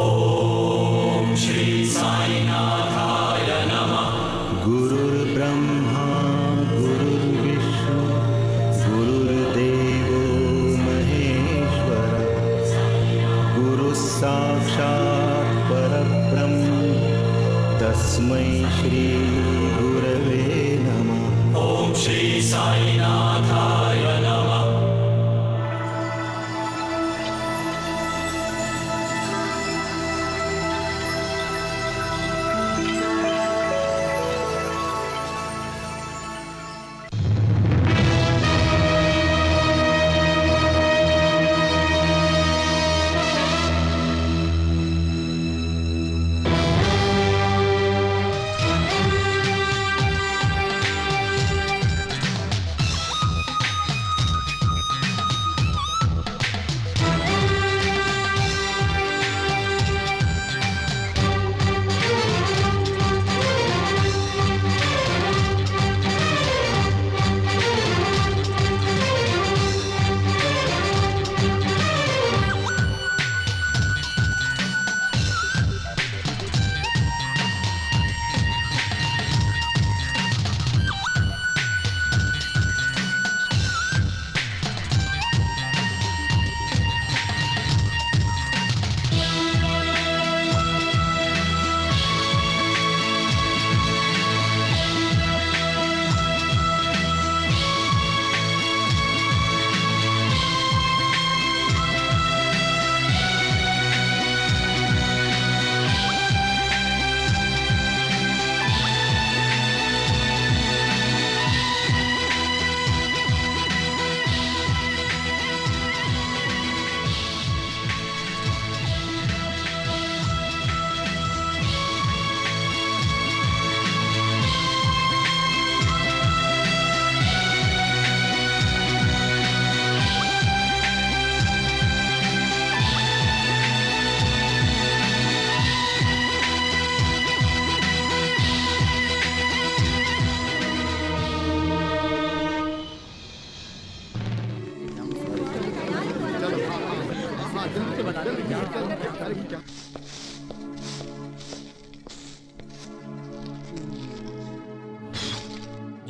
ॐ श्री साईनाथाय नमः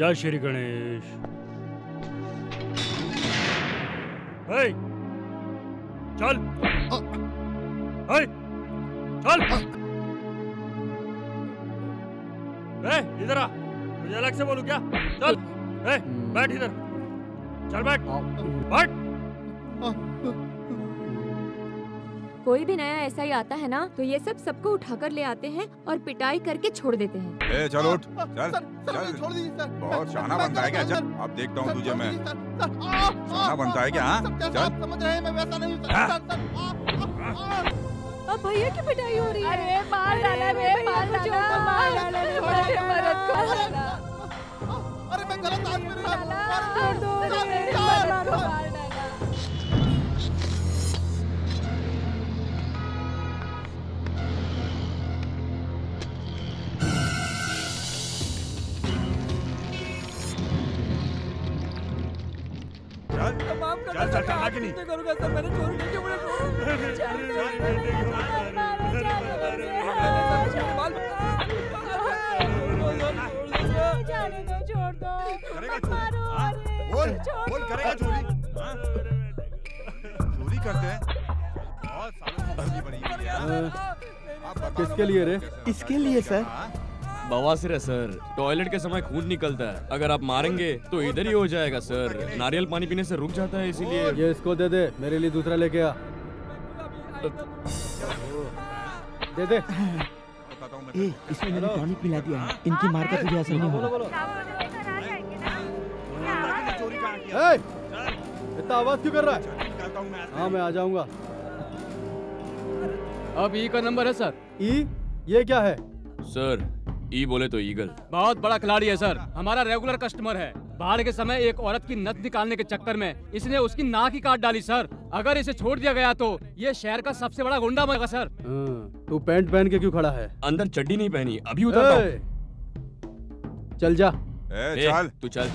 जय श्री गणेश। ऐसा ही आता है ना तो ये सब सबको उठाकर ले आते हैं और पिटाई करके छोड़ देते हैं। ए चल उठ चल चल। छोड़ दीजिए सर। बहुत शाना बनता है क्या? चल अब देखता हूँ तुझे मैं। शाना बनता है क्या? हाँ चल। समझ रहे हैं मैं वैसा नहीं हूँ अब भैया की पिटाई हो रही है। अरे मार डाला रे मार डाला। मार डाला रे बड़े मरद अरे मैं गलत आदमी हूँ। दो मेरे। चल चल चल चल कि नहीं करूँगा सर मैंने चोरी नहीं की मुझे जाने दो छोड़ दो करेगा मत मारो हाँ? अरे बोल छोड़ बोल दो। करेगा चोरी हाँ? चोरी करते हैं बहुत सालों की है आप किसके लिए रे? है? इसके लिए सर हाँ? बवासीर है सर। टॉयलेट के समय खून निकलता है। अगर आप मारेंगे तो इधर ही हो जाएगा सर। नारियल पानी पीने से रुक जाता है इसीलिए। ये इसको दे दे मेरे लिए दूसरा लेके आ। दे दे। ए, इसमें मैंने टॉनिक पिला दिया है। इनकी मार का तुझे असर नहीं होगा। इतना आवाज़ क्यों कर रहा है हूँ? हाँ मैं आ जाऊँगा। अब ई का नंबर है सर। ई? ये क्या है? सर ई बोले तो ईगल। बहुत बड़ा खिलाड़ी है सर। हमारा रेगुलर कस्टमर है। बाढ़ के समय एक औरत की नथ निकालने के चक्कर में इसने उसकी नाक ही काट डाली सर। अगर इसे छोड़ दिया गया तो ये शहर का सबसे बड़ा गुंडा बनेगा सर। हाँ, तू पैंट पहन के क्यों खड़ा है? अंदर चड्डी नहीं पहनी अभी उतारता ए, चल जा। ए, ए, चल। तू चल।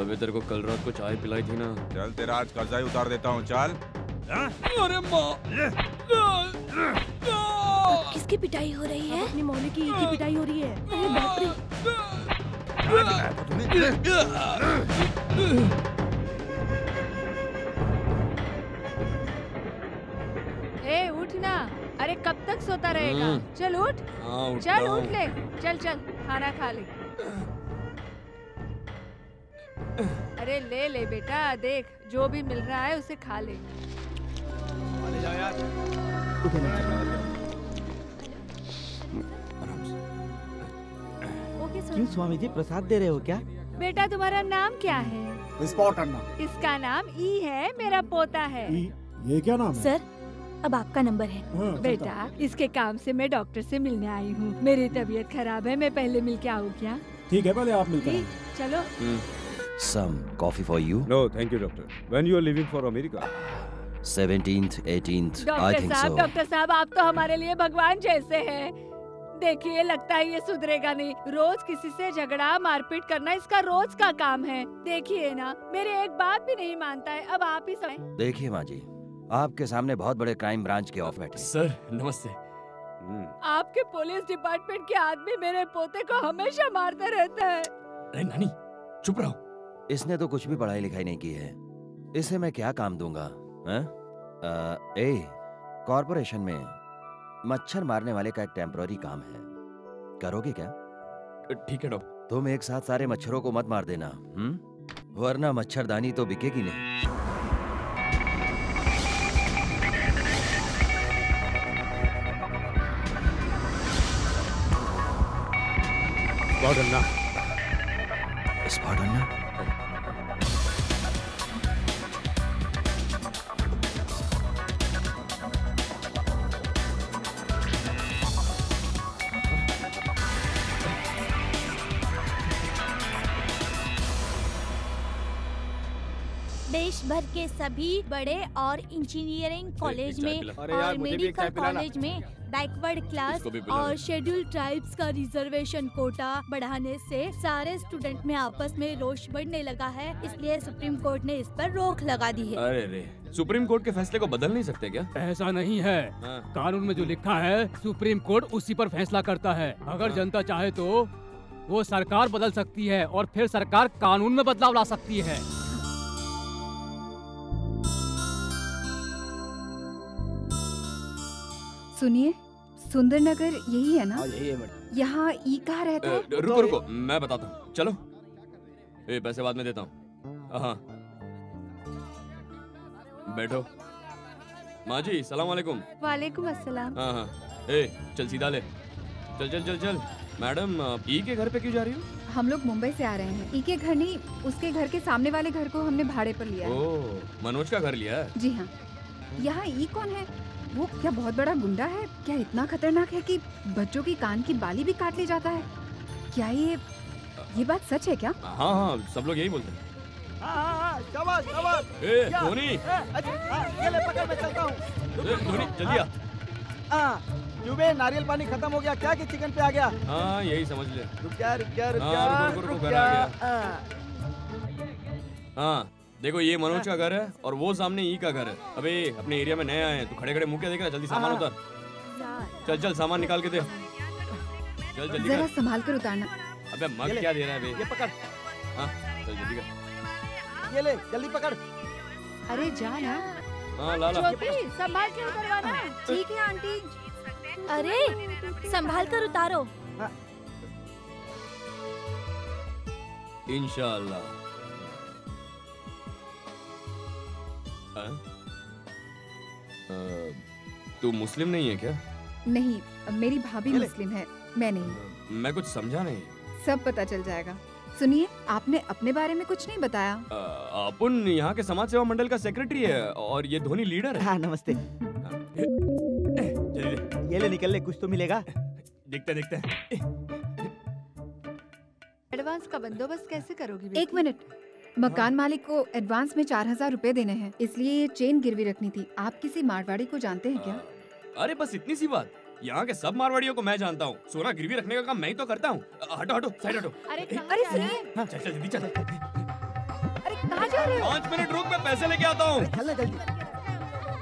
अबे तेरे को कल रात को चाय पिलाई थी ना। चल तेरा आज कर्जा ही उतार देता हूँ चल। किसकी पिटाई हो रही है? अपनी मौली की की पिटाई हो रही है। अरे बाप रे ए उठ ना। अरे कब तक सोता रहेगा? हम्म। चल उठ। हाँ चल उठ ले। चल चल खाना खा ले। अरे ले ले बेटा देख जो भी मिल रहा है उसे खा ले। क्यों स्वामी जी प्रसाद दे रहे हो क्या? बेटा तुम्हारा नाम क्या है? इसका नाम ई है मेरा पोता है। ई, ये क्या नाम है? सर अब आपका नंबर है। बेटा इसके काम से मैं डॉक्टर से मिलने आई हूँ। मेरी तबीयत खराब है मैं पहले मिल के आऊँ क्या? ठीक है पहले आप जी, चलो। Some coffee for you No, thank you, doctor. When you are leaving for America? 17th, 18th, I doctor think साहब डॉक्टर साहब आप तो हमारे लिए भगवान जैसे हैं। देखिए लगता है ये सुधरेगा नहीं। रोज किसी से झगड़ा मारपीट करना इसका रोज का काम है। देखिए ना मेरे एक बात भी नहीं मानता है। अब आप ही समझ देखिए माँ जी आपके सामने बहुत बड़े क्राइम ब्रांच के ऑफ़ बैठे सर नमस्ते। आपके पुलिस डिपार्टमेंट के आदमी मेरे पोते को हमेशा मारते रहते हैं। अरे नानी चुप रहो। इसने तो कुछ भी पढ़ाई लिखाई नहीं की है। इसे मैं क्या काम दूँगा? हैं? ए कॉरपोरेशन में मच्छर मारने वाले का एक टेम्पररी काम है। करोगे क्या? ठीक है डॉक्टर। तुम एक साथ सारे मच्छरों को मत मार देना हम्म? वरना मच्छरदानी तो बिकेगी नहीं। Spot अन्ना स्पॉट अन्ना भर के सभी बड़े और इंजीनियरिंग कॉलेज में और मेडिकल कॉलेज में बैकवर्ड क्लास और शेड्यूल ट्राइब्स का रिजर्वेशन कोटा बढ़ाने से सारे स्टूडेंट में आपस में रोष बढ़ने लगा है इसलिए सुप्रीम कोर्ट ने इस पर रोक लगा दी है। अरे रे सुप्रीम कोर्ट के फैसले को बदल नहीं सकते क्या? ऐसा नहीं है। हाँ। कानून में जो लिखा है सुप्रीम कोर्ट उसी पर फैसला करता है। अगर हाँ। जनता चाहे तो वो सरकार बदल सकती है और फिर सरकार कानून में बदलाव ला सकती है। सुनिए सुंदर नगर यही है ना? हाँ यही है मैडम। यहाँ ई कहा रहता है? रुको रुको मैं बताता हूँ। चलो। ए पैसे बाद में देता हूँ। हाँ। बैठो। माँ जी सलाम वालेकुम। वालेकुम अस्सलाम। हाँ हाँ। ए चल सीधा ले। चल चल चल चल। मैडम ई के घर पे क्यों जा रही हो? हम लोग मुंबई से आ रहे हैं। ई के घर नहीं उसके घर के सामने वाले घर को हमने भाड़े पर लिया ओ मनोज का घर लिया है? जी हाँ। यहाँ ई कौन है? वो क्या बहुत बड़ा गुंडा है? क्या इतना खतरनाक है कि बच्चों की कान की बाली भी काट ले जाता है? क्या ये ये बात सच है क्या? हाँ हाँ सब लोग यही बोलते हैं। हाँ हाँ हाँ शाबाश शाबाश। धोनी। ए, अच्छा, ये ले पकड़ मैं चलता हूँ। धोनी जल्दी आ। हाँ जुबे नारियल पानी खत्म हो गया। क्या कि चिकन पे आ गया? हाँ यही समझ ले। रुक जा रुक जा रुक जा। रुक जा। हाँ। हाँ देखो ये मनोज का घर है और वो सामने ई का घर है। अबे अपने एरिया में नए आए हैं तो खड़े खड़े मुँह क्या देख रहा है? जल्दी सामान हाँ। उतार। चल चल सामान निकाल के दे। चल जल्दी जरा संभाल कर उतारना। अबे मग क्या दे रहा है बे ये पकड़। हाँ चल जल्दी कर। ये ले जल्दी पकड़। अरे जा ना। हाँ ला ला। ज्योति संभाल के उतरवाना। ठीक है आंटी। अरे संभाल कर उतारो। इंशाल्लाह। हाँ? तू मुस्लिम नहीं है क्या? नहीं मेरी भाभी मुस्लिम है मैं नहीं। मैं कुछ समझा नहीं। सब पता चल जाएगा। सुनिए आपने अपने बारे में कुछ नहीं बताया। अपुन यहाँ के समाज सेवा मंडल का सेक्रेटरी है और ये धोनी लीडर है। हाँ नमस्ते। ये ले निकल ले कुछ तो मिलेगा। दिखते दिखते एडवांस का बंदोबस्त कैसे करोगी एक मिनट। मकान मालिक को एडवांस में चार हज़ार रूपए देने हैं। इसलिए ये चेन गिरवी रखनी थी। आप किसी मारवाड़ी को जानते हैं क्या? अरे बस इतनी सी बात। यहाँ के सब मारवाड़ियों को मैं जानता हूँ। सोना गिरवी रखने का काम मैं ही तो करता हूँ। हटो हटो साइड हटो। अरे कहाँ अरे हैं? चल चल जल्दी चल। अरे कहाँ जा रहे हो? पाँच मिनट रुक मैं पैसे लेके आता हूँ। चल ना जल्दी।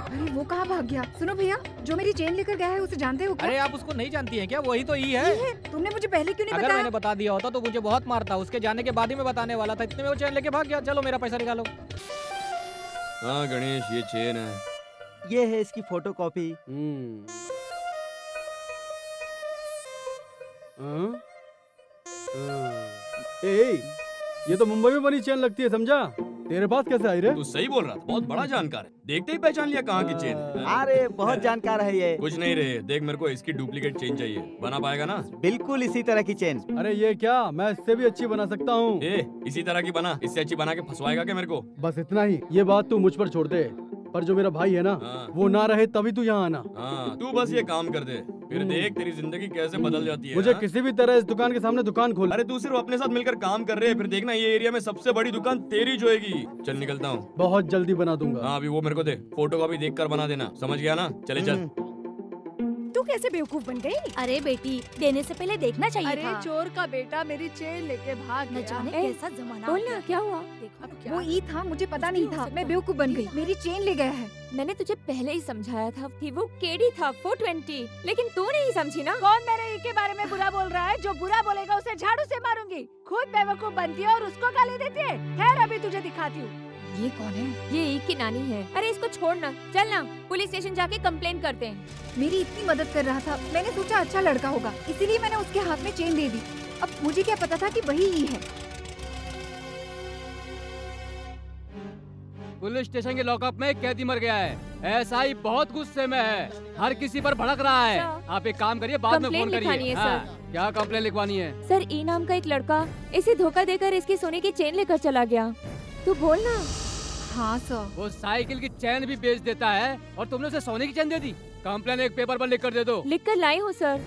अरे वो कहाँ भाग गया? सुनो भैया जो मेरी चेन लेकर गया है उसे जानते हो क्या? अरे आप उसको नहीं जानती हैं क्या? वही तो ई है। ये है तुमने मुझे पहले क्यों नहीं अगर बताया? मैंने बता दिया होता तो मुझे बहुत मारता उसके जाने के बाद ही मैं बताने वाला था इतने में वो चैन लेके भाग गया। चलो मेरा पैसा निकालो। हाँ गणेश ये चेन है। ये है इसकी फ़ोटो कॉपी हाँ? हाँ। ए, ये तो मुंबई में बनी चेन लगती है समझा? तेरे पास कैसे आई रे? तू सही बोल रहा था। बहुत बड़ा जानकार है। देखते ही पहचान लिया कहाँ की चेन अरे बहुत जानकार है ये। कुछ नहीं रे देख मेरे को इसकी डुप्लीकेट चेन चाहिए। बना पाएगा ना? बिल्कुल इसी तरह की चेन। अरे ये क्या? मैं इससे भी अच्छी बना सकता हूँ। इसी तरह की बना। इससे अच्छी बना के फंसवाएगा क्या मेरे को? बस इतना ही। ये बात तू मुझ पर छोड़ दे। पर जो मेरा भाई है ना हाँ। वो ना रहे तभी तू यहाँ आना। हाँ तू बस ये काम कर दे। फिर देख तेरी ज़िंदगी कैसे बदल जाती है मुझे हाँ? किसी भी तरह इस दुकान के सामने दुकान खोल। अरे तू सिर्फ़ अपने साथ मिलकर काम कर रहे हैं फिर देखना ये एरिया में सबसे बड़ी दुकान तेरी जो है चल निकलता हूँ। बहुत जल्दी बना दूँगा। हाँ अभी वो मेरे को दे फ़ोटो कॉपी देख कर बना देना। समझ गया ना? चले चल। तू कैसे बेवकूफ़ बन गई? अरे बेटी देने से पहले देखना चाहिए अरे था। चोर का बेटा मेरी चेन लेके भाग न गया। जाने। कैसा जमाना बोल ना गया। क्या हुआ? अब क्या वो ई था मुझे पता नहीं था। मैं बेवकूफ़ बन गई। मेरी चेन ले गया है। मैंने तुझे पहले ही समझाया था कि वो केडी था 420 लेकिन तू नहीं समझी ना। कौन मेरे ई के बारे में बुरा बोल रहा है? जो बुरा बोलेगा उसे झाड़ू से मारूँगी। खुद बेवकूफ़ बनती है और उसको गाली देती है। खैर अभी तुझे दिखाती हूँ। ये कौन है? ये एक की नानी है। अरे इसको छोड़ना चल ना पुलिस स्टेशन जाके कंप्लेन करते हैं। मेरी इतनी मदद कर रहा था मैंने सोचा अच्छा लड़का होगा इसीलिए मैंने उसके हाथ में चेन दे दी। अब मुझे क्या पता था कि वही ही है। पुलिस स्टेशन के लॉकअप में एक कैदी मर गया है। ऐसा ही बहुत गुस्से में है। हर किसी पर भड़क रहा है। अच्छा। आप एक काम करिए बाद में फ़ोन करिए। है, क्या कंप्लेन लिखवानी है? सर ई नाम का एक लड़का इसे धोखा देकर इसकी सोने की चेन लेकर चला गया। तू बोल ना। हाँ सर वो साइकिल की चैन भी बेच देता है और तुमने उसे सोने की चैन दे दी। कंप्लेन एक पेपर पर लिख कर दे दो। लिख कर लाई हूँ सर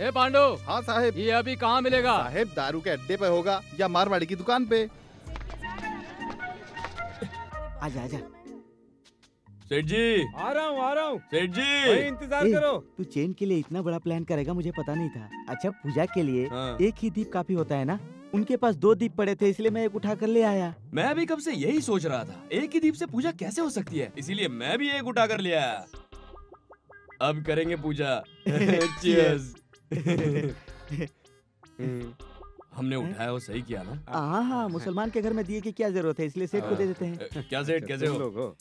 ए पांडु हाँ साहेब। ये अभी कहाँ मिलेगा? साहेब दारू के अड्डे पे होगा या मारवाड़ी की दुकान पे। आजा आजा। सेठ जी। आ रहा हूँ आ रहा हूँ। सेठ जी। इंतज़ार करो। तू चेन के लिए इतना बड़ा प्लान करेगा मुझे पता नहीं था। अच्छा पूजा के लिए हाँ। एक ही दीप काफ़ी होता है ना? उनके पास दो दीप पड़े थे इसलिए मैं एक उठा कर ले आया। मैं भी कब से यही सोच रहा था एक ही दीप से पूजा कैसे हो सकती है? इसीलिए मैं भी एक उठा कर लिया अब करेंगे पूजा। Cheers. हमने उठाया वो सही किया ना? हाँ हाँ मुसलमान के घर में दिए की क्या ज़रूरत है इसलिए सेठ को दे देते हैं। क्या सेठ कैसे हो? लोग हो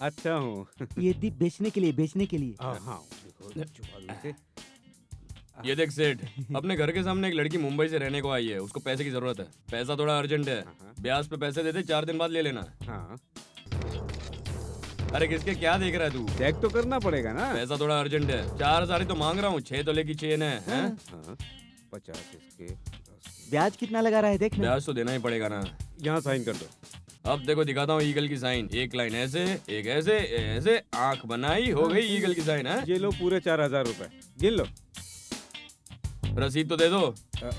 अच्छा हूँ। ये दीप बेचने के लिए बेचने के लिए। ये देख सेठ अपने घर के सामने एक लड़की मुंबई से रहने को आई है। उसको पैसे की ज़रूरत है। पैसा थोड़ा अर्जेंट है। ब्याज पे पैसे दे दे चार दिन बाद ले लेना। हाँ। अरे किसके क्या देख रहा है तू? चेक तो करना पड़ेगा ना। पैसा थोड़ा अर्जेंट है। चार हज़ार ही तो मांग रहा हूँ छह तोले की चेन है, हैं? हाँ, पचास इसके ब्याज कितना लगा रहा है देख ब्याज तो देना ही पड़ेगा ना। यहाँ साइन कर दो। अब देखो दिखाता हूँ ईगल की साइन एक लाइन ऐसे एक ऐसे ऐसे आँख बनाई हो गई ईगल की साइन है? ये लो पूरे चार हज़ार रूपए। गिन लो। रसीद तो दे दो आ,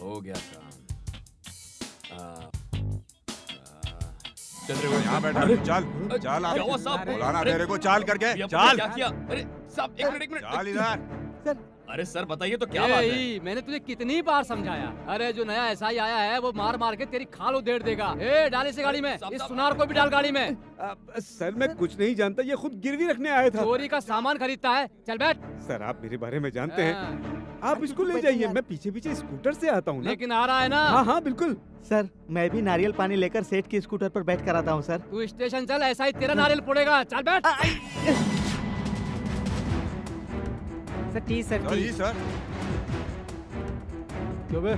हो गया काम हो यहाँ बैठा चाल चल आप अरे, तेरे को चाल करके चाल क्या किया अरे साहब एक मिनट एक मिनट चाल इधर अरे सर बताइए तो क्या बात है? मैंने तुझे कितनी बार समझाया। अरे जो नया ऐसा ही आया है वो मार मार के तेरी खाल उधेड़ देगा। ए डाल इसे गाड़ी में। इस सुनार को भी डाल गाड़ी में। अ, सर मैं कुछ नहीं जानता ये खुद गिरवी रखने आया था। चोरी का सामान खरीदता है। चल बैठ। सर आप मेरे बारे में जानते हैं। हाँ, आप इसको ले जाइए मैं पीछे पीछे स्कूटर से आता हूँ लेकिन आ रहा है ना। हाँ हाँ बिल्कुल। सर मैं भी नारियल पानी लेकर सेठ की स्कूटर पर बैठ कर आता हूँ सर। तू स्टेशन चल ऐसा ही तेरा नारियल पड़ेगा चल बैठ। Sir T sir ji sir क्यों बे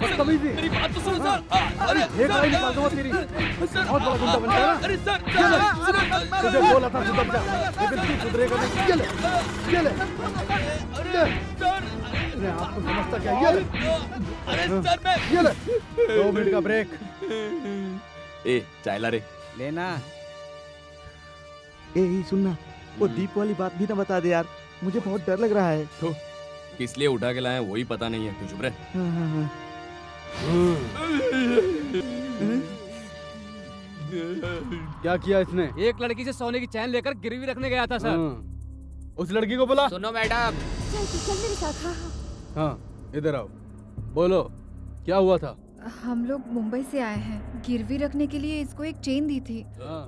बदतमीजी मेरी बात तो सुनो सर। अरे एक लाइन निकाल दूँगा तेरी। बहुत बड़ा गुंडा बन गया अरे सर ये तुझे बोला था सुधर जा। लेकिन तू सुधरेगा नहीं। ये ले ये ले ले अरे आपको समझता क्या? ये अरे सर मैं ये ले दो मिनट का ब्रेक। ए चाय ला रे। लेना। ए ये सुनना वो दीप वाली बात भी ना बता दे यार मुझे बहुत डर लग रहा है। तो किस लिए उठा के लाए हैं वही पता नहीं है तू चुप रहे। हाँ, हाँ, हाँ। क्या किया इसने? एक लड़की से सोने की चैन लेकर गिरवी रखने गया था सर। हाँ। उस लड़की को बोला। सुनो मैडम। चल चल मेरे साथ हाँ हाँ। हाँ इधर आओ। बोलो क्या हुआ था? हम लोग मुंबई से आए हैं। गिरवी रखने के लिए इसको एक चेन दी थी।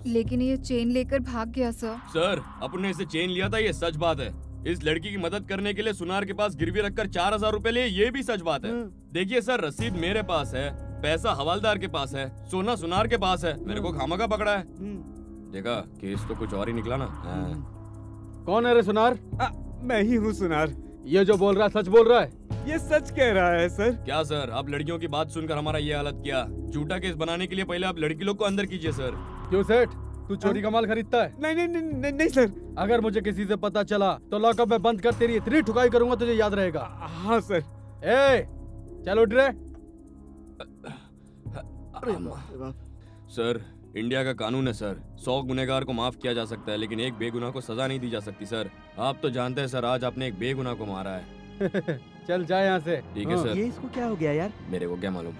लेकिन ये चेन लेकर भाग गया सर। सर अपने इसे चेन लिया था ये सच बात है। इस लड़की की मदद करने के लिए सुनार के पास गिरवी रखकर चार हज़ार रूपए लिए ये भी सच बात है। देखिए सर रसीद मेरे पास है पैसा हवालदार के पास है सोना सुनार के पास है मेरे को खामा का पकड़ा है। देखा केस तो कुछ और ही निकला ना। हाँ। कौन है रे सुनार? मैं ही हूँ सुनार। ये जो बोल रहा है सच बोल रहा है ये सच कह रहा है सर क्या सर आप लड़कियों की बात सुनकर हमारा ये हालत किया झूठा केस बनाने के लिए पहले आप लड़की लोग को अंदर कीजिए सर क्यों सेठ तू चोरी का माल खरीदता है नहीं नहीं नहीं नहीं, नहीं सर अगर मुझे किसी से पता चला तो लॉकअप में बंद कर तेरी इतनी ठुकाई करूँगा तुझे याद रहेगा हाँ सर ए चलो उठ रे सर इंडिया का कानून है सर। सौ गुनेगार को माफ़ किया जा सकता है लेकिन एक बेगुनाह को सजा नहीं दी जा सकती सर। आप तो जानते हैं सर आज आपने एक बेगुनाह को मारा है। चल जा यहाँ से। ठीक है सर। ये इसको क्या हो गया यार? मेरे को क्या मालूम।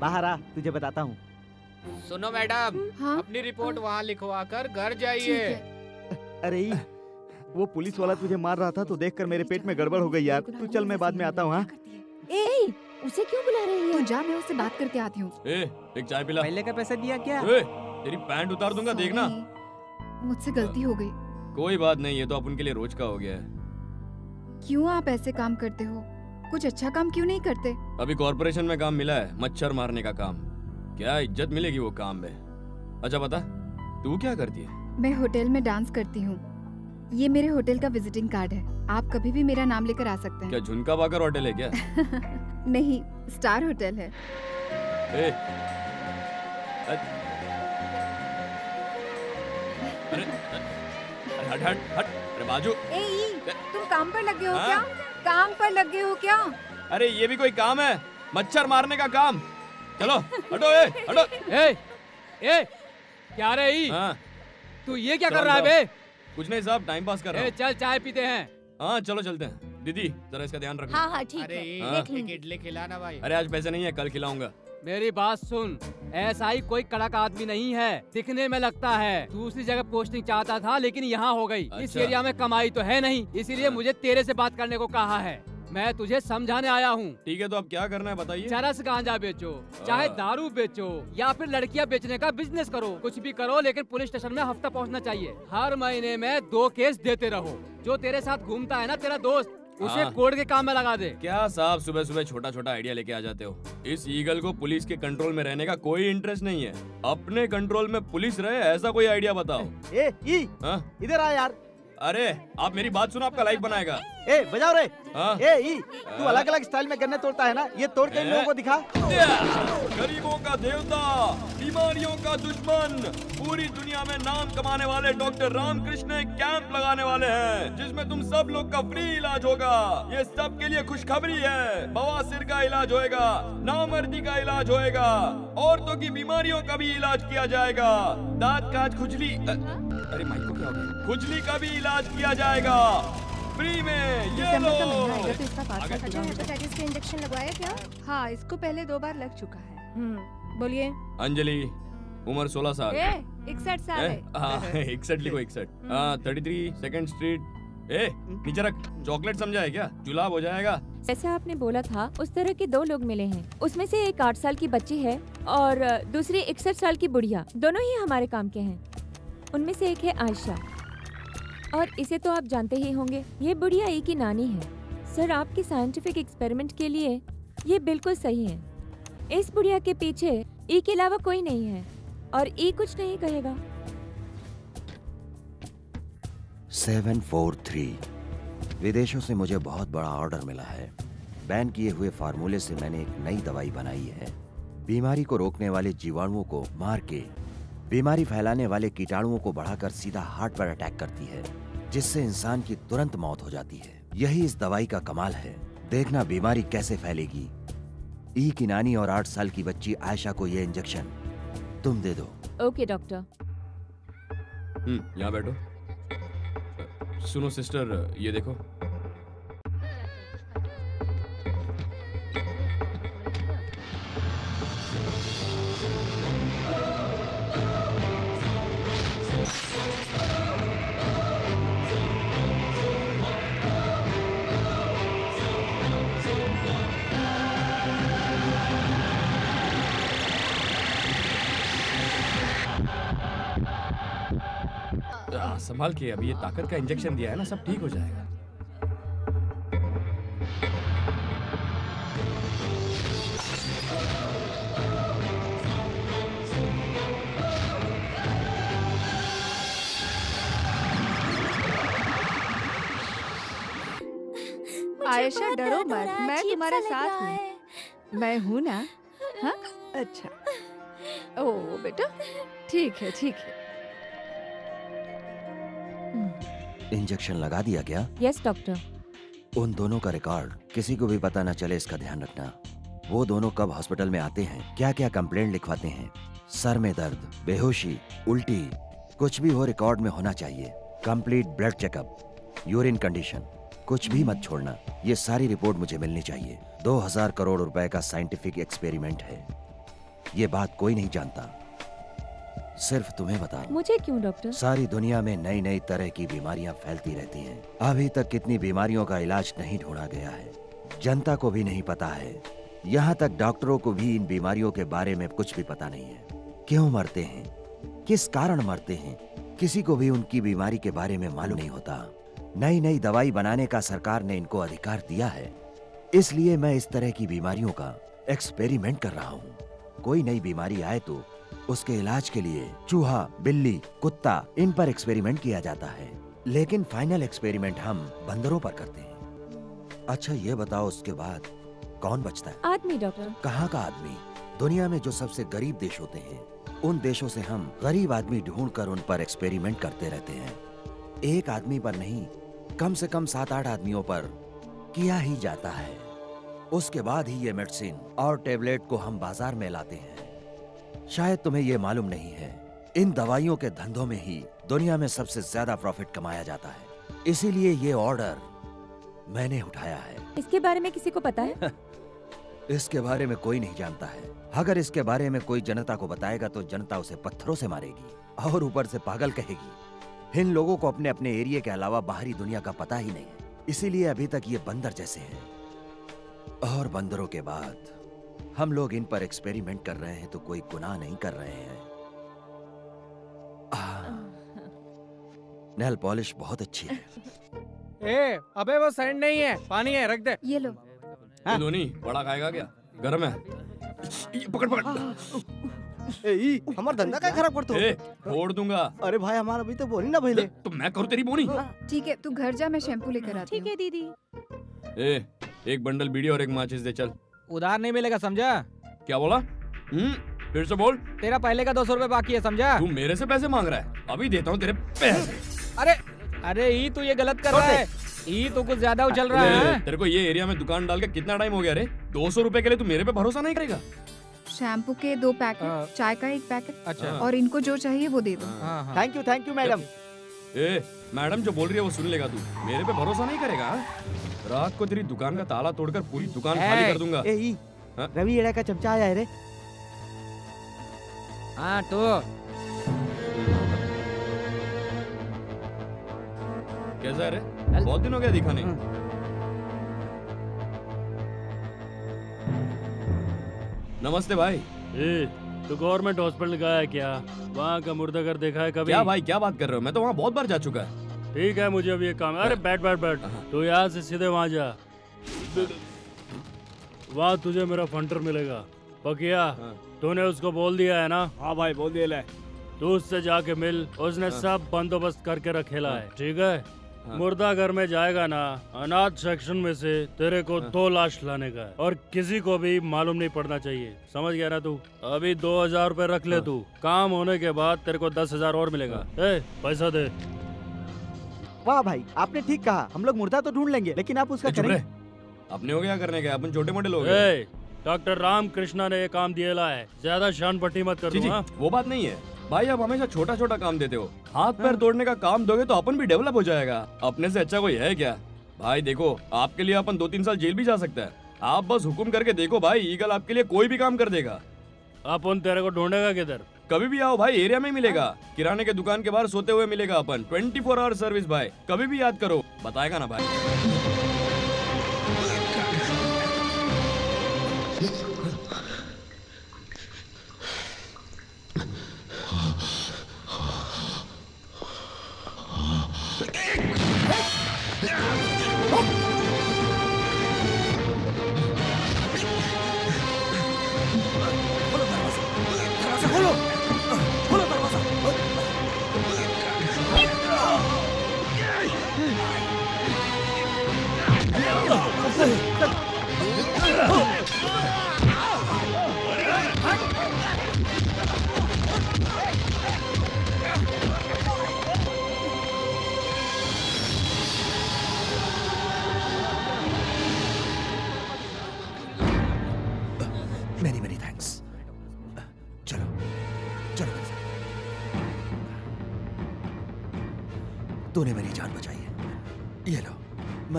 बाहर आ तुझे बताता हूँ। सुनो मैडम। हाँ? अपनी रिपोर्ट वहाँ लिखवा कर घर जाइए। अरे वो पुलिस वाला तुझे मार रहा था तो देखकर मेरे पेट में गड़बड़ हो गई यार। तू चल मैं बाद में आता हूँ? हाँ ए, उसे क्यों बुला रही है? तू जा मैं उससे बात करके आती हूँ। एक चाय पिला। पहले का पैसा दिया क्या? ए, तेरी पैंट उतार दूँगा देखना। मुझसे गलती हो गई। कोई बात नहीं ये तो अपन के लिए रोज का हो गया है। क्यों आप ऐसे काम करते हो? कुछ अच्छा काम क्यों नहीं करते? अभी कॉर्पोरेशन में काम मिला है मच्छर मारने का काम। क्या इज़्ज़त मिलेगी वो काम में? अच्छा बता तू क्या करती है? मैं होटल में डांस करती हूँ। ये मेरे होटल का विजिटिंग कार्ड है। आप कभी भी मेरा नाम लेकर आ सकते हैं। क्या झुनका बाकर होटल है क्या? नहीं स्टार होटल है। ए, अ- अरे अरे, हट हट हट अरे बाजू। ए, ई, तुम काम पर लगे हो हाँ? क्या काम पर लगे हो क्या? अरे ये भी कोई काम है? मच्छर मारने का काम। चलो हटो ए हटो। ए ए क्या रे ई? हाँ। तू ये क्या कर रहा है। बे? कुछ नहीं साहब टाइम पास कर रहा ए हूँ। चल चाय पीते हैं। हाँ चलो चलते हैं। दीदी जरा इसका ध्यान रखना। हाँ हाँ ठीक अरे है। हाँ। इडली खिलाना भाई। अरे आज पैसे नहीं है कल खिलाऊँगा। मेरी बात सुन। ऐसा ही कोई कड़क आदमी नहीं है। दिखने में लगता है। दूसरी जगह पोस्टिंग चाहता था लेकिन यहाँ हो गई। अच्छा। इस। एरिया में कमाई तो है नहीं। इसीलिए मुझे तेरे से बात करने को कहा है। मैं तुझे समझाने आया हूँ। ठीक है तो अब क्या करना है बताइए। चरस गांजा बेचो चाहे हाँ। दारू बेचो या फिर लड़कियाँ बेचने का बिज़नेस करो कुछ भी करो लेकिन पुलिस स्टेशन में हफ़्ता पहुँचना चाहिए। हर महीने में दो केस देते रहो। जो तेरे साथ घूमता है ना तेरा दोस्त उसे हाँ। कोर्ट के काम में लगा दे। क्या साहब सुबह सुबह छोटा छोटा आइडिया लेके आ जाते हो? इस ईगल को पुलिस के कंट्रोल में रहने का कोई इंटरेस्ट नहीं है। अपने कंट्रोल में पुलिस रहे ऐसा कोई आइडिया बताओ। ए ई हाँ? इधर आ यार। अरे आप मेरी बात सुनो आपका लाइक बनाएगा। ए बजाओ रे? ए ई तू अलग अलग स्टाइल में गन्ने तोड़ता है ना? ये तोड़ के इन लोगों को दिखा। गरीबों का देवता बीमारियों का दुश्मन पूरी दुनिया में नाम कमाने वाले डॉक्टर रामकृष्ण एक कैंप लगाने वाले हैं जिसमें तुम सब लोग का फ्री इलाज होगा। ये सब के लिए खुशखबरी है। बवासीर का इलाज होएगा नामर्दी का इलाज होएगा औरतों की बीमारियों का भी इलाज किया जाएगा। दांत काज खुजली अरे माइक को क्या हो गया? खुजली का भी इलाज किया जाएगा। फ्री में ये लो का महीना आएगा तो इसका पास अच्छा हेपेटाइटिस का इंजेक्शन लगवाया क्या? हाँ इसको पहले दो बार लग चुका है। हम्म बोलिए। अंजलि उम्र 16 साल। इकसठ साल है। हाँ इकसठ लिखो इकसठ। थर्टी थ्री सेकेंड स्ट्रीट ए नीचे रख चॉकलेट समझा है क्या? जुलाब हो जाएगा। जैसे आपने बोला था उस तरह के दो लोग मिले हैं। उसमें से एक आठ साल की बच्ची है और दूसरी इकसठ साल की बुढ़िया। दोनों ही हमारे काम के हैं। उनमें से एक है आयशा। और इसे तो आप जानते ही होंगे, ये बुढ़िया ई की नानी है। सर, आपके साइंटिफिक एक्सपेरिमेंट के लिए ये बिल्कुल सही है। इस बुढ़िया के पीछे ई के अलावा कोई नहीं है और ई कुछ नहीं कहेगा। Seven four three. विदेशों से मुझे बहुत बड़ा ऑर्डर मिला है। बैन किए हुए फार्मूले से मैंने एक नई दवाई बनाई है। बीमारी को रोकने वाले जीवाणुओं को मार के, बीमारी फैलाने वाले कीटाणुओं को बढ़ाकर सीधा हार्ट पर अटैक करती है। जिससे इंसान की तुरंत मौत हो जाती है। यही इस दवाई का कमाल है। देखना बीमारी कैसे फैलेगी। ई की नानी और आठ साल की बच्ची आयशा को यह इंजेक्शन। तुम दे दो। Okay doctor. हम्म यहाँ बैठो। सुनो सिस्टर ये देखो। संभाल के अभी ये ताकत का इंजेक्शन दिया है ना सब ठीक हो जाएगा। आयशा डरो मत मैं तुम्हारे साथ हूँ। मैं हूँ ना? हाँ? अच्छा। ओ बेटा ठीक है ठीक है। इंजेक्शन लगा दिया गया? यस yes, डॉक्टर उन दोनों का रिकॉर्ड किसी को भी पता न चले इसका ध्यान रखना। वो दोनों कब हॉस्पिटल में आते हैं क्या क्या कंप्लेंट लिखवाते हैं? सर में दर्द बेहोशी उल्टी कुछ भी हो रिकॉर्ड में होना चाहिए। Complete blood checkup urine condition कुछ भी मत छोड़ना। ये सारी रिपोर्ट मुझे मिलनी चाहिए। दो हज़ार करोड़ रुपए का साइंटिफिक एक्सपेरिमेंट है। ये बात कोई नहीं जानता। सिर्फ़ तुम्हें बता मुझे क्यों डॉक्टर? सारी दुनिया में नई नई तरह की बीमारियाँ फैलती रहती हैं। अभी तक कितनी बीमारियों का इलाज नहीं ढूंढा गया है। जनता को भी नहीं पता है। यहाँ तक डॉक्टरों को भी इन बीमारियों के बारे में कुछ भी पता नहीं है। क्यों मरते हैं? किस कारण मरते हैं? किसी को भी उनकी बीमारी के बारे में मालूम नहीं होता। नई नई दवाई बनाने का सरकार ने इनको अधिकार दिया है। इसलिए मैं इस तरह की बीमारियों का एक्सपेरिमेंट कर रहा हूँ। कोई नई बीमारी आए तो उसके इलाज के लिए चूहा बिल्ली कुत्ता इन पर एक्सपेरिमेंट किया जाता है। लेकिन फाइनल एक्सपेरिमेंट हम बंदरों पर करते हैं। अच्छा ये बताओ उसके बाद कौन बचता है? आदमी डॉक्टर कहाँ का आदमी? दुनिया में जो सबसे गरीब देश होते हैं उन देशों से हम गरीब आदमी ढूंढ कर उन पर एक्सपेरिमेंट करते रहते हैं। एक आदमी पर नहीं कम से कम सात आठ आदमियों पर किया ही जाता है। उसके बाद ही ये मेडिसिन और टेबलेट को हम बाज़ार में लाते हैं। शायद तुम्हें ये मालूम नहीं है इन दवाइयों के धंधों में ही दुनिया में सबसे ज़्यादा प्रॉफिट कमाया जाता है। इसीलिए ये ऑर्डर मैंने उठाया है। इसके बारे में किसी को पता है? इसके बारे में कोई नहीं जानता है। अगर इसके बारे में कोई जनता को बताएगा तो जनता उसे पत्थरों से मारेगी और ऊपर से पागल कहेगी। इन लोगों को अपने अपने एरिया के अलावा बाहरी दुनिया का पता ही नहीं इसीलिए अभी तक ये बंदर जैसे हैं। और बंदरों के बाद हम लोग इन पर एक्सपेरिमेंट कर रहे हैं तो कोई गुनाह नहीं कर रहे हैं। नेल पॉलिश बहुत अच्छी है। ए अबे वो सैंड नहीं है। पानी है रख दे। ये लो। धोनी बड़ा खाएगा क्या? गर्म है। ये पकड़ पकड़। ए हमार धंधा का खराब करतो ए फोड़ दूँगा। अरे भाई हमारा अभी तो बोनी ना भइले तो मैं करूँ तेरी बोनी? ठीक है तू घर जा मैं शैम्पू लेकर आती ठीक है दीदी। ए एक बंडल बीड़ी और एक माचिस दे चल। उधार नहीं मिलेगा समझा? क्या बोला? हम्म। फिर से बोल। तेरा पहले का दो सौ रूपए बाकी है समझा? तू मेरे से पैसे मांग रहा है। अभी देता हूँ तेरे पैसे। अरे अरे ई तू ये गलत कर रहा है। ई तू कुछ ज़्यादा उछल रहा है तेरे को ये एरिया में दुकान डाल के कितना टाइम हो गया रे? दो सौ रूपए के लिए तू मेरे पे भरोसा नहीं करेगा। शैम्पू के दो पैकेट चाय का एक पैकेट अच्छा। और इनको जो चाहिए वो दे दो। Thank you thank you madam A madam जो बोल रही है वो सुन लेगा तू। मेरे पे भरोसा नहीं करेगा हाँ? रात को तेरी दुकान का ताला तोड़कर पूरी दुकान खाली कर दूँगा। ए हाँ? रवि एड़ा का चमचा आया है रे। हाँ तो। कैसा है रे? बहुत दिन हो गया दिखा नहीं नमस्ते भाई। ए, तो गवर्नमेंट हॉस्पिटल गया है क्या? वहाँ का मुर्दागर देखा है कभी? क्या भाई क्या बात कर रहे हो? मैं तो वहाँ बहुत बार जा चुका है। ठीक है मुझे अभी एक काम है अरे बैठ बैठ बैठ। तू यहाँ से सीधे वहाँ जा। वहाँ तुझे मेरा फंटर मिलेगा। पकिया तूने उसको बोल दिया है ना? हाँ भाई बोल दिया ले। तू उससे जाके मिल। उसने हाँ। सब बंदोबस्त करके रखेला हाँ। है। ठीक है? हाँ। मुर्दा घर में जाएगा ना अनाथ सेक्शन में से तेरे को दो लाश लाने का है। और किसी को भी मालूम नहीं पड़ना चाहिए। समझ गया ना तू? अभी दो हज़ार रूपए रख ले तू। काम होने के बाद तेरे को दस हज़ार और मिलेगा। ए पैसा दे। वाह भाई आपने ठीक कहा। हम लोग मुर्दा तो ढूंढ लेंगे लेकिन आप उसका करेंगे। अपने हो गया करने का? अपन छोटे मोटे लोग डॉक्टर राम कृष्णा ने ये काम दिया है। ज़्यादा शान पट्टी मत कर दू हाँ? वो बात नहीं है। भाई आप हमेशा छोटा छोटा काम देते हो। हाथ पैर तोड़ने का काम दोगे तो अपन भी डेवलप हो जाएगा। अपने से अच्छा कोई है क्या? भाई देखो आपके लिए अपन दो तीन साल जेल भी जा सकता है। आप बस हुक्म करके देखो भाई ईगल आपके लिए कोई भी काम कर देगा। अपन तेरे को ढूंढेगा किधर? कभी भी आओ भाई, एरिया में मिलेगा। किराने के दुकान के बाहर सोते हुए मिलेगा अपन। ट्वेंटी फोर आवर सर्विस भाई। कभी भी याद करो। बताएगा ना भाई।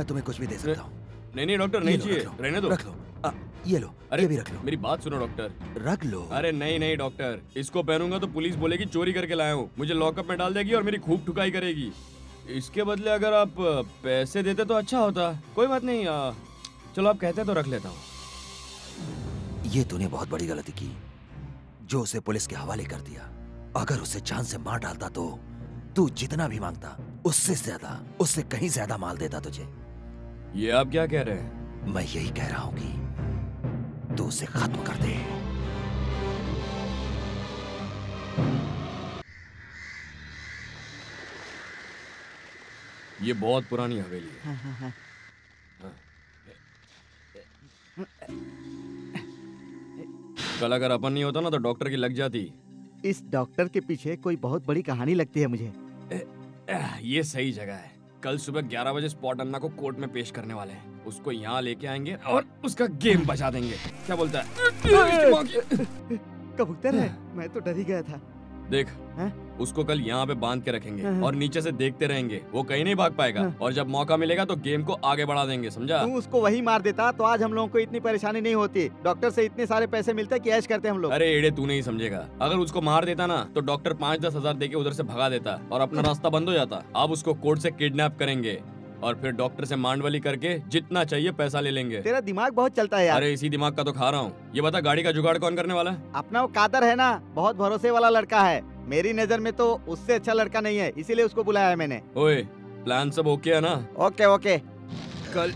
मैं तुम्हें कुछ भी दे सकता हूँ। नहीं नहीं डॉक्टर नहीं चाहिए। रहने दो। रख लो। आ, ये लो अरे ये भी रख लो। मेरी बात सुनो डॉक्टर। रख लो। अरे नहीं नहीं डॉक्टर। इसको पहनूँगा तो पुलिस बोलेगी चोरी करके लाया हूँ। मुझे लॉकअप में डाल देगी और मेरी खूब ठुकाई करेगी। इसके बदले अगर आप पैसे देते तो अच्छा होता। कोई बात नहीं अ, चलो आप कहते तो रख लेता हूँ। ये तूने बहुत बड़ी गलती की जो उसे पुलिस के हवाले कर दिया। अगर उसे जान से मार डालता तो तू जितना भी माँगता उससे ज़्यादा उससे कहीं ज़्यादा माल देता तुझे। ये आप क्या कह रहे हैं? मैं यही कह रहा हूँ कि तू उसे खत्म कर दे। ये बहुत पुरानी हवेली है। हाँ, हाँ, हाँ। कल अगर अपन नहीं होता ना तो डॉक्टर की लग जाती। इस डॉक्टर के पीछे कोई बहुत बड़ी कहानी लगती है मुझे। ये सही जगह है। कल सुबह 11 बजे स्पॉट अन्ना को कोर्ट में पेश करने वाले हैं। उसको यहाँ लेके आएँगे और उसका गेम बचा देंगे। क्या बोलता है? कबूतर है। मैं तो डर ही गया था। देख है? उसको कल यहाँ पे बाँध के रखेंगे हाँ। और नीचे से देखते रहेंगे। वो कहीं नहीं भाग पाएगा। और जब मौका मिलेगा तो गेम को आगे बढ़ा देंगे समझा? तू उसको वही मार देता तो आज हम लोगों को इतनी परेशानी नहीं होती। डॉक्टर से इतने सारे पैसे मिलते कि ऐश करते हम लोग। अरे एड़े तू नहीं समझेगा। अगर उसको मार देता ना तो डॉक्टर पाँच दस हज़ार दे के उधर से भगा देता और अपना रास्ता बंद हो जाता। अब उसको कोर्ट से किडनैप करेंगे। और फिर डॉक्टर से मांडवली करके जितना चाहिए पैसा ले लेंगे। तेरा दिमाग बहुत चलता है यार। अरे इसी दिमाग का तो खा रहा हूँ। ये बता गाड़ी का जुगाड़ कौन करने वाला है? अपना वो कादर है ना बहुत भरोसे वाला लड़का है। मेरी नज़र में तो उससे अच्छा लड़का नहीं है इसीलिए उसको बुलाया है मैंने। ओए प्लान सब ओके है ना? Okay okay. कल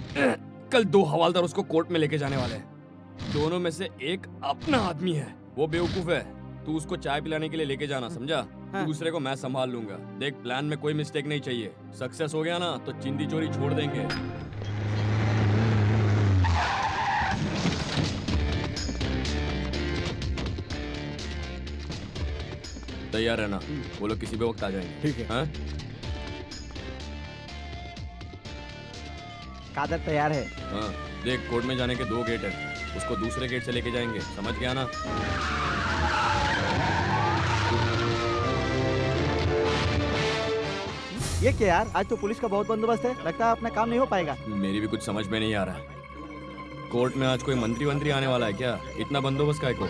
कल दो हवालदार उसको कोर्ट में लेके जाने वाले हैं। दोनों में से एक अपना आदमी है वो बेवकूफ़ है। तू उसको चाय पिलाने के लिए लेके जाना समझा? दूसरे को मैं संभाल लूँगा। देख प्लान में कोई मिस्टेक नहीं चाहिए। सक्सेस हो गया ना तो चिंदी चोरी छोड़ देंगे। तैयार रहना। वो लोग किसी भी वक्त आ जाएँगे। ठीक है। हाँ? कादर तैयार है। हाँ। देख कोर्ट में जाने के दो गेट है। उसको दूसरे गेट से लेके जाएँगे। समझ गया ना? ये क्या यार? आज तो पुलिस का बहुत बंदोबस्त है। लगता है अपना काम नहीं हो पाएगा। मेरी भी कुछ समझ में नहीं आ रहा कोर्ट में आज कोई मंत्री वंत्री आने वाला है क्या? इतना बंदोबस्त का को?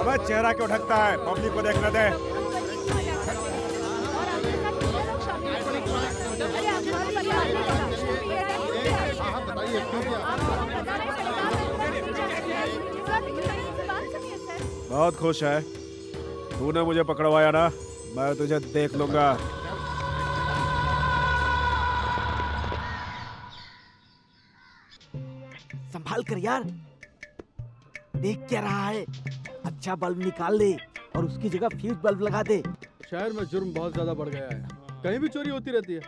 अबे चेहरा क्यों ढकता है? पब्लिक को देखने दे। बहुत खुश है। तूने मुझे पकड़वाया ना मैं तुझे देख लूँगा। संभाल कर यार। देख क्या रहा है। अच्छा बल्ब निकाल ले और उसकी जगह फ्यूज बल्ब लगा दे। शहर में जुर्म बहुत ज़्यादा बढ़ गया है। कहीं भी चोरी होती रहती है।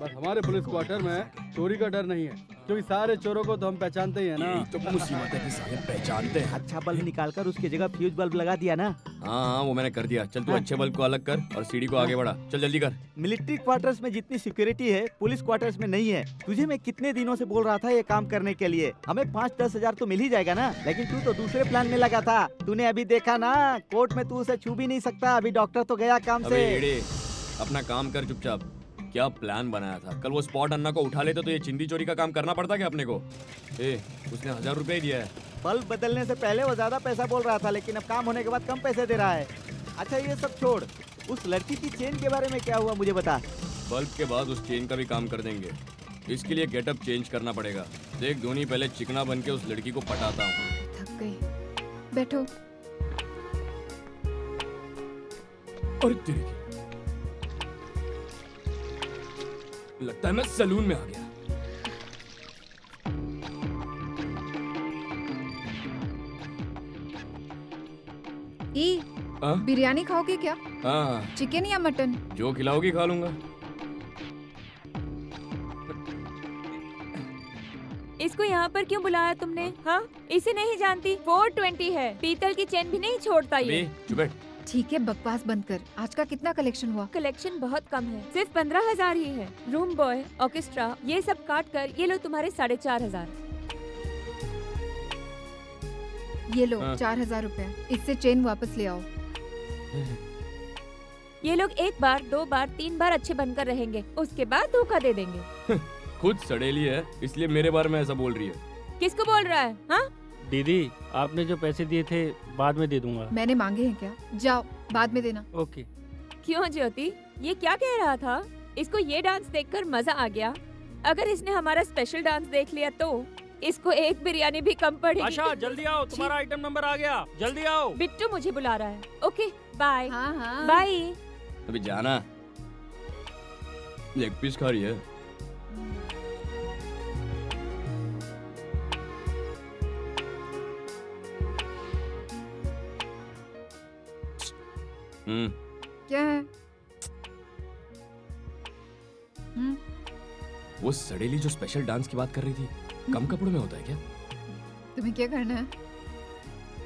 बस हमारे पुलिस क्वार्टर में चोरी का डर नहीं है। क्योंकि सारे चोरों को तो हम पहचानते ही है ना। तो मुसीबत है कि सारे पहचानते हैं। अच्छा बल्ब निकाल कर उसकी जगह फ्यूज बल्ब लगा दिया ना। हाँ हाँ वो मैंने कर दिया। चल तू अच्छे बल्ब को अलग कर और सीढ़ी को आगे बढ़ा। चल जल्दी कर। मिलिट्री क्वार्टर्स में जितनी सिक्योरिटी है पुलिस क्वार्टर्स में नहीं है। तुझे मैं कितने दिनों से बोल रहा था ये काम करने के लिए? हमें पाँच दस हज़ार तो मिल ही जाएगा ना। लेकिन तू तो दूसरे प्लान में लगा था। तूने अभी देखा ना कोर्ट में तू उसे छू भी नहीं सकता। अभी डॉक्टर तो गया काम ऐसी अपना काम कर चुपचाप। क्या प्लान बनाया था? कल वो स्पॉट अन्ना को उठा लेते तो ये चिंदी चोरी का काम करना पड़ता क्या अपने को? ए उसने हज़ार रुपए दिया है। बल्ब बदलने से पहले वो ज़्यादा पैसा बोल रहा था लेकिन अब काम होने के बाद कम पैसे दे रहा है। अच्छा ये सब छोड़। उस लड़की की चेन के बारे में क्या हुआ मुझे बता। बल्ब के बाद उस चेन का भी काम कर देंगे। इसके लिए गेटअप चेंज करना पड़ेगा। देख धोनी पहले चिकना बन के उस लड़की को पटाता हूँ। थक गई। बैठो। और लगता है मैं सलून में आ गया। ई हाँ? बिरयानी खाओगे क्या? हाँ। चिकन या मटन जो खिलाओगी खा लूँगा। इसको यहाँ पर क्यों बुलाया तुमने? हाँ? इसे नहीं जानती। फोर ट्वेंटी है। पीतल की चेन भी नहीं छोड़ता ये। बे चुप बैठ। ठीक है बकवास बंद कर। आज का कितना कलेक्शन हुआ? कलेक्शन बहुत कम है। सिर्फ़ पंद्रह हज़ार ही है। रूम बॉय ऑर्केस्ट्रा ये सब काट कर ये लो तुम्हारे साढ़े चार हज़ार। ये लो हाँ। चार हज़ार रूपए। इससे चेन वापस ले आओ। ये लोग एक बार दो बार तीन बार अच्छे बनकर रहेंगे। उसके बाद धोखा दे देंगे। खुद सड़ेली है इसलिए मेरे बारे में ऐसा बोल रही है। किसको बोल रहा है? हाँ? दीदी आपने जो पैसे दिए थे बाद में दे दूँगा। मैंने मांगे हैं क्या? जाओ बाद में देना। ओके। क्यों ज्योति? ये क्या कह रहा था? इसको ये डांस देखकर मज़ा आ गया। अगर इसने हमारा स्पेशल डांस देख लिया तो इसको एक बिरयानी भी कम पड़ेगी। आशा जल्दी आओ तुम्हारा आइटम नंबर आ गया। जल्दी आओ। बिट्टू मुझे बुला रहा है। ओके बाय हाँ हाँ। बाय अभी जाना। लेग पीस खा रही है। हम्म क्या है? हम्म वो सड़ेली जो स्पेशल डांस की बात कर रही थी कम कपड़ों में होता है क्या? तुम्हें क्या करना है?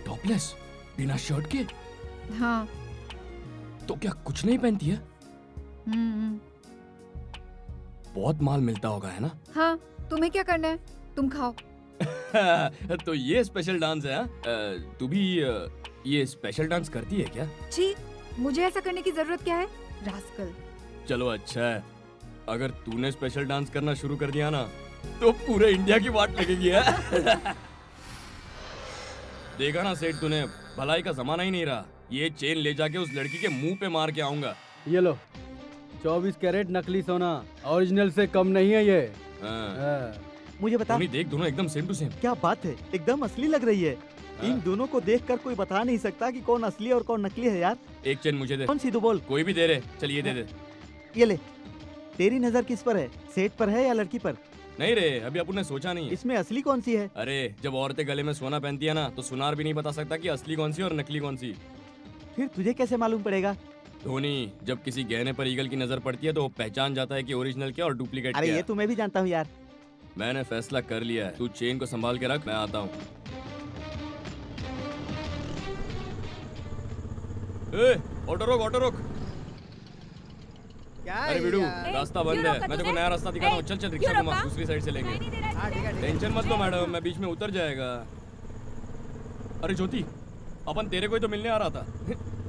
टॉपलेस बिना शर्ट के? हाँ। तो क्या कुछ नहीं पहनती है। बहुत माल मिलता होगा है ना? हाँ तुम्हें क्या करना है? तुम खाओ। तो ये स्पेशल डांस है हाँ? तू भी ये स्पेशल डांस करती है क्या? छी मुझे ऐसा करने की ज़रूरत क्या है? रास्कल। चलो अच्छा है। अगर तूने स्पेशल डांस करना शुरू कर दिया ना तो पूरे इंडिया की वाट लगेगी है? देखा ना सेठ तूने भलाई का जमाना ही नहीं रहा। ये चेन ले जाके उस लड़की के मुँह पे मार के आऊँगा। ये लो चौबीस कैरेट नकली सोना ओरिजिनल से कम नहीं है ये। हाँ। हाँ। मुझे बता। देख दोनों एकदम सेम टू सेम क्या बात है? एकदम असली लग रही है। इन दोनों को देखकर कोई बता नहीं सकता कि कौन असली और कौन नकली है यार। एक चेन मुझे दे। कौन सी बोल? कोई भी दे रहे चल ये दे दे। ये ले। तेरी नज़र किस पर है? सेठ पर है या लड़की पर? नहीं रे अभी अपन ने सोचा नहीं। इसमें असली कौन सी है? अरे जब औरतें गले में सोना पहनती है ना तो सुनार भी नहीं बता सकता कि असली कौन सी और नकली कौन सी। फिर तुझे कैसे मालूम पड़ेगा? धोनी जब किसी गहने पर ईगल की नज़र पड़ती है तो वो पहचान जाता है कि ओरिजिनल क्या और डुप्लीकेट अरे ये। तो मैं भी जानता हूँ यार। मैंने फैसला कर लिया है। तू चेन को संभाल के रख मैं आता हूँ। ऑटो रोक ऑटो रोक। क्या अरे बिडू रास्ता बंद है। मैं तेरे को नया रास्ता दिखाता हूँ। चल चल रिक्शा घुमा दूसरी साइड से लेंगे हाँ, है, है। टेंशन मत लो मैडम मैं बीच में उतर जाएगा। अरे ज्योति अपन तेरे को ही तो मिलने आ रहा था।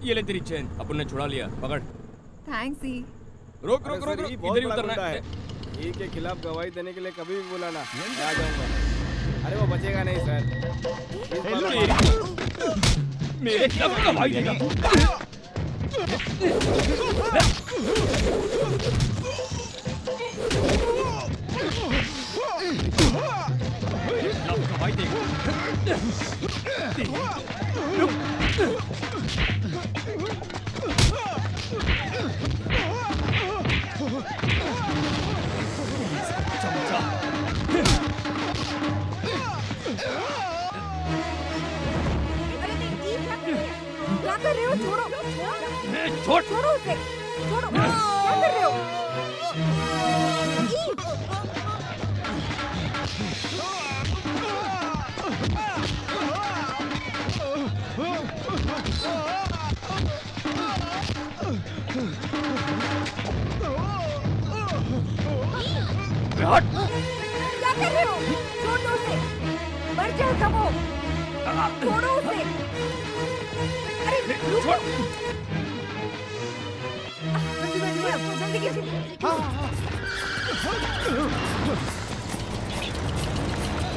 ये ले तेरी चेन। अपन ने छुड़ा लिया। पकड़। थैंक्स ही रोक रोक रोक रोक। इधर ही उतरना है। है। ई के खिलाफ गवाही देने के लिए कभी भी बुलाना मैं आ जाऊँगा। अरे वो बचेगा नहीं सर। इस बार मेरे- मेरे खिलाफ गवाही देगा गवाही क्या कर रहे हो? छोड़ो। छोड़। छोड़ो उसे। छोड़ो। क्या कर रहे हो? क्या कर रहे हो? छोड़ दो उसे। मर जाएगा वो छोड़ो उसे। जल्दी जल्दी हाँ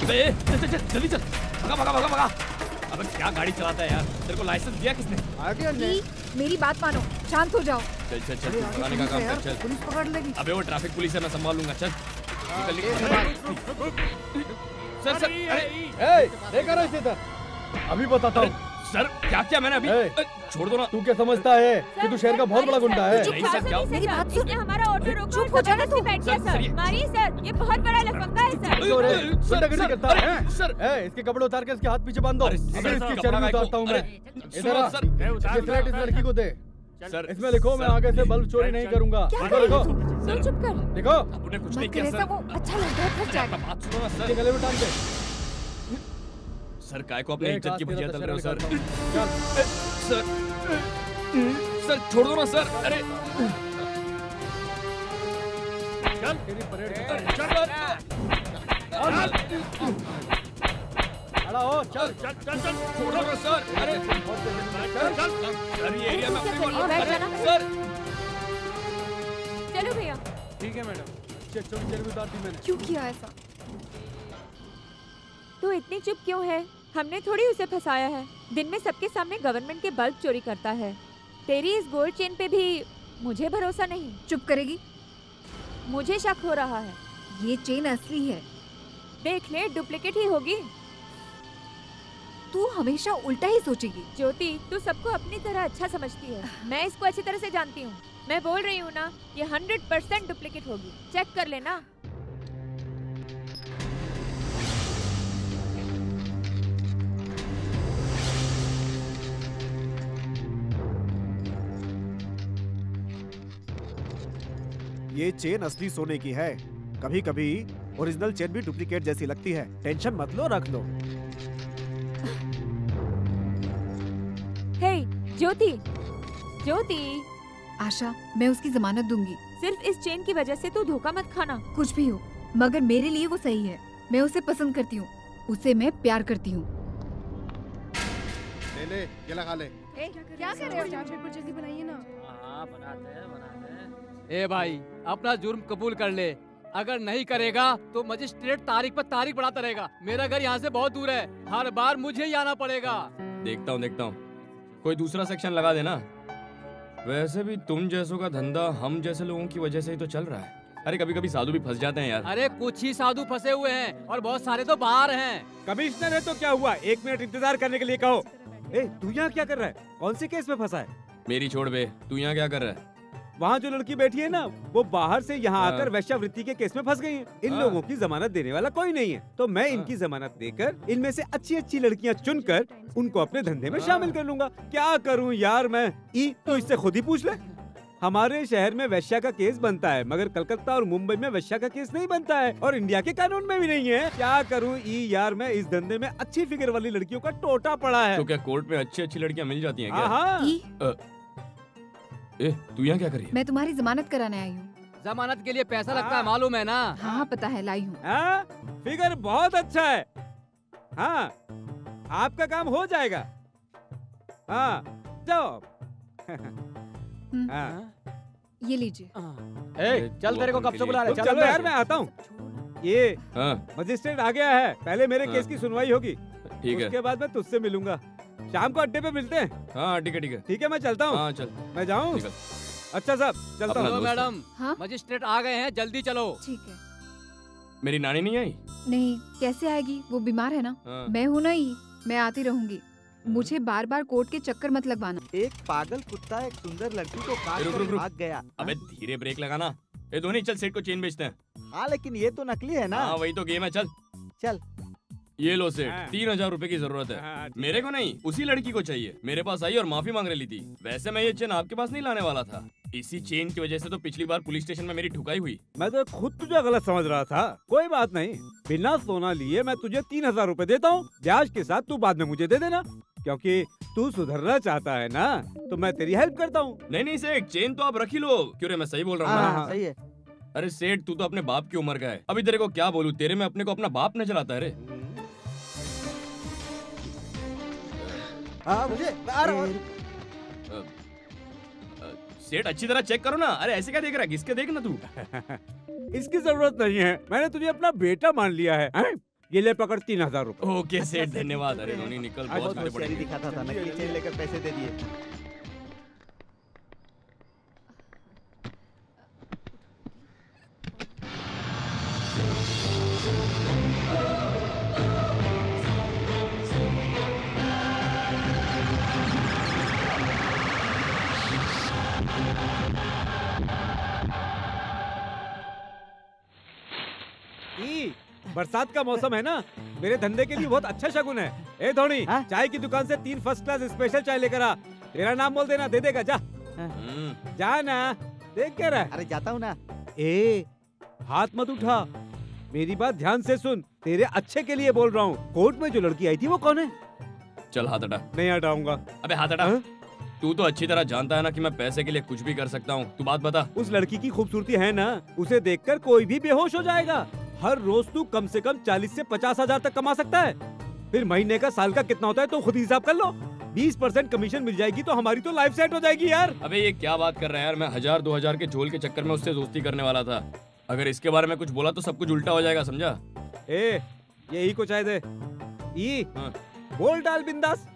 चल चल चल। जल्दी भगा भगा भगा भगा अबे क्या गाड़ी चलाता है यार तेरे को लाइसेंस दिया किसने मेरी बात मानो शांत हो जाओ चल चल चल भगाने का काम कर चल पुलिस पकड़ लेगी अबे वो ट्रैफ़िक पुलिस है मैं संभाल लूँगा चल निकल निकल सर सर अरे ए, आओ इधर अभी बताता हूँ। सर क्या क्या मैंने अभी ए, छोड़ दो ना। तू क्या समझता है कि तू शहर का बहुत बड़ा गुंडा है? नहीं सर क्या मेरी बात सुन। हमारा ऑटो रोको चुप हो जाना तू। बैठ गया सर मारिए सर ये बहुत बड़ा लफंगा है सर। क्यों रे गुंडागर्दी करता है सर। ए, इसके कपड़े उतार के इसके हाथ पीछे बाँध दो। अभी इसकी चर्बी उतारता हूँ। मैं। इधर आ। सर, इस लड़की को दे। सर इसमें लिखो मैं आगे से बल्ब चोरी नहीं करूँगा। लिखो लिखो चुप कर लिखो आपने कुछ नहीं किया सर। वो अच्छा है सुनो ना सर। गले में टांग दे। सर काय को अपने इज़्ज़त की भुजिया तल रहे हो सर सर? सर छोड़ दो ना सर. अरे चल. तेरी परेड खड़ा हो चल. चल चल चल छोड़ ना सर. अरे चल चल सर ये एरिया में अपने को बैठ अरे, जाना। सर. चलो भैया। ठीक है मैडम. चौकी चेक उतार दी मैंने. क्यों किया ऐसा? तू इतनी चुप क्यों है? हमने थोड़ी उसे फंसाया है। दिन में सबके सामने गवर्नमेंट के बल्ब चोरी करता है। तेरी इस गोल्ड चेन पे भी मुझे भरोसा नहीं। चुप करेगी। मुझे शक हो रहा है। ये चेन असली है। देख ले डुप्लीकेट ही होगी। तू हमेशा उल्टा ही सोचेगी। ज्योति तू सबको अपनी तरह अच्छा समझती है। मैं इसको अच्छी तरह से जानती हूँ। मैं बोल रही हूँ ना ये हंड्रेड परसेंट डुप्लीकेट होगी। चेक कर लेना। ये चेन असली सोने की है। कभी कभी ओरिजिनल चेन भी डुप्लीकेट जैसी लगती है। टेंशन मत लो रख लो हे ज्योति। ज्योति। आशा मैं उसकी जमानत दूँगी। सिर्फ़ इस चेन की वजह से तू धोखा मत खाना। कुछ भी हो मगर मेरे लिए वो सही है। मैं उसे पसंद करती हूँ। उसे मैं प्यार करती हूँ। ले ले ये लगा ले। क्या कर रहे हो? जल्दी बनाइए ना। हाँ बनाते हैं बनाते हैं। ए भाई अपना जुर्म कबूल कर ले। अगर नहीं करेगा तो मजिस्ट्रेट तारीख पर तारीख बढ़ाता रहेगा। मेरा घर यहाँ से बहुत दूर है। हर बार मुझे ही आना पड़ेगा। देखता हूँ देखता हूँ। कोई दूसरा सेक्शन लगा देना। वैसे भी तुम जैसों का धंधा हम जैसे लोगों की वजह से ही तो चल रहा है। अरे कभी कभी साधु भी फंस जाते हैं यार। अरे कुछ ही साधु फंसे हुए हैं और बहुत सारे तो बाहर हैं। कमिश्नर है तो क्या हुआ? एक मिनट इंतज़ार करने के लिए कहो। ए तू यहाँ क्या कर रहा है? कौन से केस में फंसा है? मेरी छोड़ बे तू यहाँ क्या कर रहा है? वहाँ जो लड़की बैठी है ना वो बाहर से यहाँ हाँ। आकर वैश्यावृत्ति के केस में फंस गई है। इन हाँ। लोगों की जमानत देने वाला कोई नहीं है। तो मैं इनकी जमानत देकर इनमें से अच्छी अच्छी लड़कियाँ चुनकर उनको अपने धंधे में शामिल कर लूँगा। क्या करूँ यार मैं? ई तो इससे खुद ही पूछ ले। हमारे शहर में वैश्या का केस बनता है मगर कलकत्ता और मुंबई में वैश्या का केस नहीं बनता है और इंडिया के कानून में भी नहीं है। क्या करूँ ई यार मैं? इस धंधे में अच्छी फिगर वाली लड़कियों का टोटा पड़ा है। तो क्या कोर्ट में अच्छी अच्छी लड़कियाँ मिल जाती हैं क्या? हाँ। ए तू यहाँ क्या कर रही है? मैं तुम्हारी जमानत कराने आई हूँ। जमानत के लिए पैसा लगता है मालूम है ना? हाँ पता है लाई हूँ। हाँ? फिगर बहुत अच्छा है। हाँ आपका काम हो जाएगा। हाँ जाओ हाँ। ये लीजिए। ए, चल तेरे को कब से बुला रहे चल यार मैं आता हूँ। ये हाँ। मजिस्ट्रेट आ गया है। पहले मेरे हाँ। केस की सुनवाई होगी। ठीक है। उसके बाद मैं तुझसे मिलूँगा। शाम को अड्डे पे मिलते हैं। हाँ ठीक है ठीक है। ठीक है मैं चलता हूँ। हाँ चल। मैं जाऊँ? अच्छा साहब चलता हूँ। मैडम हाँ? मजिस्ट्रेट आ गए हैं जल्दी चलो। ठीक है। मेरी नानी नहीं आई? नहीं कैसे आएगी? वो बीमार है ना? हाँ। मैं हूँ ना ही मैं आती रहूँगी। मुझे बार बार कोर्ट के चक्कर मत लगवाना। एक पागल कुत्ता एक सुंदर लड़की को काट रुक, कर रुक, रुक। भाग गया। अबे धीरे ब्रेक लगाना। ए धोनी चल सेठ को चेन बेचते हैं। हाँ लेकिन ये तो नकली है ना। हाँ वही तो गेम है चल। चल। ये लो सेठ हाँ। तीन हज़ार रूपए की ज़रूरत है। हाँ, मेरे को नहीं उसी लड़की को चाहिए। मेरे पास आई और माफ़ी मांग रही थी। वैसे मैं ये चेन आपके पास नहीं लाने वाला था। इसी चेन की वजह से तो पिछली बार पुलिस स्टेशन में मेरी ठुकाई हुई। मैं तो खुद तुझे गलत समझ रहा था। कोई बात नहीं। बिना सोना लिए मैं तुझे तीन हज़ार रूपए देता हूँ। ब्याज के साथ तू बाद में मुझे दे देना। क्योंकि तू सुधरना चाहता है ना तो मैं तेरी हेल्प करता हूँ। नहीं नहीं सेठ चेन तो आप रख ही लो। क्यों रे मैं सही बोल रहा हूँ हाँ? हाँ, सही है। अरे सेठ तू तो अपने बाप की उम्र का है। अभी तेरे को क्या बोलूँ? तेरे में अपने को अपना बाप नज़र आता है हाँ मुझे सेठ अच्छी तरह चेक करो ना। अरे ऐसे क्या देख रहा है? किसके देख ना तू। इसकी ज़रूरत नहीं है। मैंने तुझे अपना बेटा मान लिया है, हैं? ये ले पकड़ तीन हज़ार रूपए। ओके सेठ धन्यवाद। अरे धोनी निकल बहुत पड़ेंगे दिखाता था मैं लेकर पैसे दे दिए। बरसात का मौसम है ना? मेरे धंधे के लिए बहुत अच्छा शगुन है। ए धोनी चाय की दुकान से तीन फ़र्स्ट क्लास स्पेशल चाय लेकर आ। तेरा नाम बोल देना दे देगा जा। हम्म, जा ना देख क्या रहा है। अरे जाता हूँ ना। ए हाथ मत उठा। मेरी बात ध्यान से सुन। तेरे अच्छे के लिए बोल रहा हूँ। कोर्ट में जो लड़की आई थी वो कौन है? चल हाथ हटा। नहीं हटाऊँगा। अबे हाथ हटा। हाँ? तू तो अच्छी तरह जानता है ना कि मैं पैसे के लिए कुछ भी कर सकता हूँ। तू बात बता। उस लड़की की खूबसूरती है ना उसे देखकर कोई भी बेहोश हो जाएगा। हर रोज तू कम से कम चालीस से पचास हज़ार तक कमा सकता है। फिर महीने का साल का कितना होता है तो खुद हिसाब कर लो। बीस परसेंट कमीशन मिल जाएगी तो हमारी तो लाइफ सेट हो जाएगी यार। अबे ये क्या बात कर रहा है यार? मैं हज़ार दो हज़ार के झोल के चक्कर में उससे दोस्ती करने वाला था। अगर इसके बारे में कुछ बोला तो सब कुछ उल्टा हो जाएगा समझा? ए यही को चाहे दे। ई बोल डाल बिंदास।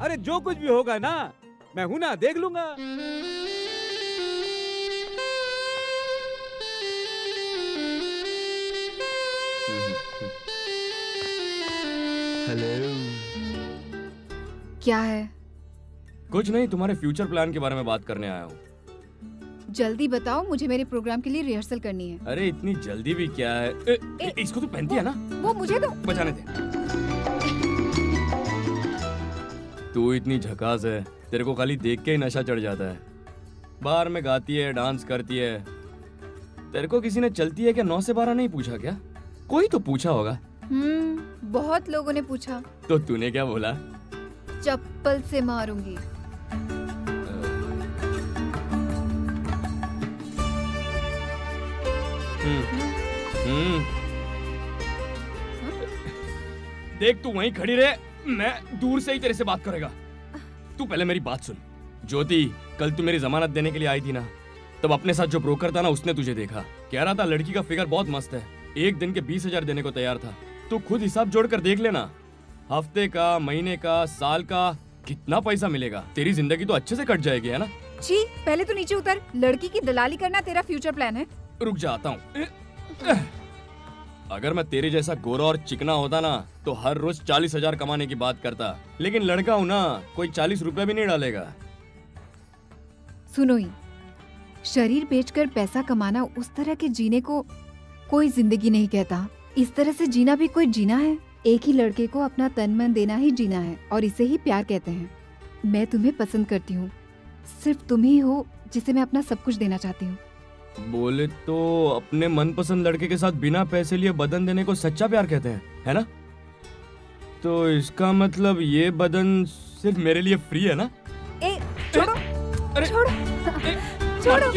अरे जो कुछ भी होगा ना मैं हूँ ना देख लूँगा। क्या है? कुछ नहीं तुम्हारे फ्यूचर प्लान के बारे में बात करने आया हूँ। जल्दी बताओ मुझे मेरे प्रोग्राम के लिए रिहर्सल करनी है। अरे इतनी जल्दी भी क्या है? ए, ए, इसको तो पहनती है ना? वो मुझे तो बचाने दे। तू इतनी झकास है तेरे को खाली देख के ही नशा चढ़ जाता है। बार में गाती है डांस करती है। तेरे को किसी ने चलती है क्या? नौ से बारह नहीं पूछा क्या? कोई तो पूछा होगा। हम्म बहुत लोगों ने पूछा। तो तूने क्या बोला? चप्पल से मारूँगी। हम्म हम्म। देख, तू वहीं खड़ी रहे, मैं दूर से ही तेरे से बात करेगा। तू पहले मेरी बात सुन। ज्योति, कल तू मेरी जमानत देने के लिए आई थी ना, तब अपने साथ जो ब्रोकर था ना, उसने तुझे देखा। कह रहा था, लड़की का फिगर बहुत मस्त है। एक दिन के बीस हज़ार देने को तैयार था। तू खुद हिसाब जोड़ कर देख लेना। हफ़्ते का महीने का साल का कितना पैसा मिलेगा? तेरी ज़िंदगी तो अच्छे से कट जाएगी है ना? जी पहले तो नीचे उतर। लड़की की दलाली करना तेरा फ्यूचर प्लान है। रुक जाता हूँ। अगर मैं तेरे जैसा गोरा और चिकना होता ना तो हर रोज चालीस हज़ार कमाने की बात करता। लेकिन लड़का हूँ ना कोई चालीस रुपए भी नहीं डालेगा। सुनो ही शरीर बेचकर पैसा कमाना उस तरह के जीने को कोई ज़िंदगी नहीं कहता। इस तरह से जीना भी कोई जीना है? एक ही लड़के को अपना तन मन देना ही जीना है और इसे ही प्यार कहते हैं। मैं तुम्हें पसंद करती हूँ। सिर्फ़ तुम ही हो जिसे मैं अपना सब कुछ देना चाहती हूँ। बोले तो अपने मनपसंद लड़के के साथ बिना पैसे लिए बदन देने को सच्चा प्यार कहते हैं है ना? तो इसका मतलब ये बदन सिर्फ़ मेरे लिए फ्री है ना? ए छोड़ो अरे छोड़ो छोड़ो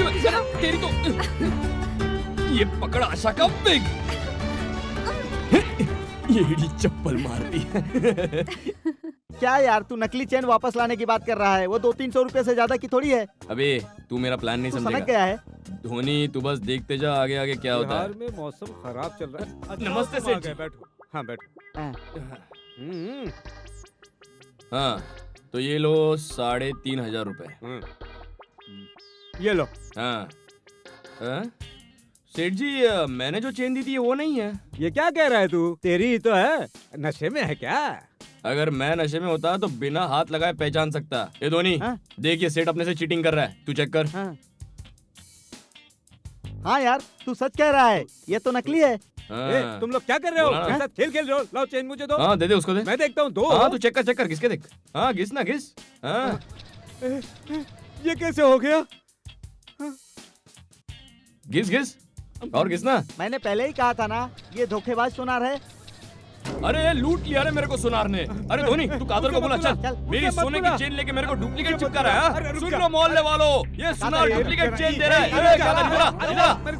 तेरी तो ये पकड़ आशा का बिग। ये चप्पल मार दी। क्या यार तू नकली चेन वापस लाने की बात कर रहा है? वो दो तीन सौ रूपए से ज़्यादा की थोड़ी है। अबे तू मेरा प्लान नहीं समझ गया है? धोनी तू बस देखते जा आगे आगे क्या होता है। में मौसम खराब चल रहा है। अच्छा, नमस्ते सेठ बैठो। हाँ बैठो। हम्म, हाँ तो ये लो साढ़े तीन हज़ार रूपए। ये लो। हाँ। हाँ? सेठ जी मैंने जो चेन दी थी वो नहीं है। ये क्या कह रहा है तू? तेरी ही तो है। नशे में है क्या? अगर मैं नशे में होता तो बिना हाथ लगाए पहचान सकता। ये धोनी देख ये सेठ अपने से चीटिंग कर रहा है। तू चेक कर। हाँ। यार तू सच कह रहा है। ये तो नकली है। हाँ। ए, तुम लोग क्या कर रहे हो? मेरे साथ खेल खेल रहे हो? लाओ चेन मुझे दो। हाँ दे दे उसको दे। मैं देखता हूँ दो। हाँ तू चेक कर चेक कर किसके देख। हाँ घिस ना घिस। हाँ। ए, ये कैसे हो गया? घिस घिस। और घिस ना मैंने पहले ही कहा था ना ये धोखेबाज सुनार है। अरे ये लूट लिया रे मेरे को सुनार ने अरे धोनी तू कादर को बोला चल। मेरी सोने की चेन लेके मेरे को डुप्लीकेट चिपका रहा है हाँ? सुन लो मोहल्ले वालों। ये सुनार डुप्लीकेट चेन दे रहा है। अरे कादर बोला अरे,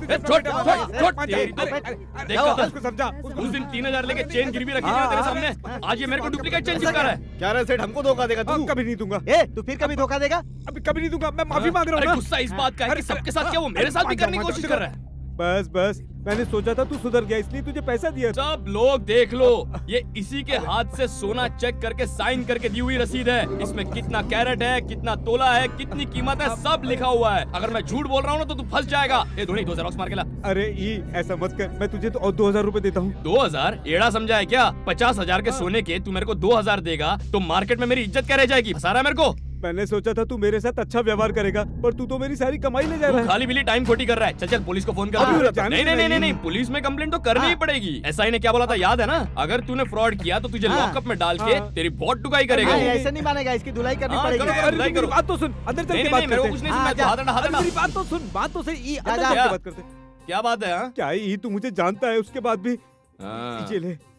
इधर तो- अरे, अरे, देख उसको समझा, उस दिन तीन हज़ार लेके चेन गिरवी रखी थी हाँ, तेरे हाँ, सामने आज ये मेरे को डुप्लीकेट चेन चिपका रहा है। क्या रहे सेठ हमको धोखा देगा तू। कभी नहीं दूँगा। ए तू फिर कभी धोखा देगा? अभी कभी नहीं दूँगा। मैं माफ़ी मांग रहा हूँ अरे गुस्सा इस बात का है कि सबके साथ क्या वो मेरे साथ भी करने की कोशिश कर रहा है। बस बस। मैंने सोचा था तू सुधर गया इसलिए तुझे पैसा दिया। सब लोग देख लो। ये इसी के हाथ से सोना चेक करके साइन करके दी हुई रसीद है। इसमें कितना कैरेट है कितना तोला है कितनी कीमत है सब लिखा हुआ है। अगर मैं झूठ बोल रहा हूँ ना तो तू फंस जाएगा। ये धोनी दो जेरोक्स मार के ला। अरे ई ऐसा मत कर। मैं तुझे तो और दो हज़ार रूपए देता हूँ। दो हज़ार? एड़ा समझा है क्या? पचास हज़ार के सोने के तू मेरे को दो हज़ार देगा तो मार्केट में मेरी इज़्ज़त क्या रह जाएगी? है मेरे को? मैंने सोचा था तू मेरे साथ अच्छा व्यवहार करेगा पर तू तो मेरी सारी कमाई ले जा रहा है। खाली बिली टाइम खोटी कर रहा है। चल चल पुलिस को फ़ोन कर। नहीं नहीं नहीं नहीं। नहीं पुलिस में कंप्लेंट तो करनी ही। पड़ेगी। एसआई ने क्या बोला था याद है ना? अगर तूने फ्रॉड किया तो तुझे हाँ। लॉकअप में डाल के हाँ। तेरी बहुत टुकाई करेगा। ऐसे नहीं मानेगा इसकी धुलाई करनी हाँ, पड़ेगी। बात तो सुन अंदर चल के बात करते हैं। हाँ, तू बात तो सुन बात तो सही बात करते क्या बात है हाँ? क्या ई तू मुझे जानता है उसके बाद भी हाँ।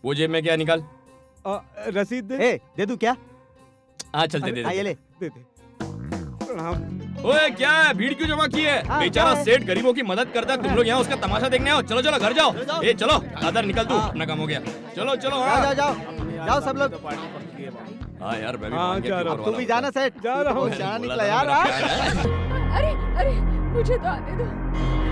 वो जेब में क्या निकाल। रसीद दे। दे दूँ क्या? हाँ चल दे हाँ, दे। ले। दे दे। ओए क्या है? भीड़ क्यों जमा की है? हाँ, बेचारा सेठ गरीबों की मदद करता है। तुम लोग यहाँ उसका तमाशा देखने आओ। चलो चलो घर जाओ। ए चलो दादर निकल तू। अपना काम हो गया। चलो चलो जाओ हाँ। जाओ जाओ जाओ सब लोग। हाँ यार मैं भी हाँ, जा रहा हूँ। तू भी जाना सेठ। जा रहा हूँ। निकला यार हाँ। है। अरे अरे मुझे तो आने दो।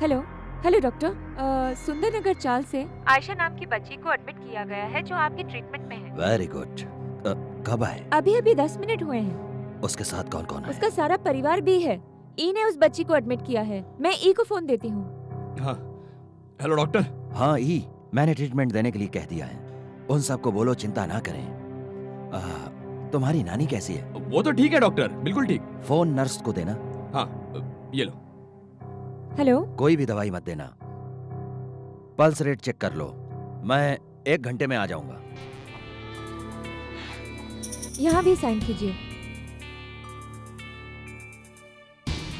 हेलो हेलो डॉक्टर सुंदर नगर चाल से आयशा नाम की बच्ची को एडमिट किया गया है जो आपके ट्रीटमेंट में है। वेरी गुड कब आए? अभी अभी दस मिनट हुए हैं। उसके साथ कौन कौन है उसका सारा परिवार भी है। ई ने उस बच्ची को एडमिट किया है। मैं ई को फ़ोन देती हूँ। हाँ। हेलो डॉक्टर हाँ ई। मैंने ट्रीटमेंट देने के लिए कह दिया है। उन सबको बोलो चिंता ना करें। आ, तुम्हारी नानी कैसी है? वो तो ठीक है डॉक्टर बिल्कुल ठीक। फ़ोन नर्स को देना। हाँ ये लो। हेलो? कोई भी दवाई मत देना। पल्स रेट चेक कर लो। मैं एक घंटे में आ जाऊँगा। यहाँ भी साइन कीजिए।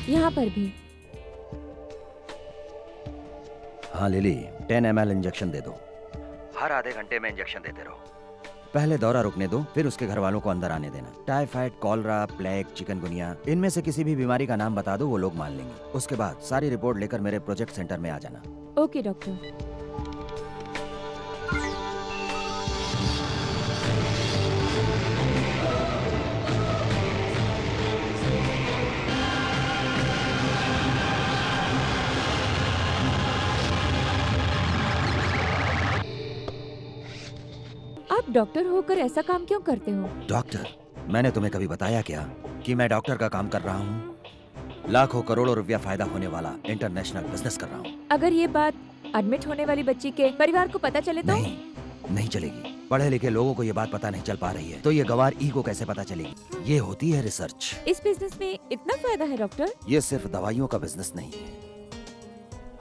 यहाँ पर भी। हाँ लिली टेन एम इंजेक्शन दे दो। हर आधे घंटे में इंजेक्शन देते रहो। पहले दौरा रुकने दो, फिर उसके घर वालों को अंदर आने देना। टाइफाइड कॉलरा प्लेग चिकनगुनिया इनमें से किसी भी बीमारी का नाम बता दो, वो लोग मान लेंगे। उसके बाद सारी रिपोर्ट लेकर मेरे प्रोजेक्ट सेंटर में आ जाना। Okay, doctor. आप डॉक्टर होकर ऐसा काम क्यों करते हो? डॉक्टर मैंने तुम्हें कभी बताया क्या कि मैं डॉक्टर का काम कर रहा हूँ? लाखों करोड़ों रुपया फ़ायदा होने वाला इंटरनेशनल बिज़नेस कर रहा हूँ। अगर ये बात एडमिट होने वाली बच्ची के परिवार को पता चले तो? नहीं नहीं चलेगी। पढ़े लिखे लोगों को ये बात पता नहीं चल पा रही है तो ये गवार ई को कैसे पता चलेगी? ये होती है रिसर्च। इस बिज़नेस में इतना फ़ायदा है डॉक्टर ये सिर्फ़ दवाइयों का बिज़नेस नहीं है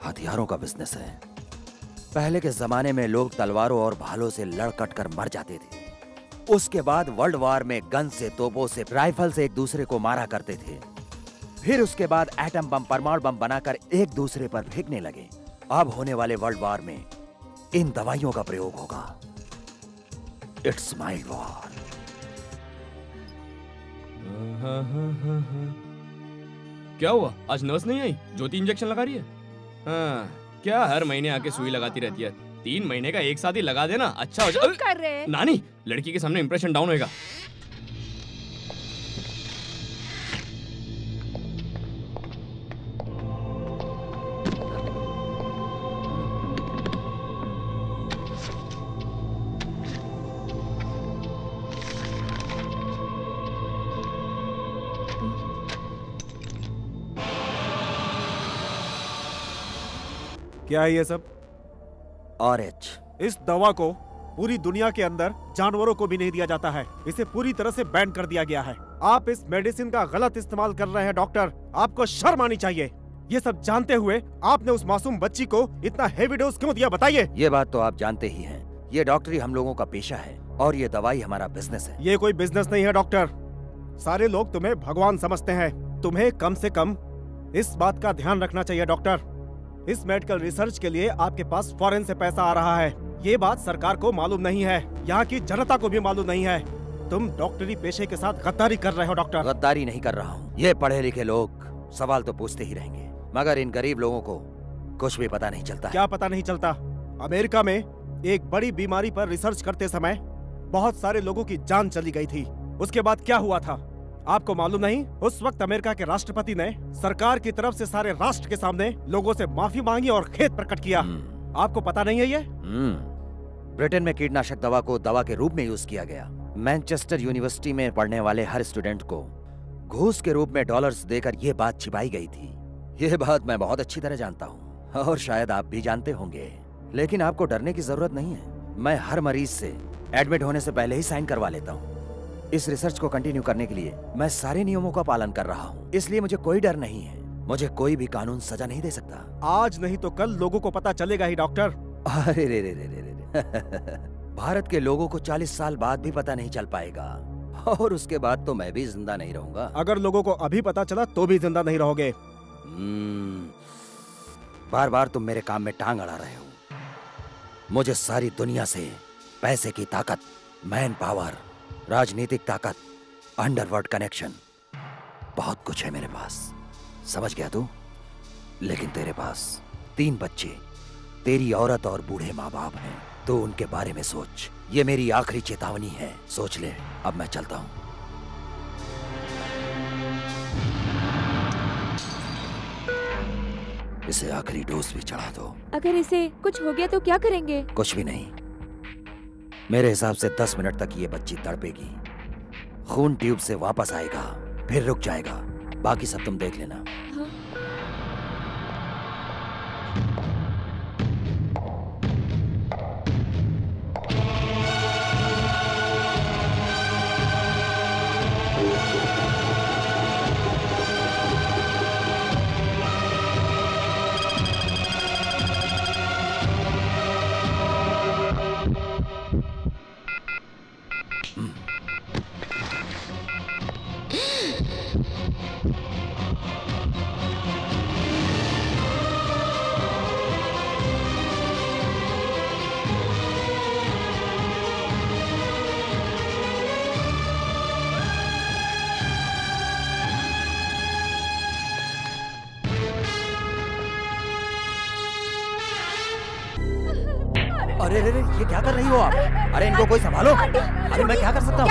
हथियारों का बिज़नेस है। पहले के जमाने में लोग तलवारों और भालों से लड़ कट कर मर जाते थे। उसके बाद वर्ल्ड वार में गन से तोपों से राइफल से एक दूसरे को मारा करते थे। फिर उसके बाद एटम बम परमाणु बम बनाकर एक दूसरे पर फेंकने लगे। अब होने वाले वर्ल्ड वार में इन दवाइयों का प्रयोग होगा। इट्स माइल्ड वॉर क्या हुआ? आज नर्स नहीं आई? ज्योति इंजेक्शन लगा रही है। हाँ, क्या हर महीने आके सुई लगाती रहती है? तीन महीने का एक साथ ही लगा देना अच्छा हो जाए कर रहे नानी लड़की के सामने इम्प्रेशन डाउन होएगा। क्या है ये सब? एच इस दवा को पूरी दुनिया के अंदर जानवरों को भी नहीं दिया जाता है। इसे पूरी तरह से बैन कर दिया गया है। आप इस मेडिसिन का गलत इस्तेमाल कर रहे हैं डॉक्टर। आपको शर्म आनी चाहिए। ये सब जानते हुए आपने उस मासूम बच्ची को इतना हेवी डोज क्यों दिया बताइए। ये बात तो आप जानते ही हैं। ये डॉक्टरी हम लोगों का पेशा है और ये दवाई हमारा बिज़नेस है। ये कोई बिज़नेस नहीं है डॉक्टर। सारे लोग तुम्हें भगवान समझते हैं। तुम्हें कम से कम इस बात का ध्यान रखना चाहिए डॉक्टर। इस मेडिकल रिसर्च के लिए आपके पास फॉरेन से पैसा आ रहा है। ये बात सरकार को मालूम नहीं है। यहाँ की जनता को भी मालूम नहीं है। तुम डॉक्टरी पेशे के साथ गद्दारी कर रहे हो डॉक्टर। गद्दारी नहीं कर रहा हूँ। ये पढ़े लिखे लोग सवाल तो पूछते ही रहेंगे। मगर इन गरीब लोगों को कुछ भी पता नहीं चलता। क्या पता नहीं चलता? अमेरिका में एक बड़ी बीमारी पर रिसर्च करते समय बहुत सारे लोगों की जान चली गई थी। उसके बाद क्या हुआ था? आपको मालूम नहीं उस वक्त अमेरिका के राष्ट्रपति ने सरकार की तरफ़ से सारे राष्ट्र के सामने लोगों से माफ़ी मांगी और खेत प्रकट किया। आपको पता नहीं है ये? हम्म। ब्रिटेन में कीटनाशक दवा को दवा के रूप में यूज़ किया गया। मैनचेस्टर यूनिवर्सिटी में पढ़ने वाले हर स्टूडेंट को घूस के रूप में डॉलर्स देकर ये बात छिपाई गई थी। यह बात मैं बहुत अच्छी तरह जानता हूँ और शायद आप भी जानते होंगे। लेकिन आपको डरने की ज़रूरत नहीं है। मैं हर मरीज़ से एडमिट होने से पहले ही साइन करवा लेता हूँ। इस रिसर्च को कंटिन्यू करने के लिए मैं सारे नियमों का पालन कर रहा हूँ। इसलिए मुझे कोई डर नहीं है। मुझे कोई भी कानून सजा नहीं दे सकता। आज नहीं तो कल लोगों को पता चलेगा ही डॉक्टर अरे रे रे रे रे रे भारत के लोगों को 40 साल बाद भी पता नहीं चल पाएगा। और उसके बाद तो मैं भी ज़िंदा नहीं रहूँगा। अगर लोगों को अभी पता चला तो भी ज़िंदा नहीं रहोगे। हम्म, बार बार तुम मेरे काम में टांग अड़ा रहे हो। मुझे सारी दुनिया से पैसे की ताकत मैन पावर राजनीतिक ताकत अंडरवर्ल्ड कनेक्शन बहुत कुछ है मेरे पास। समझ गया तू? लेकिन तेरे पास तीन बच्चे तेरी औरत और बूढ़े माँ बाप हैं। तो उनके बारे में सोच। ये मेरी आखिरी चेतावनी है। सोच ले। अब मैं चलता हूँ। इसे आखिरी डोज भी चढ़ा दो। अगर इसे कुछ हो गया तो क्या करेंगे? कुछ भी नहीं। मेरे हिसाब से दस मिनट तक ये बच्ची तड़पेगी। खून ट्यूब से वापस आएगा, फिर रुक जाएगा। बाकी सब तुम देख लेना। रही हो आप अरे इनको कोई संभालो अरे मैं क्या कर सकता हूँ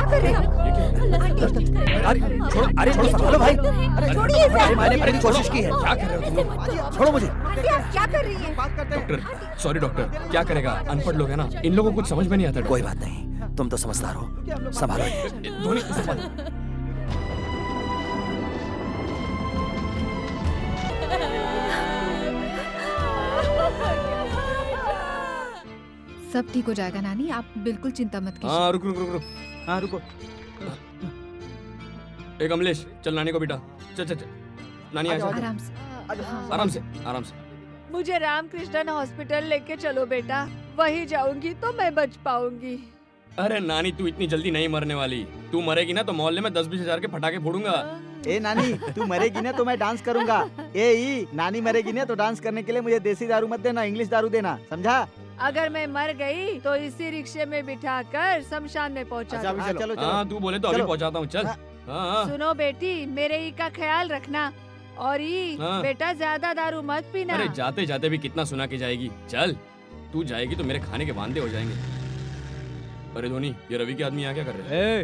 अरे छोड़ो अरे छोड़ो संभालो भाई अरे छोड़िए इसे। अरे मैंने पूरी कोशिश की है क्या कर रहे हो तुम छोड़ो मुझे क्या कर रही है डॉक्टर सॉरी डॉक्टर क्या करेगा अनपढ़ लोग है ना इन लोगों को कुछ समझ में नहीं आता कोई बात नहीं तुम तो समझदार हो संभालो। धोनी सब ठीक हो जाएगा नानी। आप बिल्कुल चिंता मत कीजिए। हाँ रुक रुक रुक रुक। हाँ रुको। एक अमलेश चल नानी को बेटा चल चल चल। नानी आ आराम से। आराम से आराम से। मुझे रामकृष्णन हॉस्पिटल लेके चलो बेटा। वही जाऊँगी तो मैं बच पाऊँगी। अरे नानी तू इतनी जल्दी नहीं मरने वाली। तू मरेगी ना तो मोहल्ले में दस बीस हज़ार के फटाके फोड़ूँगा। ए नानी तू मरेगी ना तो मैं डांस करूँगा। ए ई नानी मरेगी ना तो डांस करने के लिए मुझे देसी दारू मत देना इंग्लिश दारू देना समझा? अगर मैं मर गई तो इसी रिक्शे में बिठा कर शमशान में पहुँचा अच्छा। चलो। हाँ तू बोले तो अभी चलो। पहुंचाता हूँ चल। हाँ। हाँ सुनो बेटी मेरे ई का ख्याल रखना। और ई। बेटा ज़्यादा दारू मत पीना। अरे जाते जाते भी कितना सुना के जाएगी। चल तू जाएगी तो मेरे खाने के वांदे हो जाएँगे। अरे धोनी ये रवि के आदमी यहाँ क्या कर रहे हैं?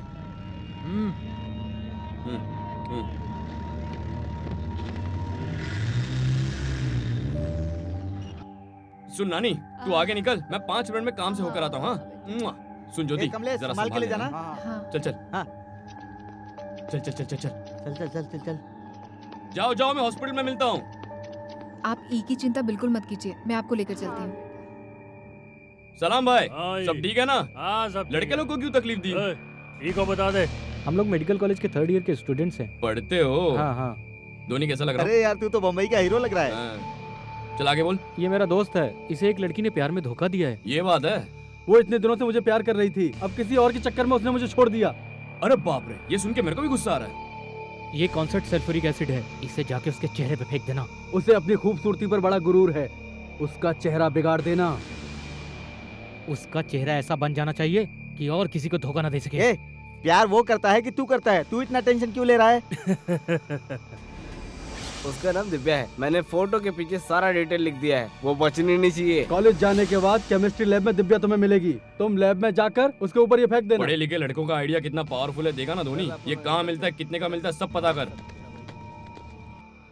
सुन नानी तू आगे निकल मैं पाँच मिनट में काम से होकर आता हूँ हाँ? सुन ज्योति जरा संभाल के ले जाना। हाँ। चल चल। हाँ। चल चल चल चल चल। चल चल चल चल चल। जाओ जाओ मैं हॉस्पिटल में मिलता हूँ। आप ई की चिंता बिल्कुल मत कीजिए मैं आपको लेकर चलती हूँ। सलाम भाई हाँ, सब ठीक है ना? हाँ सब लड़के लोग को क्यों तकलीफ़ दी? ई को बता दे। हम लोग मेडिकल कॉलेज के थर्ड ईयर के स्टूडेंट्स हैं। पढ़ते हो? हाँ हाँ। धोनी कैसा लग रहा? है अरे यार तू तो बम्बई का हीरो लग रहा है। है। चल आगे बोल। ये मेरा दोस्त है इसे एक लड़की ने प्यार में धोखा दिया है। ये बात है? वो इतने दिनों से मुझे प्यार कर रही थी अब किसी और के चक्कर में उसने मुझे छोड़ दिया। अरे बाप रे ये सुन के मेरे को भी गुस्सा आ रहा है। ये कॉन्सर्ट सल्फ्यूरिक एसिड है इसे जाके उसके चेहरे पे फेंक देना। उसे अपनी खूबसूरती पर बड़ा गुरूर है उसका चेहरा बिगाड़ देना। उसका चेहरा ऐसा बन जाना चाहिए कि और किसी को धोखा ना दे सके। ए प्यार वो करता है कि तू करता है तू इतना टेंशन क्यों ले रहा है? उसका नाम दिव्या है। मैंने फ़ोटो के पीछे सारा डिटेल लिख दिया है। वो बचनी नहीं चाहिए। कॉलेज जाने के बाद केमिस्ट्री लैब में दिव्या तुम्हें मिलेगी। तुम लैब में जाकर उसके ऊपर ये फेंक देना। पढ़े लिखे लड़कों का आइडिया कितना पावरफुल है देखा ना धोनी? ये कहाँ मिलता है कितने का मिलता है सब पता कर।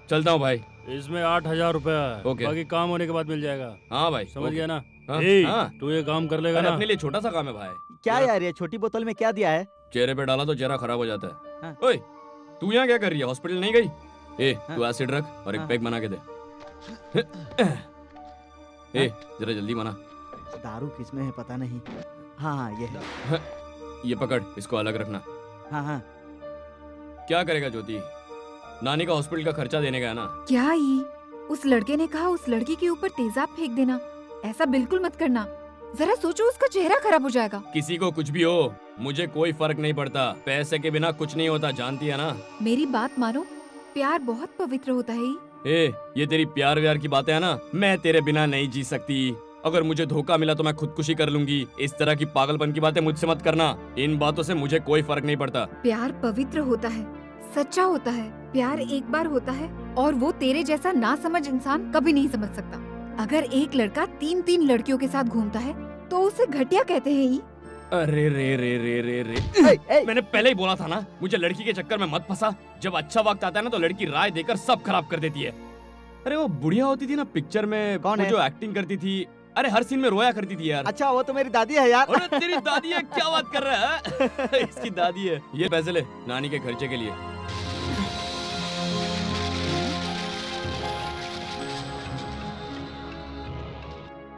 चलता हूँ भाई। इसमें आठ हज़ार रूपया है। बाकी काम होने के बाद मिल जाएगा। हाँ भाई। समझ गया ना? हाँ, हाँ। तू ये काम कर लेगा ना। अपने लिए छोटा सा काम है भाई। क्या यार ये छोटी बोतल में क्या दिया है? चेहरे पे डाला तो चेहरा खराब हो जाता है। हाँ। ओए तू यहाँ क्या कर रही है? हॉस्पिटल नहीं गई? ए तू हाँ। एसिड रख और एक हाँ। पैक बना के दे। ए जरा जल्दी बना। दारू किसमें है पता नहीं। हाँ हाँ ये है। ये पकड़ इसको अलग रखना। हाँ हाँ। क्या करेगा ज्योति? नानी का हॉस्पिटल का खर्चा देने का है ना। क्या ई उस लड़के ने कहा उस लड़की के ऊपर तेजाब फेंक देना। ऐसा बिल्कुल मत करना। जरा सोचो उसका चेहरा खराब हो जाएगा। किसी को कुछ भी हो मुझे कोई फ़र्क नहीं पड़ता। पैसे के बिना कुछ नहीं होता जानती है ना? मेरी बात मानो। प्यार बहुत पवित्र होता है। ए, ये तेरी प्यार व्यार की बातें है ना? मैं तेरे बिना नहीं जी सकती। अगर मुझे धोखा मिला तो मैं खुदकुशी कर लूँगी। इस तरह की पागलपन की बातें मुझसे मत करना। इन बातों से मुझे कोई फ़र्क नहीं पड़ता। प्यार पवित्र होता है सच्चा होता है प्यार एक बार होता है और वो तेरे जैसा ना समझ इंसान कभी नहीं समझ सकता। अगर एक लड़का तीन तीन लड़कियों के साथ घूमता है तो उसे घटिया कहते हैं ही अरे रे रे रे रे रे। ए, ए, मैंने पहले ही बोला था ना मुझे लड़की के चक्कर में मत फंसा। जब अच्छा वक्त आता है ना तो लड़की राय देकर सब खराब कर देती है। अरे वो बुढ़िया होती थी ना पिक्चर में कौन है? जो एक्टिंग करती थी। अरे हर सीन में रोया करती थी यार। अच्छा वो तो मेरी दादी है यार। अरे तेरी दादी है क्या बात कर रहा है? इसकी दादी है। ये पैसे ले नानी के खर्चे के लिए।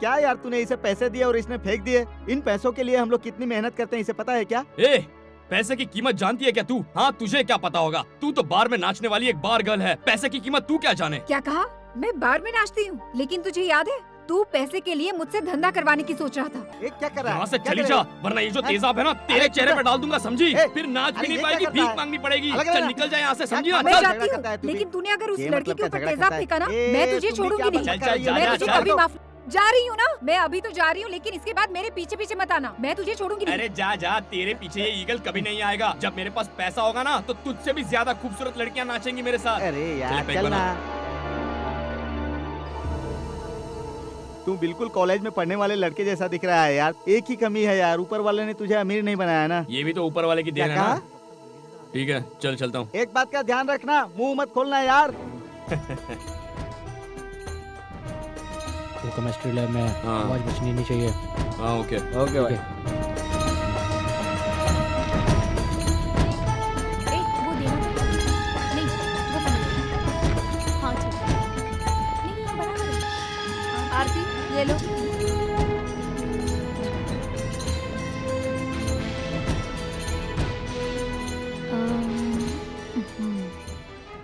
क्या यार तूने इसे पैसे दिए और इसने फेंक दिए? इन पैसों के लिए हम लोग कितनी मेहनत करते हैं इसे पता है क्या? ए पैसे की कीमत जानती है क्या तू? हाँ तुझे क्या पता होगा? तू तो बार में नाचने वाली एक बार गर्ल है। पैसे की कीमत तू क्या जाने? क्या कहा? मैं बार में नाचती हूँ लेकिन तुझे याद है? तू पैसे के लिए मुझसे धंधा करवाने की सोच रहा था। एक क्या कर यहाँ से चली जा वरना ये जो तेजाब है ना तेरे चेहरे पे डाल दूँगा समझी? फिर नाच भी नहीं पाएगी भीख मांगनी पड़ेगी। चल निकल जाए यहाँ से समझी? ना मैं जाती लेकिन तूने अगर उस लड़की के ऊपर तेजाब फेंका ना मैं तुझे छोड़ूँगी नहीं। रही हो? मैं तुझे कभी माफ़ जा रही हूँ ना? मैं अभी तो जा रही हूँ लेकिन इसके बाद मेरे पीछे पीछे मत आना। मैं तुझे छोड़ूँगी नहीं। अरे जा जा तेरे पीछे ये ईगल कभी नहीं आएगा। जब मेरे पास पैसा होगा ना तो तुझसे भी ज़्यादा खूबसूरत लड़कियाँ नाचेंगी मेरे साथ। अरे यार चल ना। तू बिल्कुल कॉलेज में पढ़ने वाले लड़के जैसा दिख रहा है यार। एक ही कमी है यार ऊपर वाले ने तुझे अमीर नहीं बनाया ना। ये भी तो ऊपर वाले की देन है ना? ठीक है चल चलता हूँ। एक बात का ध्यान रखना मुँह मत खोलना यार। तो केमिस्ट्री लैब में आवाज़ बचनी नहीं चाहिए। हाँ ओके। ओके भाई। ए, वो देना। नहीं वो पकड़। हाँ ठीक है। है। लो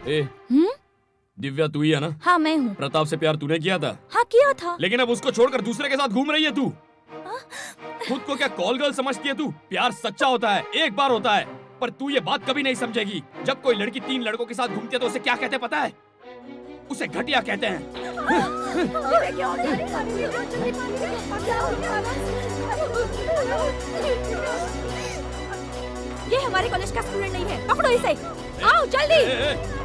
ए। हम्म? दिव्या तू ही है ना? हाँ मैं हूँ। प्रताप से प्यार तूने किया था। हाँ किया था। लेकिन अब उसको छोड़कर दूसरे के साथ घूम रही है तू। खुद को क्या कॉल गर्ल समझती है तू? प्यार सच्चा होता है एक बार होता है पर तू ये बात कभी नहीं समझेगी। जब कोई लड़की तीन लड़कों के साथ घूमती है तो उसे क्या कहते पता है? उसे घटिया कहते हैं। ये हमारे कॉलेज का स्टूडेंट नहीं है। पकड़ो इसे। आओ जल्दी।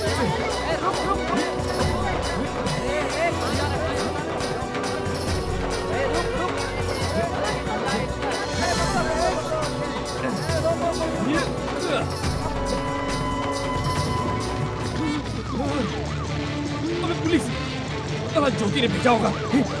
अब ज्योति ने भेजा होगा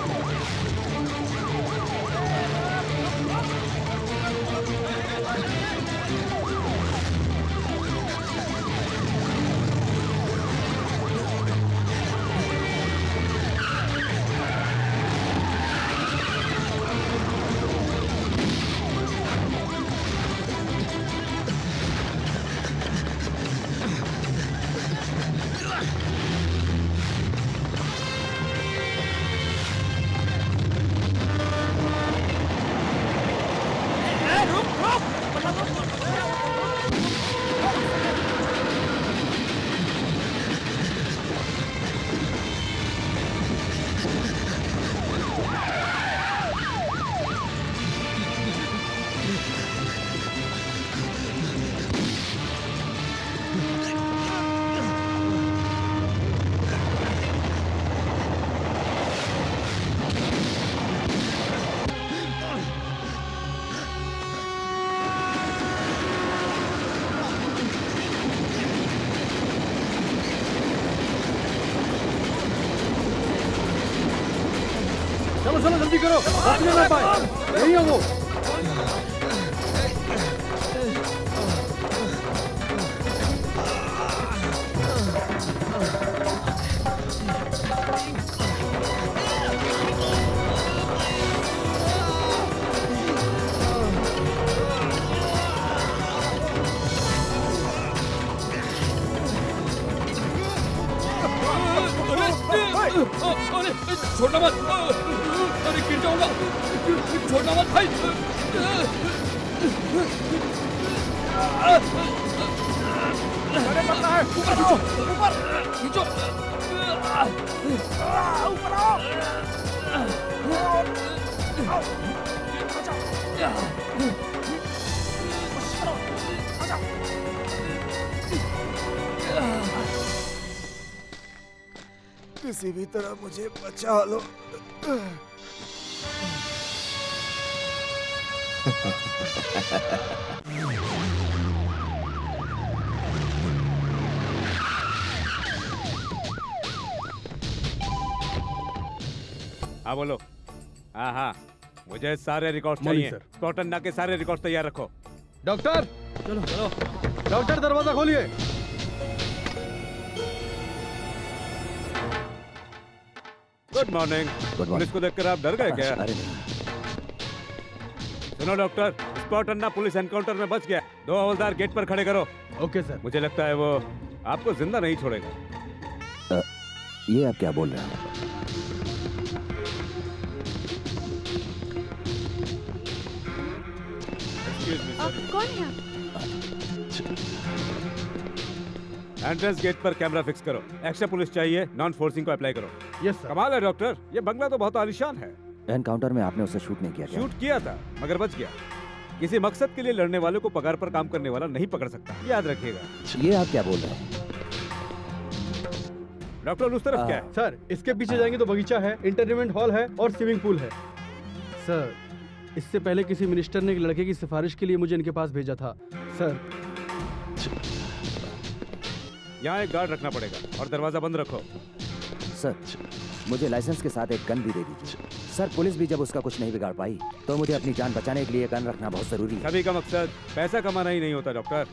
चलो जल्दी करो ना पाए। यही है वो। बचा लो हाँ बोलो। हाँ हाँ। मुझे सारे रिकॉर्ड चाहिए। कॉटन ना के सारे रिकॉर्ड तैयार रखो। डॉक्टर चलो चलो। डॉक्टर दरवाज़ा खोलिए। गुड मॉर्निंग पुलिस को देखकर आप डर गए क्या? अरे सुनो doctor spot Anna police encounter में बच गया। दो हवलदार गेट पर खड़े करो। Okay sir. मुझे लगता है वो आपको ज़िंदा नहीं छोड़ेगा। ये आप क्या बोल रहे हैं? Excuse me, आप. कौन है आप? एंट्रेंस गेट पर कैमरा फिक्स करो। एक्स्ट्रा पुलिस चाहिए नॉन फोर्सिंग को अप्लाई करो। यस सर कमाल है डॉक्टर ये बंगला तो बहुत आलिशान है। एनकाउंटर में आपने उसे शूट नहीं किया शूट किया था मगर बच गया। किसी मकसद के लिए लड़ने वाले को पगार पर काम करने वाला नहीं पकड़ सकता। याद रखिएगा। ये आप क्या बोल रहे हैं? डॉक्टर उस तरफ़ क्या है? सर इसके पीछे जाएँगे तो बगीचा है इंटरटेनमेंट हॉल है और स्विमिंग पूल है। सर इससे पहले किसी मिनिस्टर ने एक लड़के की सिफारिश के लिए मुझे इनके पास भेजा था। सर यहाँ एक गार्ड रखना पड़ेगा और दरवाज़ा बंद रखो। सर मुझे लाइसेंस के साथ एक गन भी दे दीजिए। सर पुलिस भी जब उसका कुछ नहीं बिगाड़ पाई तो मुझे अपनी जान बचाने के लिए गन रखना बहुत ज़रूरी है। सभी का मकसद पैसा कमाना ही नहीं होता डॉक्टर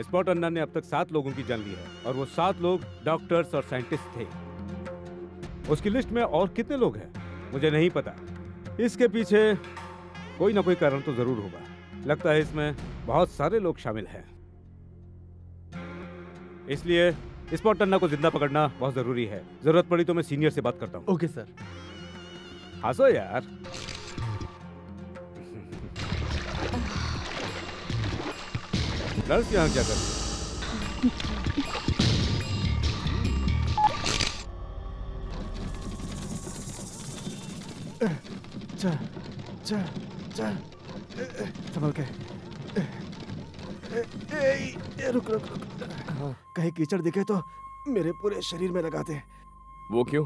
स्पॉट अन्ना ने अब तक सात लोगों की जान ली है और वो सात लोग डॉक्टर्स और साइंटिस्ट थे। उसकी लिस्ट में और कितने लोग हैं मुझे नहीं पता। इसके पीछे कोई ना कोई कारण तो ज़रूर होगा। लगता है इसमें बहुत सारे लोग शामिल हैं। इसलिए स्पॉट टन्ना को ज़िंदा पकड़ना बहुत ज़रूरी है। ज़रूरत पड़ी तो मैं सीनियर से बात करता हूँ। Okay sir. हंसो यार। नर्स यहाँ क्या कर चल चल चल। संभल के। ए, ए, ए, रुक रुक रुक। कहीं कीचड़ दिखे तो मेरे पूरे शरीर में लगा दे वो क्यों?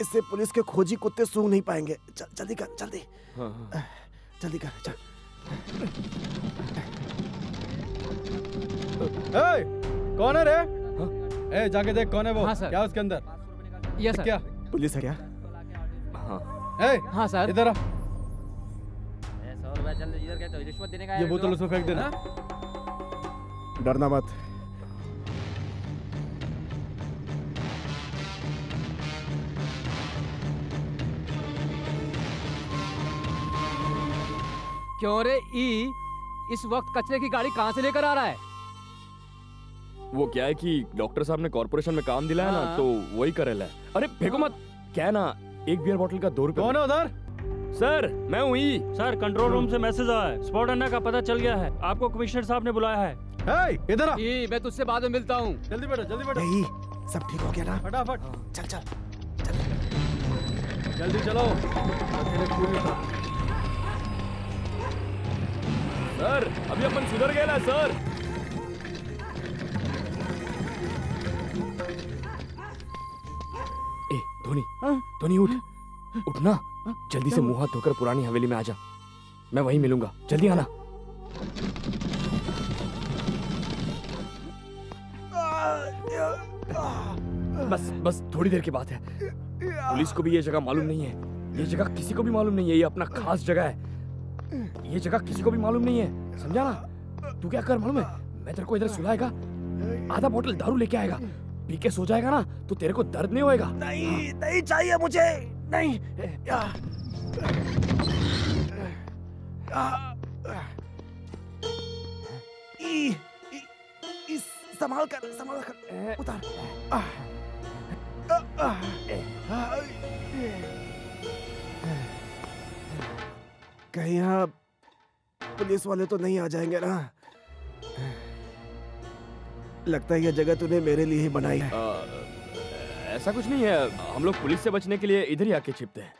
इससे पुलिस के खोजी कुत्ते सूंघ नहीं पाएँगे। चल जल्दी कर जल्दी। हाँ, जल्दी कर चल। ए, कौन है रे? ए जाके देख कौन है वो। हाँ, सर। क्या उसके अंदर? Yes sir. क्या? पुलिस है क्या? हाँ। ए हाँ सर। इधर आ। चल इधर क्या रिश्वत देने का ये बोतल उसमें फेंक देना। डरना मत। क्यों रे? ई इस वक्त कचरे की गाड़ी कहाँ से लेकर आ रहा है? वो क्या है कि डॉक्टर साहब ने कॉर्पोरेशन में काम दिलाया ना हाँ। तो वही करेला है। अरे फेंको मत। क्या ना एक बियर बोतल का दो रुपए कौन है उधर? सर मैं हूँ ई। सर कंट्रोल रूम से मैसेज आया है। स्पॉट अन्ना का पता चल गया है। आपको कमिश्नर साहब ने बुलाया है। ए, इधर आ। मैं तुझसे बाद में मिलता हूँ। जल्दी बैठो जल्दी बैठो। नहीं सब ठीक हो गया ना? फटाफट। चल चल जल्दी चलो। क्यों नहीं था? सर अभी अपन सुधर गए ना सर। ए धोनी धोनी उठ। उठना जल्दी से मुँह हाथ धोकर पुरानी हवेली में आ जा। मैं वहीं मिलूँगा। जल्दी आना। बस बस थोड़ी देर की बात है। पुलिस को भी ये जगह मालूम नहीं है। ये जगह किसी को भी मालूम नहीं है। ये अपना खास जगह है। ये जगह किसी को भी मालूम नहीं है। समझा ना? तू क्या कर मालूम है? मैं तेरे को इधर सुलाएगा। आधा बोतल दारू लेके आएगा। पी के सो जाएगा ना तो तेरे को दर्द नहीं होएगा। नहीं नहीं चाहिए मुझे। नहीं। या, संभाल कर संभाल कर। उतार। कहीं यहाँ पुलिस वाले तो नहीं आ जाएँगे ना? लगता है यह जगह तूने मेरे लिए ही बनाई है। ऐसा कुछ नहीं है। हम लोग पुलिस से बचने के लिए इधर ही आके छिपते हैं।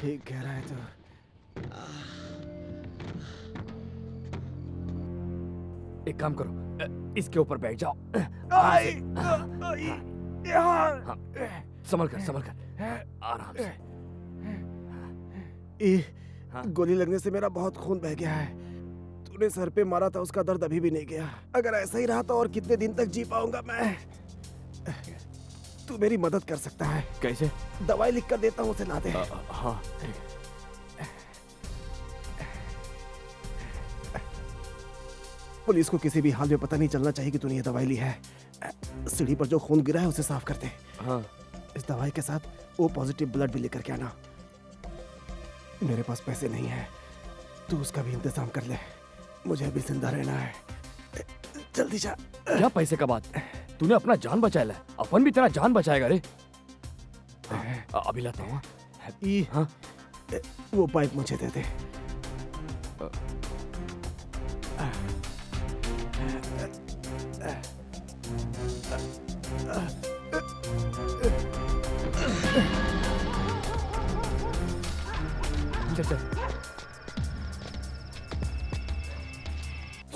ठीक कह रहा है तो। एक काम करो इसके ऊपर बैठ जाओ। आई, हाँ, संभल कर संभल कर। आराम से। ई, गोली लगने से मेरा बहुत खून बह गया है। तूने सर पे मारा था उसका दर्द अभी भी नहीं गया। अगर ऐसा ही रहा तो और कितने दिन तक जी पाऊँगा मैं? तू मेरी मदद कर सकता है। कैसे? दवाई लिख कर देता हूँ उसे ला दे। हाँ। पुलिस को किसी भी हाल में पता नहीं चलना चाहिए कि तूने ये दवाई ली है। सीढ़ी पर जो खून गिरा है उसे साफ़ कर दे। हाँ। इस दवाई के साथ ओ पॉजिटिव ब्लड भी लेकर के आना। मेरे पास पैसे नहीं है। तू उसका भी इंतज़ाम कर ले। मुझे अभी ज़िंदा रहना है। जल्दी जा। क्या पैसे का बात? तूने अपना जान बचाया है अपन भी तेरा जान बचाएगा रे। हाँ, अभी लाता हूँ हाँ। वो पाइप मुझे दे दे। चल चल।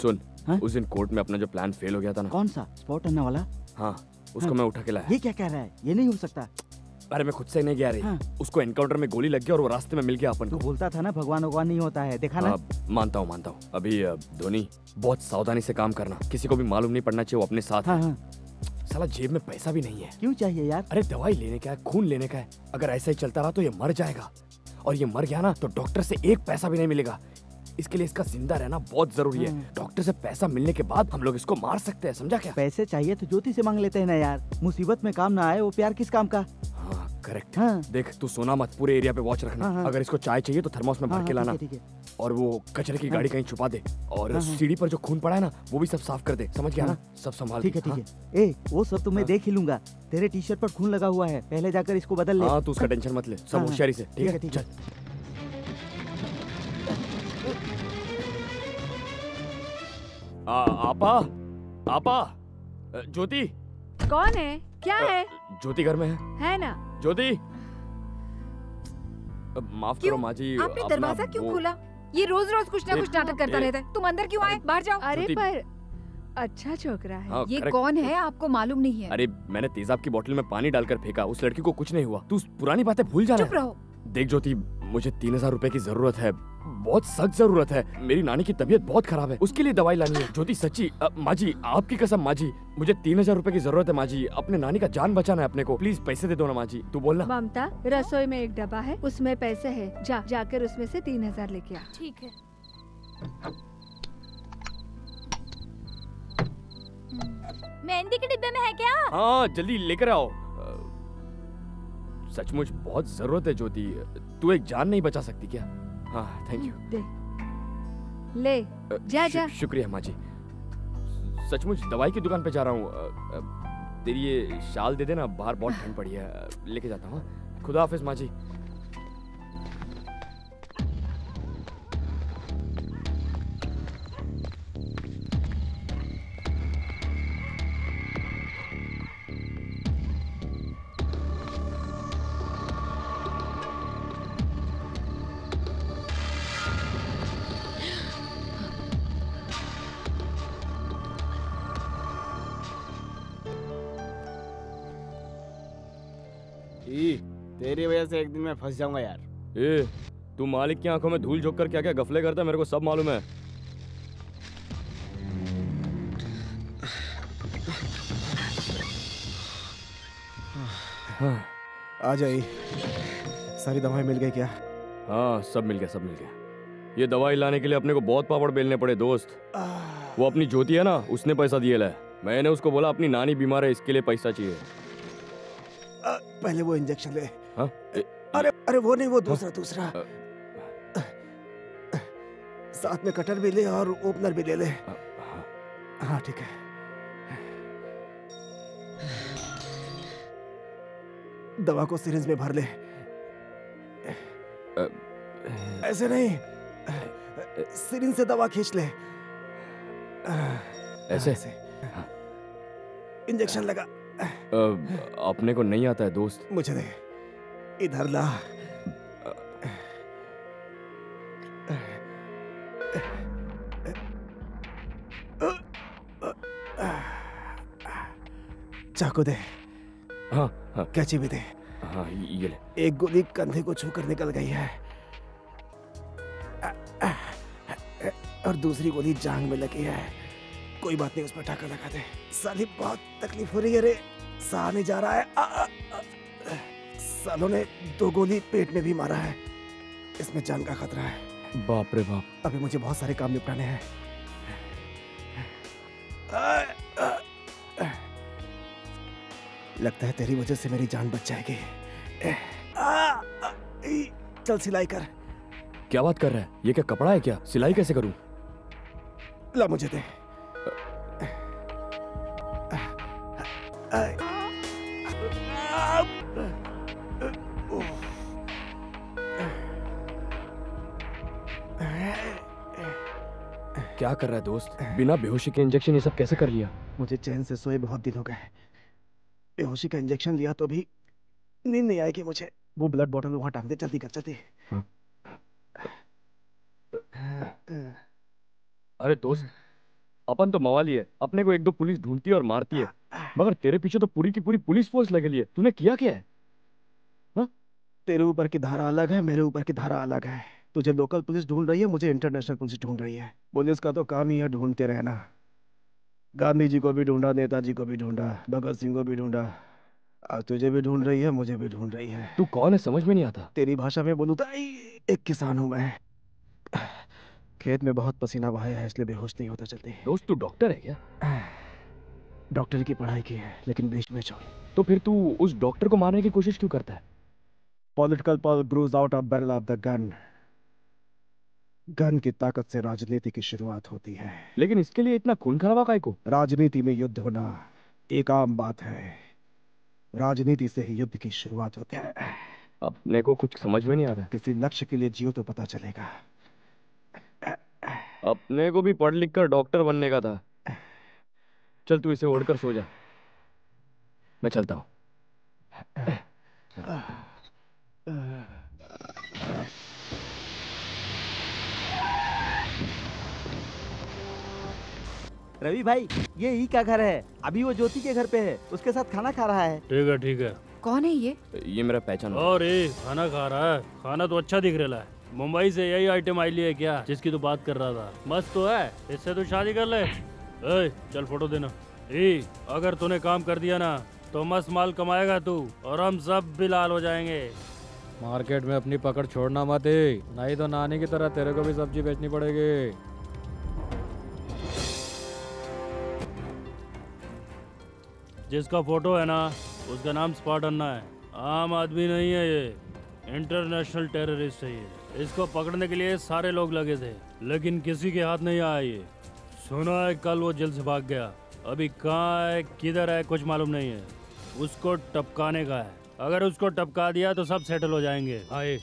सुन हा? उस दिन कोर्ट में अपना जो प्लान फेल हो गया था ना। कौन सा? स्पॉट करने वाला? हाँ उसको हाँ। मैं उठा के लाया। ये क्या कह रहा है? ये नहीं हो सकता। अरे मैं खुद से नहीं गया रे हाँ। उसको एनकाउंटर में गोली लग गई और वो रास्ते में मिल गया अपन तू को। बोलता था ना भगवान भगवान नहीं होता है। देखा ना? मानता हूँ मानता हूँ। अभी धोनी बहुत सावधानी से काम करना। किसी को भी मालूम नहीं पड़ना चाहिए वो अपने साथ है हाँ। साला जेब में पैसा भी नहीं है। क्यों चाहिए यार? अरे दवाई लेने का है खून लेने का है। अगर ऐसा ही चलता रहा तो ये मर जाएगा। और ये मर गया ना तो डॉक्टर से एक पैसा भी नहीं मिलेगा। इसके लिए इसका ज़िंदा रहना बहुत ज़रूरी है। हाँ। डॉक्टर से पैसा मिलने के बाद हम लोग इसको मार सकते हैं समझा क्या? पैसे चाहिए तो ज्योति से मांग लेते हैं ना यार। मुसीबत में काम ना आए वो प्यार किस काम का? हाँ करेक्ट हाँ। देख तू सोना मत पूरे एरिया पे वॉच रखना। हाँ, हाँ। अगर इसको चाय चाहिए तो थर्मोस में हाँ, भर के हाँ, लाना। ठीक है, और वो कचरे की हाँ। गाड़ी कहीं छुपा दे। और हाँ, हाँ। सीढ़ी पर जो खून पड़ा है ना वो भी सब साफ़ कर दे। समझ गया हाँ। ना सब संभाल ठीक है ठीक हाँ? है। ए वो सब तो मैं देख ही लूँगा। तेरे टी शर्ट पर खून लगा हुआ है। पहले जाकर इसको बदल ले। हाँ तू उसका टेंशन मत ले। सब हाँ, हाँ। होशियारी से ठीक है? ठीक चल। आ, आपा? आपा? ज्योति? कौन है? क्या है? ज्योति घर में है। है ना। ज्योति? माफ़ करो माँ जी आपने दरवाज़ा क्यों खोला? ये रोज रोज कुछ ना कुछ नाटक करता रहता है। तुम अंदर क्यों आए? बाहर जाओ। अरे पर अच्छा छोकरा है। हाँ, ये। कौन है? आपको मालूम नहीं है। अरे मैंने तेजाब की बोतल में पानी डालकर फेंका। उस लड़की को कुछ नहीं हुआ। तू पुरानी बातें भूल जा चुप रहो। देख ज्योति मुझे तीन हज़ार रूपए की ज़रूरत है। बहुत सख्त ज़रूरत है। मेरी नानी की तबीयत बहुत खराब है। उसके लिए दवाई लानी है। ज्योति सच्ची माँ जी आपकी कसम माँ जी मुझे तीन हज़ार रूपए की ज़रूरत है माँ जी अपने नानी का जान बचाना है अपने को। प्लीज़ पैसे दे दो ना माँ जी तू बोलना ममता रसोई में एक डब्बा है उसमें पैसे है। जा जाकर उसमें से तीन हज़ार लेके आ। ठीक है। मेहंदी के डिब्बे में है क्या? हाँ जल्दी लेकर आओ। सचमुच बहुत ज़रूरत है ज्योति। तू एक जान नहीं बचा सकती क्या? हाँ थैंक यू दे। ले जा जा शु- शुक्रिया माँ जी। सचमुच दवाई की दुकान पे जा रहा हूँ। तेरी ये शाल दे देना बाहर बहुत ठंड पड़ी है। लेके जाता हूँ हाँ? खुदा हाफिज माँ जी। तेरी वजह से एक दिन मैं फंस जाऊँगा यार। ए तू मालिक की आँखों में धूल झोंक कर क्या क्या गफले करता है मेरे को सब मालूम है। हाँ। आ जाइए। सारी दवाएँ मिल गई क्या? हाँ सब मिल गया सब मिल गया। ये दवाई लाने के लिए अपने को बहुत पापड़ बेलने पड़े दोस्त। वो अपनी ज्योति है ना उसने पैसा दिए ला मैंने उसको बोला अपनी नानी बीमार है इसके लिए पैसा चाहिए। आ, पहले वो इंजेक्शन ले। हाँ? ए, अरे अरे वो नहीं वो दूसरा दूसरा। साथ में कटर भी ले और ओपनर भी ले ले। हाँ ठीक है। दवा को सिरिंज में भर ले। ऐसे नहीं। सिरिंज से दवा खींच ले। ऐसे? ऐसे। इंजेक्शन लगा। अपने को नहीं आता है दोस्त। मुझे दे इधर ला। चाकू दे। हाँ हाँ। कैची भी दे। हाँ ये ले। एक गोली कंधे को छूकर निकल गई है। और दूसरी गोली जांग में लगी है। कोई बात नहीं उस पर टाका लगा दे साली बहुत तकलीफ़ हो रही है रे। सहा नहीं जा रहा है। आ, आ, आ। सालों ने दो गोली पेट में भी मारा है। इसमें जान का खतरा है। बाप रे बाप। अभी मुझे बहुत सारे काम निपटाने हैं। लगता है तेरी वजह से मेरी जान बच जाएगी। चल सिलाई कर। क्या बात कर रहा है? ये क्या कपड़ा है क्या? सिलाई कैसे करूँ? ला मुझे दे। क्या कर रहा है दोस्त? बिना बेहोशी के इंजेक्शन ये सब कैसे कर लिया? मुझे चैन से सोए बहुत दिन हो गए बेहोशी का इंजेक्शन लिया तो भी नींद नहीं आएगी मुझे। वो ब्लड बॉटल वहाँ टांग दे जल्दी कर जल्दी अरे दोस्त अपन तो मवाली है। अपने को एक दो पुलिस ढूंढती है और मारती है। मगर तेरे पीछे तो पूरी की पूरी पुलिस फोर्स लगेली है। तूने किया क्या है? हा? तेरे ऊपर की धारा अलग है मेरे ऊपर की धारा अलग है। तुझे लोकल पुलिस ढूंढ रही है मुझे इंटरनेशनल पुलिस ढूंढ रही है। पुलिस का तो काम ही है ढूंढते रहना। गांधी जी को भी ढूंढा नेताजी को भी ढूंढा भगत सिंह को भी ढूंढा। आज तुझे भी ढूंढ रही है मुझे भी ढूंढ रही है। तू कौन है? समझ में नहीं आता। तेरी भाषा में बोलूँ तो एक किसान हूँ मैं। खेत में बहुत पसीना बहाया है इसलिए बेहोश नहीं होता जल्दी। दोस्त तू डॉक्टर है क्या? डॉक्टर की पढ़ाई की है लेकिन बीच में छोड़ तो फिर तू उस डॉक्टर को मारने की कोशिश क्यों करता है? Political power grows out of barrel of the gun gun की ताकत से राजनीति की शुरुआत होती है। लेकिन इसके लिए इतना खून खराबा काय को? राजनीति में युद्ध होना एक आम बात है। राजनीति से ही युद्ध की शुरुआत होती है। अपने को कुछ समझ में नहीं आ रहा। किसी लक्ष्य के लिए जियो तो पता चलेगा। अपने को भी पढ़ लिख कर डॉक्टर बनने का था। चल तू इसे ओढ़कर सो जा। मैं चलता हूँ। रवि भाई ये ही का घर है। अभी वो ज्योति के घर पे है। उसके साथ खाना खा रहा है। ठीक है ठीक है। कौन है ये? ये मेरा पहचान और ये खाना खा रहा है। खाना तो अच्छा दिख रहा है। मुंबई से यही आइटम आई ली है क्या? जिसकी तू बात कर रहा था। मस्त तो है। इससे तू शादी कर ले। ए, चल फ़ोटो देना। ई अगर तूने काम कर दिया ना तो मस्त माल कमाएगा तू और हम सब भी लाल हो जाएँगे। मार्केट में अपनी पकड़ छोड़ना मत नहीं तो नानी की तरह तेरे को भी सब्ज़ी बेचनी पड़ेगी। जिसका फ़ोटो है ना उसका नाम स्पॉट अन्ना है। आम आदमी नहीं है ये। इंटरनेशनल टेररिस्ट है ये। इसको पकड़ने के लिए सारे लोग लगे थे लेकिन किसी के हाथ नहीं आया ये। सुना है कल वो जेल से भाग गया। अभी कहाँ है किधर है कुछ मालूम नहीं है। उसको टपकाने का है। अगर उसको टपका दिया तो सब सेटल हो जाएँगे। आए।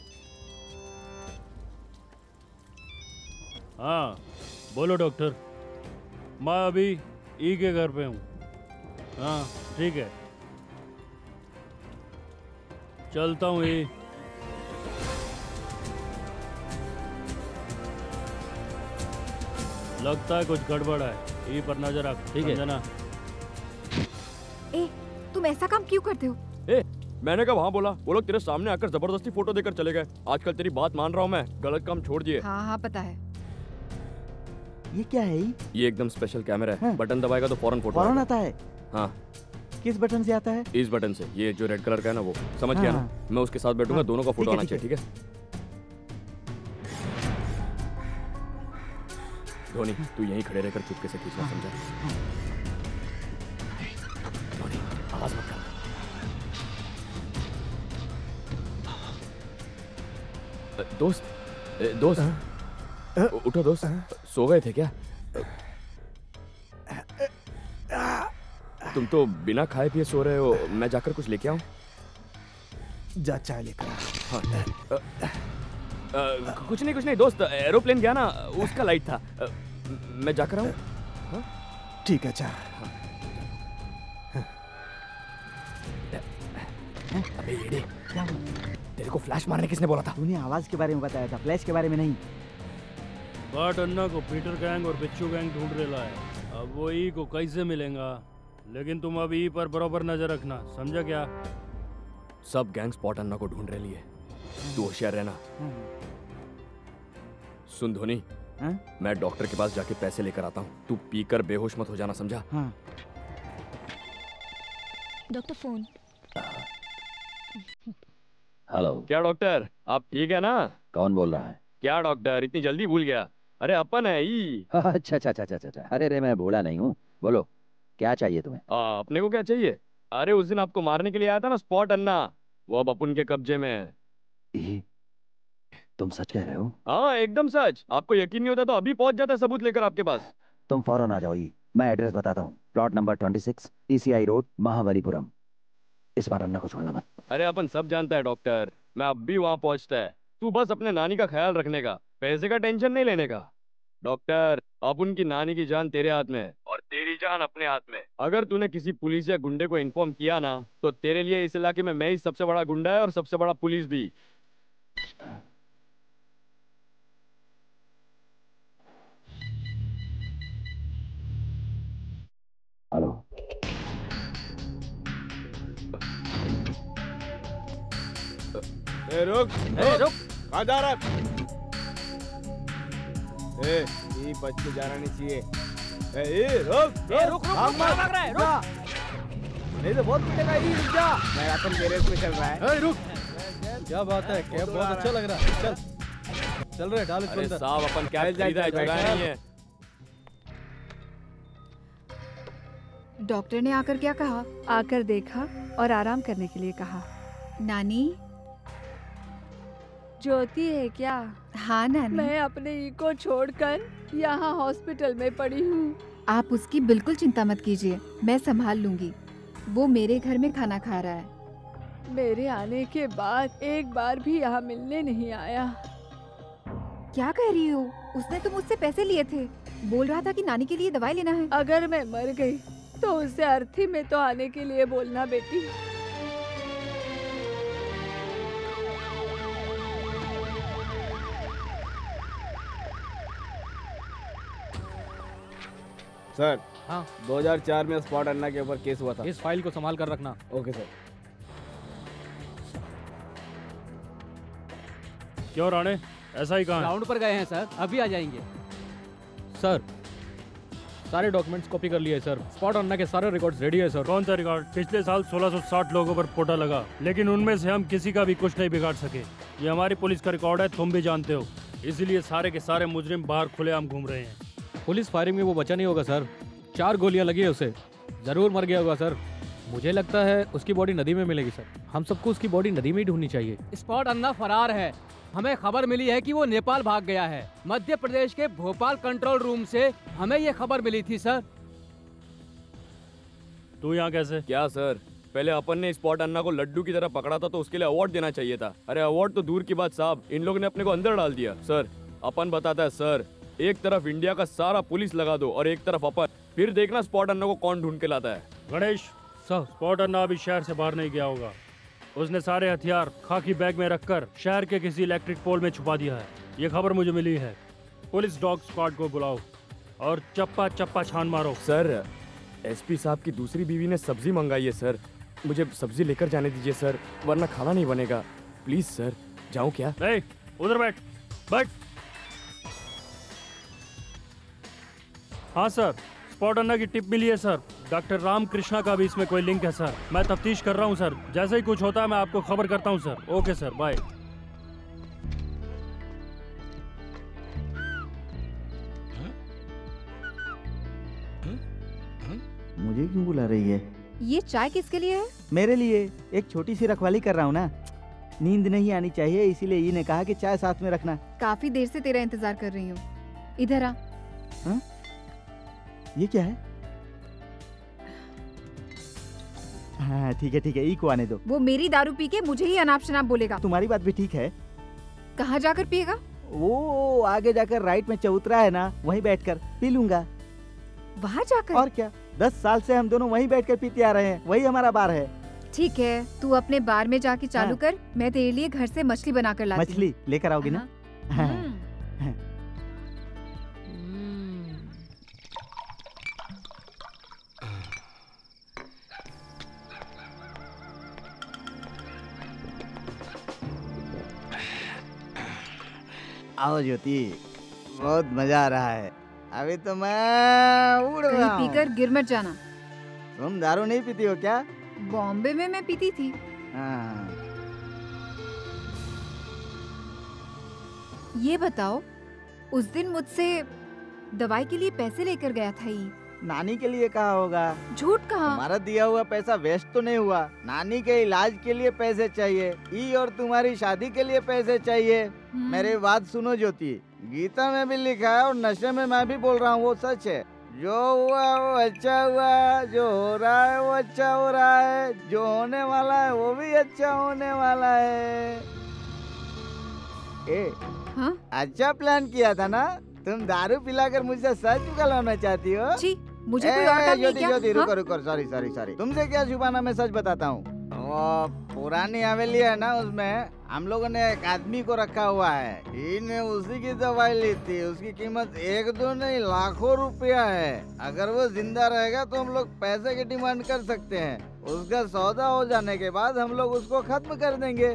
हाँ बोलो डॉक्टर। मैं अभी ई के घर पे हूँ। हाँ ठीक है। चलता हूँ ई। लगता है कुछ गड़बड़ है। ई पर नज़र रख ठीक है। समझा ए तुम ऐसा काम क्यों करते हो? ए मैंने कहा वहाँ बोला? वो लोग तेरे सामने आकर ज़बरदस्ती फ़ोटो देकर चले गए। आजकल तेरी बात मान रहा हूँ मैं। गलत काम छोड़ दिए। हाँ हाँ पता है। ये क्या है? ये एकदम स्पेशल कैमरा है। बटन दबाएगा तो फ़ौरन फ़ोटो फ़ौरन आता है? हाँ। किस बटन से आता है? इस बटन से। ये जो रेड कलर का है ना वो। समझ गया हाँ, ना? मैं उसके साथ बैठूँगा हाँ, दोनों का फ़ोटो आना चाहिए ठीक है? धोनी तू यहीं खड़े रहकर चुपके से खींचना समझा? धोनी आवाज़ मत कर। दोस्त दोस्त। उठो दोस्त। सो गए थे क्या? तुम तो बिना खाए पिए सो रहे हो। मैं जाकर कुछ लेके आऊँ? जा चाय लेकर हाँ, कुछ नहीं कुछ नहीं दोस्त एरोप्लेन गया ना उसका लाइट था। अ, मैं जाकर आऊँ? ठीक है चाय अबे येड़े तेरे को फ्लैश मारने किसने बोला था? तूने आवाज़ के बारे में बताया था फ्लैश के बारे में नहीं। बाट अन्ना को पीटर गैंग और बिच्छू गैंग ढूंढ रहा है अब वो ई को कैसे मिलेगा? लेकिन तुम अब ई पर बराबर नज़र रखना समझा क्या? सब गैंग स्पॉट अन्ना को ढूंढ रहे लिए। तू होशियार रहना। सुन धोनी हाँ? मैं डॉक्टर के पास जाके पैसे लेकर आता हूँ। तू पीकर बेहोश मत हो जाना समझा? हाँ। Doctor phone. हेलो। क्या डॉक्टर? आप ठीक है ना? कौन बोल रहा है? क्या डॉक्टर? इतनी जल्दी भूल गया। अरे अपन है ई। अच्छा अच्छा अच्छा अच्छा अच्छा। अरे रे मैं भूला नहीं हूँ। बोलो क्या चाहिए तुम्हें? आ, अपने को क्या चाहिए? अरे उस दिन आपको मारने के लिए आया था ना स्पॉट अन्ना। वो अब अपन के कब्जे में है। ये तुम सच कह रहे हो? हाँ एकदम सच। आपको यकीन नहीं होता तो अभी पहुँच जाता है सबूत लेकर आपके पास। तुम फ़ौरन आ जाओ ये मैं एड्रेस बताता हूँ। Plot number twenty six TCI road Mahabalipuram. इस बार अन्ना को छोड़ना मत। अरे अपन सब जानता है डॉक्टर। मैं अब भी वहाँ पहुँचता है। तू बस अपने नानी का ख्याल रखने का पैसे का टेंशन नहीं लेने का। डॉक्टर अब उनकी नानी की जान तेरे हाथ में है और तेरी जान अपने हाथ में अगर तूने किसी पुलिस या गुंडे को इन्फॉर्म किया ना तो तेरे लिए इस इलाके में मैं ही सबसे बड़ा गुंडा है और सबसे बड़ा पुलिस भी। ए रुक। ए, रुक। कहाँ जा रहा है। ए ये बच के जाना नहीं चाहिए। ए ए रुक ए, रुक, रुक, भाग रुक, भाग रहा है, रुक। नहीं तो बहुत पिटेगा ये रुक जा। मैराथन के रेस में चल रहा है। ए, रुक। क्या बात है कैब बहुत अच्छा लग रहा है। चल। चल रहे डाल इसको अरे अंदर साहब अपन क्या खरीदा है चल। नहीं है। डॉक्टर ने आकर क्या कहा? आकर देखा और आराम करने के लिए कहा। नानी ज्योति है क्या? हाँ नानी। मैं अपने ई को छोड़कर यहाँ हॉस्पिटल में पड़ी हूँ। आप उसकी बिल्कुल चिंता मत कीजिए मैं संभाल लूँगी। वो मेरे घर में खाना खा रहा है। मेरे आने के बाद एक बार भी यहाँ मिलने नहीं आया। क्या कह रही हो? उसने तो मुझसे पैसे लिए थे। बोल रहा था कि नानी के लिए दवाई लेना है। अगर मैं मर गई तो उसे अर्थी में तो आने के लिए बोलना बेटी। सर हाँ। 2004 में स्पॉट अन्ना के ऊपर केस हुआ था। इस फ़ाइल को संभाल कर रखना। Okay sir. क्यों राणे? ऐसा ही कहा ग्राउंड पर गए हैं सर। अभी आ जाएँगे। सर सारे डॉक्यूमेंट्स कॉपी कर लिए सर। स्पॉट अन्ना के सारे रिकॉर्ड्स रेडी है सर। कौन सा रिकॉर्ड पिछले साल 1660 लोगों पर पोटा लगा लेकिन उनमें से हम किसी का भी कुछ नहीं बिगाड़ सके। ये हमारी पुलिस का रिकॉर्ड है तुम भी जानते हो। इसीलिए सारे के सारे मुजरिम बाहर खुलेआम घूम रहे हैं। पुलिस फायरिंग में वो बचा नहीं होगा सर। चार गोलियाँ लगी है उसे। ज़रूर मर गया होगा सर। मुझे लगता है उसकी बॉडी नदी में मिलेगी सर। हम सबको उसकी बॉडी नदी में ही ढूंढनी चाहिए। स्पॉट अन्ना फरार है। हमें खबर मिली है कि वो नेपाल भाग गया है। मध्य प्रदेश के भोपाल कंट्रोल रूम से हमें ये खबर मिली थी सर। तू यहाँ कैसे? क्या सर? पहले अपन ने स्पॉट अन्ना को लड्डू की तरह पकड़ा था तो उसके लिए अवार्ड देना चाहिए था। अरे अवार्ड तो दूर की बात साहब। इन लोगों ने अपने को अंदर डाल दिया। सर अपन बताता है सर एक तरफ़ इंडिया का सारा पुलिस लगा दो और एक तरफ़ अपन। फिर देखना स्पॉट अन्ना को कौन ढूंढ के लाता है। गणेश सर। स्पॉट अन्ना अभी शहर से बाहर नहीं गया होगा। उसने सारे हथियार खाकी बैग में रखकर शहर के किसी इलेक्ट्रिक पोल में छुपा दिया है। ये खबर मुझे मिली है। पुलिस डॉग स्क्वाड को बुलाओ और चप्पा चप्पा छान मारो। सर एसपी साहब की दूसरी बीवी ने सब्ज़ी मंगाई है सर। मुझे सब्ज़ी लेकर जाने दीजिए सर वरना खाना नहीं बनेगा। प्लीज़ सर जाऊँ क्या? ए, उधर बैठ। बैठ। हाँ सर। स्पॉट अन्ना की टिप मिली है सर। डॉक्टर राम कृष्णा का भी इसमें कोई लिंक है सर। मैं तफ्तीश कर रहा हूँ सर। जैसे ही कुछ होता है मैं आपको खबर करता हूँ सर। Okay sir. बाय। मुझे क्यों बुला रही है? ये चाय किसके लिए है? मेरे लिए। एक छोटी सी रखवाली कर रहा हूँ ना। नींद नहीं आनी चाहिए इसीलिए ये ने कहा कि चाय साथ में रखना। काफ़ी देर से तेरा इंतज़ार कर रही हूँ। इधर आ। ये क्या है? हाँ ठीक है ठीक है ई को आने दो। वो मेरी दारू पी के मुझे ही अनाप शनाप बोलेगा। तुम्हारी बात भी ठीक है। कहाँ जाकर पिएगा? वो आगे जाकर राइट में चौतरा है ना वहीं बैठकर पी लूँगा। वहाँ जाकर? और क्या? दस साल से हम दोनों वहीं बैठकर पीते आ रहे हैं वही हमारा बार है। ठीक है तू अपने बार में जाके चालू हाँ। कर मैं तेरे लिए घर से मछली बना कर लाती मछली लेकर आओगी ना? आओ ज्योति। बहुत मज़ा आ रहा है। अभी तो मैं उड़ रहा हूँ। पीकर गिर मत जाना। तुम दारू नहीं पीती हो क्या? बॉम्बे में मैं पीती थी। हाँ। ये बताओ उस दिन मुझसे दवाई के लिए पैसे लेकर गया था ये नानी के लिए कहा होगा। झूठ कहा। हमारा दिया हुआ पैसा वेस्ट तो नहीं हुआ। नानी के इलाज के लिए पैसे चाहिए। ई और तुम्हारी शादी के लिए पैसे चाहिए। मेरी बात सुनो ज्योति। गीता में भी लिखा है और नशे में मैं भी बोल रहा हूँ वो सच है। जो हुआ वो अच्छा हुआ जो हो रहा है वो अच्छा हो रहा है जो होने वाला है वो भी अच्छा होने वाला है। ए हाँ? अच्छा प्लान किया था ना? तुम दारू पिलाकर मुझसे सच निकलवाना चाहती हो? जी मुझे ए, कोई और काम नहीं ज्योति क्या? ज्योति हाँ? रुको रुको सॉरी सॉरी सॉरी तुमसे क्या छुपाना मैं सच बताता हूँ? वो पुरानी हवेली है ना उसमें, हम लोगों ने एक आदमी को रखा हुआ है। इन्हें उसी की दवाई ली थी, उसकी कीमत एक दो नहीं, लाखों रुपया है। अगर वो ज़िंदा रहेगा तो हम लोग पैसे की डिमांड कर सकते हैं। उसका सौदा हो जाने के बाद हम लोग उसको खत्म कर देंगे।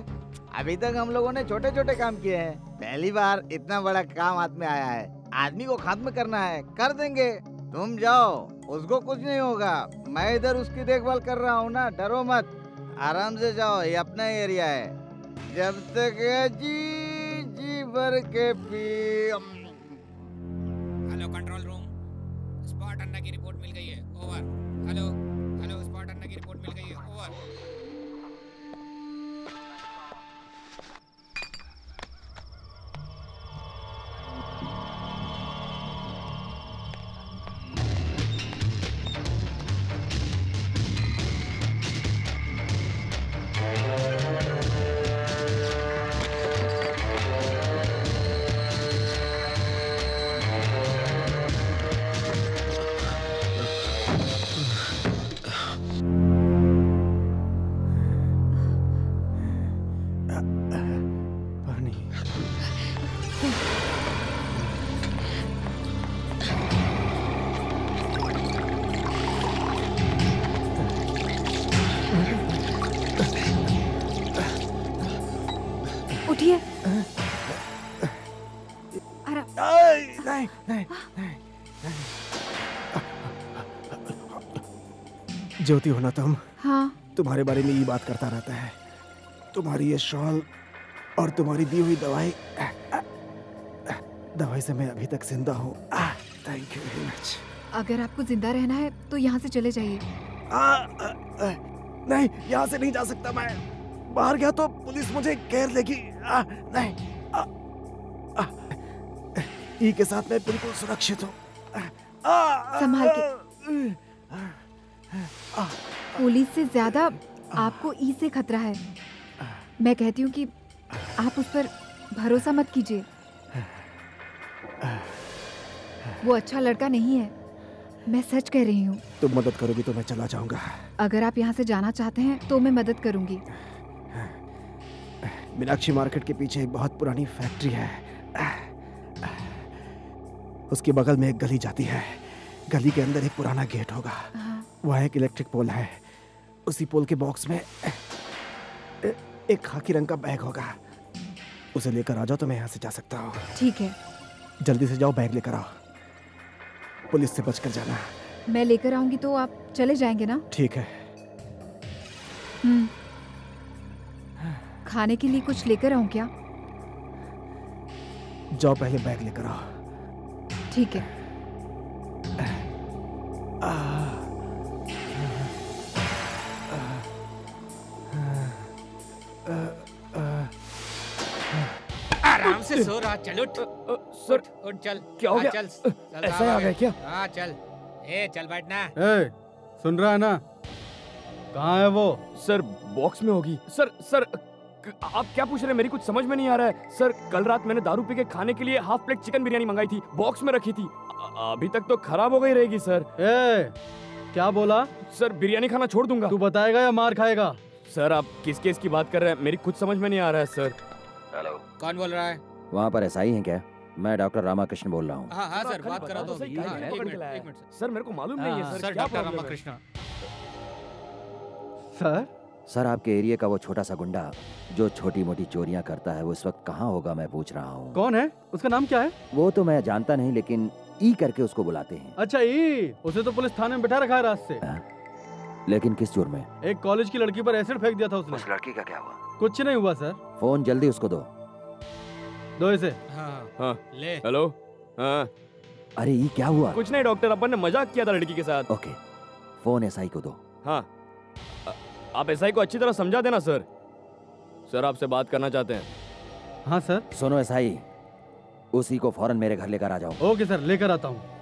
अभी तक हम लोगों ने छोटे छोटे काम किए हैं। पहली बार इतना बड़ा काम हाथ में आया है। आदमी को खत्म करना है, कर देंगे। तुम जाओ, उसको कुछ नहीं होगा। मैं इधर उसकी देखभाल कर रहा हूँ ना, डरो मत। आराम से जाओ, ये अपना एरिया है। जब तक जी जी भर के पी। हेलो कंट्रोल रूम स्पॉट अंडा की रिपोर्ट मिल गई है। ओवर हेलो ज्योति हो ना तुम? हाँ। तुम्हारे बारे में ये बात करता रहता है। तुम्हारी ये शॉल और तुम्हारी दी हुई दवाई दवाई से मैं अभी तक ज़िंदा हूँ। थैंक यू वेरी मच अगर आपको ज़िंदा रहना है तो यहाँ से चले जाइए। नहीं यहाँ से नहीं जा सकता मैं। बाहर गया तो पुलिस मुझे घेर लेगी। नहीं ई के साथ मैं बिल्कुल सुरक्षित हूँ। संभाल के। पुलिस से ज़्यादा आपको ई से खतरा है। मैं कहती हूँ कि आप उस पर भरोसा मत कीजिए। वो अच्छा लड़का नहीं है। मैं सच कह रही हूँ। तुम मदद करोगी तो मैं चला जाऊँगा। अगर आप यहाँ से जाना चाहते हैं तो मैं मदद करूँगी। मीनाक्षी मार्केट के पीछे एक बहुत पुरानी फैक्ट्री है। उसके बगल में एक गली जाती है। गली के अंदर एक पुराना गेट होगा। वहाँ एक इलेक्ट्रिक पोल है। उसी पोल के बॉक्स में एक खाकी रंग का बैग होगा। उसे लेकर आ जाओ तो मैं यहाँ से जा सकता हूँ। ठीक है। जल्दी से जाओ बैग लेकर आओ। पुलिस से बचकर जाना। मैं लेकर आऊँगी तो आप चले जाएँगे ना? ठीक है। हम्म। खाने के लिए कुछ लेकर आऊँ क्या? जाओ पहले बैग लेकर आओ। ठीक है। आराम से सो रहा चल उठ। सर उठ उठ चल। क्या हो हाँ, गया? चल चल ऐसा आ गया क्या? हाँ चल। ए चल बैठना। ए, सुन रहा है ना? कहाँ है वो? सर बॉक्स में होगी। सर सर आप क्या पूछ रहे हैं? मेरी कुछ समझ में नहीं आ रहा है। सर कल रात मैंने दारू पी के खाने के लिए हाफ़ प्लेट चिकन बिरयानी मंगाई थी। बॉक्स में रखी थी। अ- अभी तक तो खराब हो गई रहेगी सर। ए क्या बोला? सर बिरयानी खाना छोड़ दूँगा। तू बताएगा या मार खाएगा? सर आप किस केस की बात कर रहे हैं? मेरी कुछ समझ में नहीं आ रहा है सर। हेलो। कौन बोल रहा है? वहाँ पर ऐसा ही है क्या? मैं डॉक्टर रामाकृष्ण बोल रहा हूँ। हाँ हाँ सर बात करा तो सही, हाँ, सर। मेरे को मालूम नहीं है sir doctor Ramakrishna. Sir? Sir आपके एरिया का वो छोटा सा गुंडा जो छोटी मोटी चोरियाँ करता है वो इस वक्त कहाँ होगा मैं पूछ रहा हूँ। कौन है? उसका नाम क्या है? वो तो मैं जानता नहीं लेकिन ई करके उसको बुलाते हैं। अच्छा ई? उसे तो पुलिस थाने में बैठा रखा है रात से। लेकिन किस जुर्म में? एक कॉलेज की लड़की पर एसिड फेंक दिया था उसने। उस लड़की का क्या हुआ? कुछ नहीं हुआ सर। फ़ोन जल्दी उसको दो। दो इसे। हाँ। हाँ। ले। हेलो। हाँ। अरे ये क्या हुआ? कुछ नहीं डॉक्टर। अपन ने मज़ाक किया था लड़की के साथ। ओके। फ़ोन एसआई को दो। हाँ। आप एसआई को अच्छी तरह समझा देना सर। सर आपसे बात करना चाहते हैं। हाँ सर। सुनो एसआई उसी को फ़ौरन मेरे घर लेकर आ जाओ। ओके सर लेकर आता हूँ।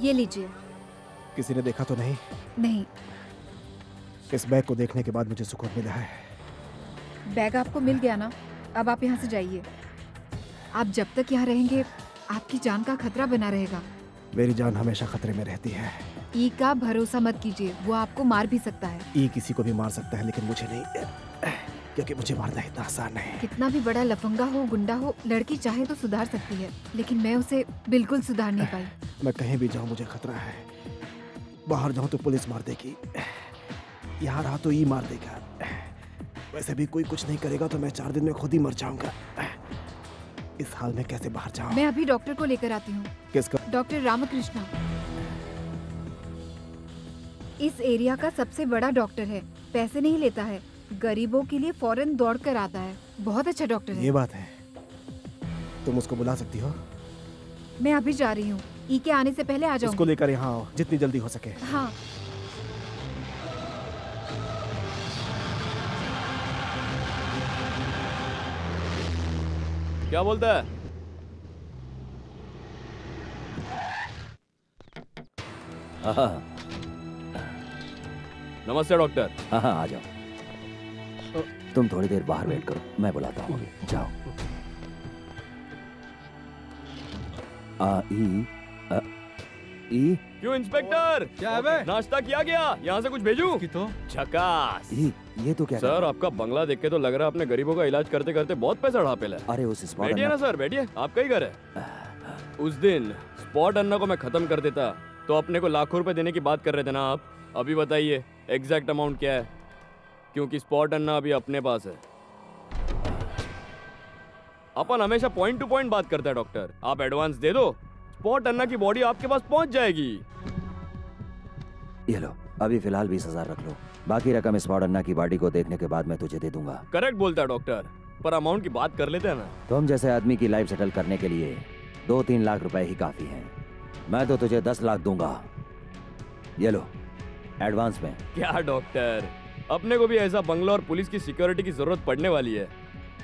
ये लीजिए। किसी ने देखा तो नहीं? नहीं। इस बैग को देखने के बाद मुझे सुकून मिला है। बैग आपको मिल गया ना? अब आप यहाँ से जाइए। आप जब तक यहाँ रहेंगे आपकी जान का खतरा बना रहेगा। मेरी जान हमेशा खतरे में रहती है। ई का भरोसा मत कीजिए वो आपको मार भी सकता है। ई किसी को भी मार सकता है लेकिन मुझे नहीं क्योंकि मुझे मारना इतना आसान नहीं। कितना भी बड़ा लफंगा हो गुंडा हो लड़की चाहे तो सुधार सकती है लेकिन मैं उसे बिल्कुल सुधार नहीं पाई। मैं कहीं भी जाऊँ मुझे खतरा है। बाहर जाऊँ तो पुलिस मार देगी। यहाँ रहा तो ई मार देगा। वैसे भी कोई कुछ नहीं करेगा तो मैं चार दिन में खुद ही मर जाऊँगा। इस हाल में कैसे बाहर जाऊँ? मैं अभी डॉक्टर को लेकर आती हूँ। किसका डॉक्टर रामकृष्णा। इस एरिया का सबसे बड़ा डॉक्टर है। पैसे नहीं लेता है। गरीबों के लिए फ़ौरन दौड़ कर आता है। बहुत अच्छा डॉक्टर है। ये बात है। तुम उसको बुला सकती हो? मैं अभी जा रही हूँ। ई के आने से पहले आ जाओ उसको लेकर यहाँ आओ जितनी जल्दी हो सके। हाँ। क्या बोलता है? नमस्ते डॉक्टर। हाँ हाँ आ जाओ। तुम थोड़ी देर बाहर वेट करो मैं बुलाता हूँ। जाओ। आ ई? क्यों इंस्पेक्टर? क्या है बे? नाश्ता किया गया। यहाँ से कुछ भेजू? की तो। झकास। ये तो क्या सर आपका बंगला देख के तो लग रहा है अपने गरीबों का इलाज करते करते बहुत पैसा ढापे है अरे उस बैठिए ना सर बैठिए। आपका ही घर है। उस दिन स्पॉट अन्ना को मैं खत्म कर देता। तो अपने को लाखों रुपए देने की बात कर रहे थे ना आप? अभी बताइए एग्जैक्ट अमाउंट क्या है? क्योंकि स्पॉट अन्ना अभी अपने पास है। अपन हमेशा पॉइंट टू पॉइंट बात करता है डॉक्टर आप एडवांस दे दो स्पॉट अन्ना की बॉडी आपके पास पहुँच जाएगी। ये लो अभी फ़िलहाल बीस हज़ार रख लो। बाकी रकम इस वार्ड अन्ना की बॉडी को देखने के बाद मैं तुझे दे दूँगा। करेक्ट बोलता है डॉक्टर पर अमाउंट की बात कर लेते हैं ना। तुम जैसे आदमी की लाइफ सेटल करने के लिए दो तीन लाख रुपए ही काफ़ी हैं। मैं तो तुझे दस लाख दूँगा। ये लो एडवांस में। क्या डॉक्टर अपने को भी ऐसा बंगला और पुलिस की सिक्योरिटी की ज़रूरत पड़ने वाली है।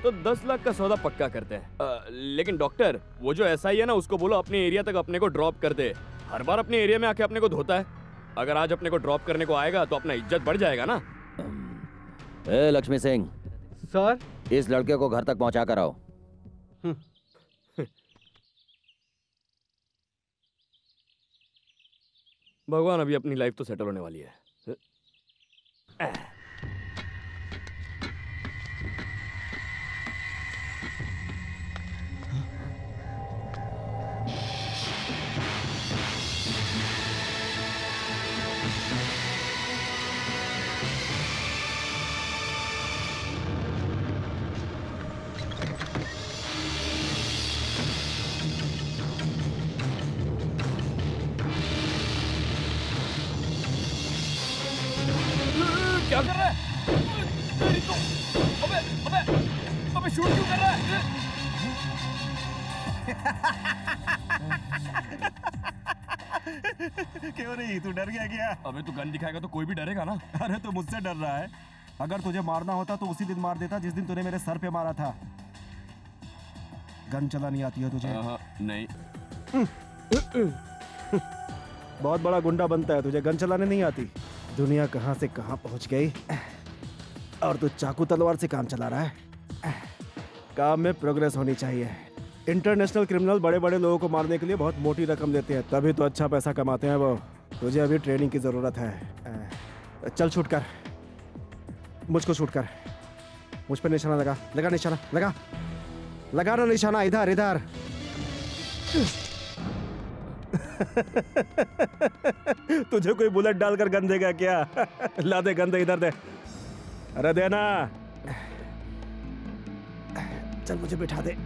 तो दस लाख का सौदा पक्का करते हैं। लेकिन डॉक्टर वो जो ऐसा ही है ना उसको बोलो अपने एरिया तक अपने को ड्रॉप कर दे। हर बार अपने एरिया में आके अपने को धोता है। अगर आज अपने को ड्रॉप करने को आएगा तो अपना इज़्ज़त बढ़ जाएगा ना। ए लक्ष्मी सिंह। सर? इस लड़के को घर तक पहुँचा कर आओ। भगवान अभी अपनी लाइफ तो सेटल होने वाली है। डर गया क्या? अबे तू गन दिखाएगा तो कोई भी डरेगा ना। अरे तू मुझसे डर रहा है। अगर तुझे मारना होता तो उसी दिन मार देता जिस दिन तूने मेरे सर पे मारा था। गन चलानी आती है तुझे। नहीं। बहुत बड़ा गुंडा बनता है तुझे गन चलाने नहीं आती। दुनिया कहाँ से कहाँ पहुँच गई? और तू चाकू तलवार से काम चला रहा है। काम में प्रोग्रेस होनी चाहिए। इंटरनेशनल क्रिमिनल बड़े बड़े लोगों को मारने के लिए बहुत मोटी रकम देते हैं तभी तो अच्छा पैसा कमाते हैं वो। तुझे अभी ट्रेनिंग की ज़रूरत है। चल छूट कर। मुझको छूट कर। मुझ पर निशाना लगा। लगा निशाना, लगा। लगा ना निशाना, इधर इधर। तुझे कोई बुलेट डालकर गन देगा क्या? ला दे गन दे, इधर दे। अरे देना चल मुझे बिठा दे।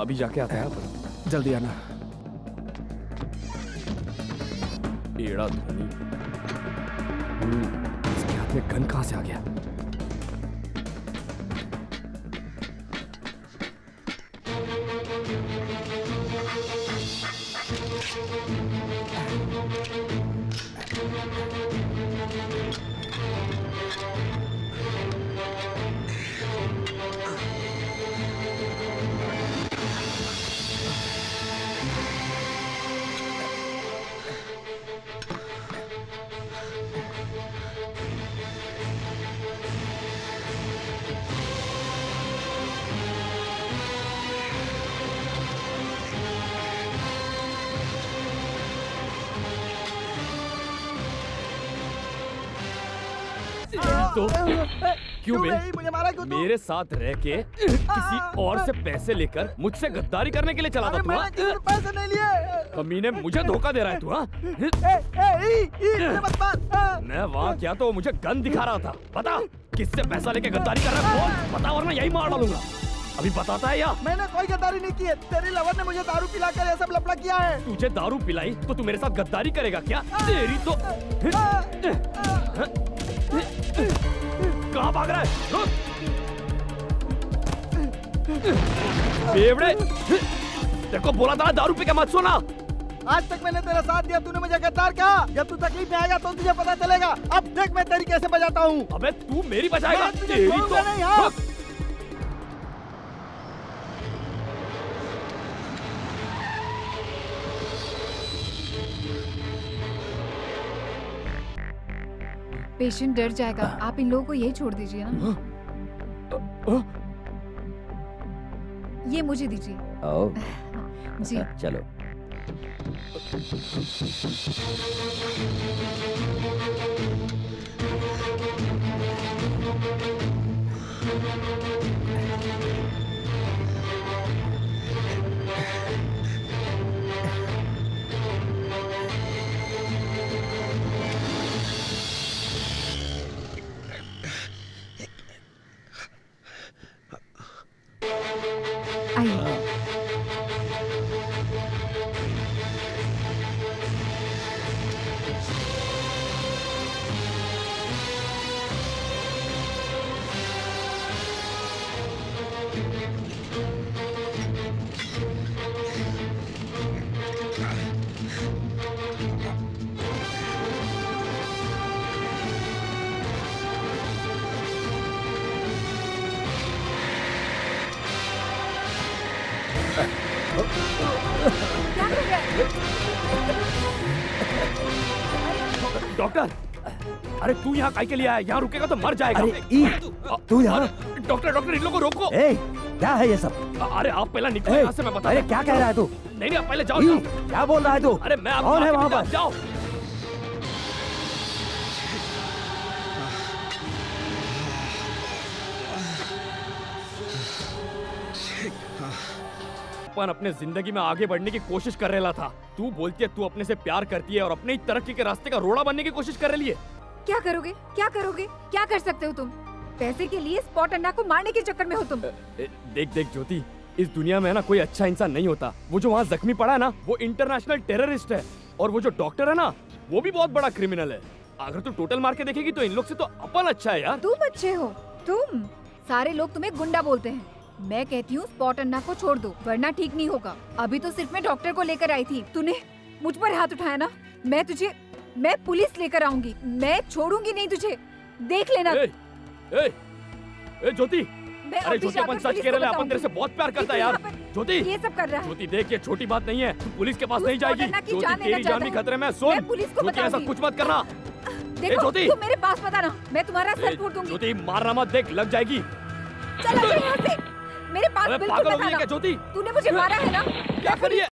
अभी जाके आता है अपन जल्दी आना एड़ा धोनी हम्म, इसके हाथ में गन कहाँ से आ गया तो? क्यों बे? मुझे मारा क्यों तू? मेरे साथ रह के किसी और से पैसे लेकर मुझसे गद्दारी करने के लिए चला था तू हाँ? पैसे नहीं लिए। कमीने मुझे धोखा दे रहा है तू हाँ? मत मैं वहाँ क्या तो मुझे गन दिखा रहा था। बता किससे पैसा लेके गद्दारी कर रहा है? बोल बता वरना यही मार डालूँगा। अभी बताता है या? मैंने कोई गद्दारी नहीं की है। तेरी लवर ने मुझे दारू पिलाकर ये सब लफड़ा किया है। तुझे दारू पिलाई तो तू मेरे साथ गद्दारी करेगा क्या? तेरी तो कहाँ भाग रहा है? रुक। बेवड़े। देखो बोला था दारू पी के मत सोना। आज तक मैंने तेरा साथ दिया तूने मुझे गद्दार कहा जब तू तकलीफ़ में आएगा तो तुझे पता चलेगा। अब देख मैं तेरी कैसे बजाता हूँ? अबे तू मेरी बजाएगा। तेरी तो नहीं, हाँ। पेशेंट डर जाएगा। आप इन लोगों को यही छोड़ दीजिए ना। ये मुझे दीजिए। जी। चलो। आइए डॉक्टर अरे तू यहाँ काय के लिए आया? यहाँ रुकेगा तो मर जाएगा। अरे तू यहाँ? डॉक्टर डॉक्टर इन लोगों को रोको। ए क्या है ये सब? अरे आप पहले निकलो यहाँ से मैं बता अरे क्या कह रहा है तू? नहीं नहीं आप पहले जाओ। क्या बोल रहा है तू? अरे मैं कौन है वहाँ पर जाओ। अपन अपने ज़िंदगी में आगे बढ़ने की कोशिश कर रहा था। तू बोलती है तू अपने से प्यार करती है और अपने ही तरक्की के रास्ते का रोड़ा बनने की कोशिश कर रही है। क्या करोगे? क्या करोगे? क्या कर सकते हो तुम? पैसे के लिए स्पॉट अन्ना को मारने के चक्कर में हो तुम। देख देख ज्योति इस दुनिया में है ना कोई अच्छा इंसान नहीं होता। वो जो वहाँ जख्मी पड़ा है ना वो इंटरनेशनल टेररिस्ट है। और वो जो डॉक्टर है ना वो भी बहुत बड़ा क्रिमिनल है। अगर तू टोटल मार के देखेगी तो इन लोग से तो अपन अच्छा है यार। तुम अच्छे हो। तुम। सारे लोग तुम्हें गुंडा बोलते हैं। मैं कहती हूँ स्पॉट अन्ना को छोड़ दो वरना ठीक नहीं होगा। अभी तो सिर्फ़ मैं डॉक्टर को लेकर आई थी। तूने मुझ पर हाथ उठाया ना? मैं तुझे मैं पुलिस लेकर आऊँगी। मैं छोड़ूँगी नहीं तुझे। देख लेना। ए, ए, ए ज्योति। अरे ज्योति अपन सच कह रहे अपन तेरे से बहुत प्यार करता है यार। ज्योति। ये सब कर रहा है। ज्योति देख ये छोटी बात नहीं है। तू पुलिस के पास नहीं जाएगी। ज्योति तेरी जान भी खतरे में। सुन पुलिस को ऐसा कुछ मत करना। देखो ज्योति। तू मेरे पास बताना मैं तुम्हारा सर फोड़ दूँगी। ज्योति मारना मत देख लग जाएगी। चल यहाँ से। मेरे पास बिल्कुल ज्योति? तूने मुझे मारा है ना? क्या करिए?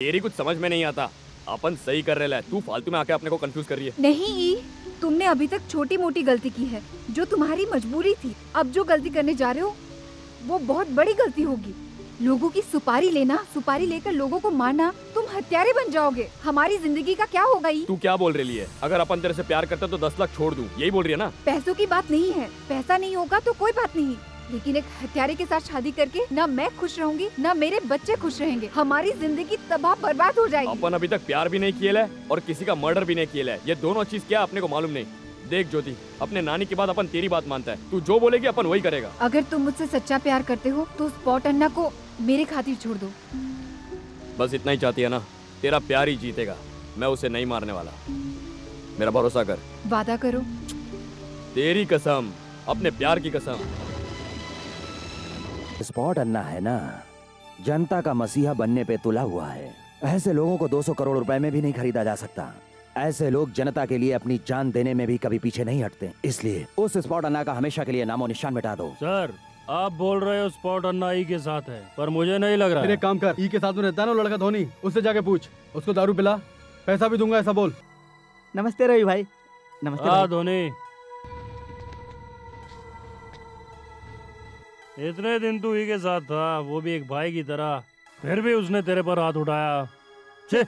तेरी कुछ समझ में नहीं आता। अपन सही कर रहे तू फालतू में आके अपने को कंफ्यूज कर रही है। नहीं ई तुमने अभी तक छोटी मोटी गलती की है जो तुम्हारी मजबूरी थी। अब जो गलती करने जा रहे हो वो बहुत बड़ी गलती होगी। लोगों की सुपारी लेना सुपारी लेकर लोगों को मारना तुम हत्यारे बन जाओगे। हमारी ज़िंदगी का क्या होगा तू क्या बोल रही है? अगर अपन तेरे से प्यार करते तो दस लाख छोड़ दूँ। यही बोल रही है ना? पैसों की बात नहीं है। पैसा नहीं होगा तो कोई बात नहीं। लेकिन एक हत्यारे के साथ शादी करके ना मैं खुश रहूँगी ना मेरे बच्चे खुश रहेंगे। हमारी ज़िंदगी तबाह बर्बाद हो जाएगी। अपन अभी तक प्यार भी नहीं किया है और किसी का मर्डर भी नहीं किया है। ये दोनों चीज़ क्या अपने को मालूम नहीं। देख ज्योति अपने नानी की बात अपन तेरी बात मानता है। तू जो बोलेगी अपन वही करेगा। अगर तुम मुझसे सच्चा प्यार करते हो तो स्पॉट अन्ना को मेरे खातिर छोड़ दो। बस इतना ही चाहती है ना तेरा प्यार ही जीतेगा। मैं उसे नहीं मारने वाला। मेरा भरोसा कर। वादा करो। तेरी कसम अपने प्यार की कसम। स्पॉट अन्ना है ना? जनता का मसीहा बनने पे तुला हुआ है। ऐसे लोगों को 200 करोड़ रुपए में भी नहीं खरीदा जा सकता। ऐसे लोग जनता के लिए अपनी जान देने में भी कभी पीछे नहीं हटते। इसलिए उस स्पॉट अन्ना का हमेशा के लिए नामो निशान मिटा दो। सर आप बोल रहे हो स्पॉट अन्ना ई के साथ है पर मुझे नहीं लग रहा है। काम कर ई के साथ में रहता है ना लड़का धोनी उससे जाके पूछ उसको दारू पिला पैसा भी दूँगा ऐसा बोल। नमस्ते रवि भाई। नमस्ते हाँ धोनी। इतने दिन तू ही के साथ था वो भी एक भाई की तरह। फिर भी उसने तेरे पर हाथ उठाया। छे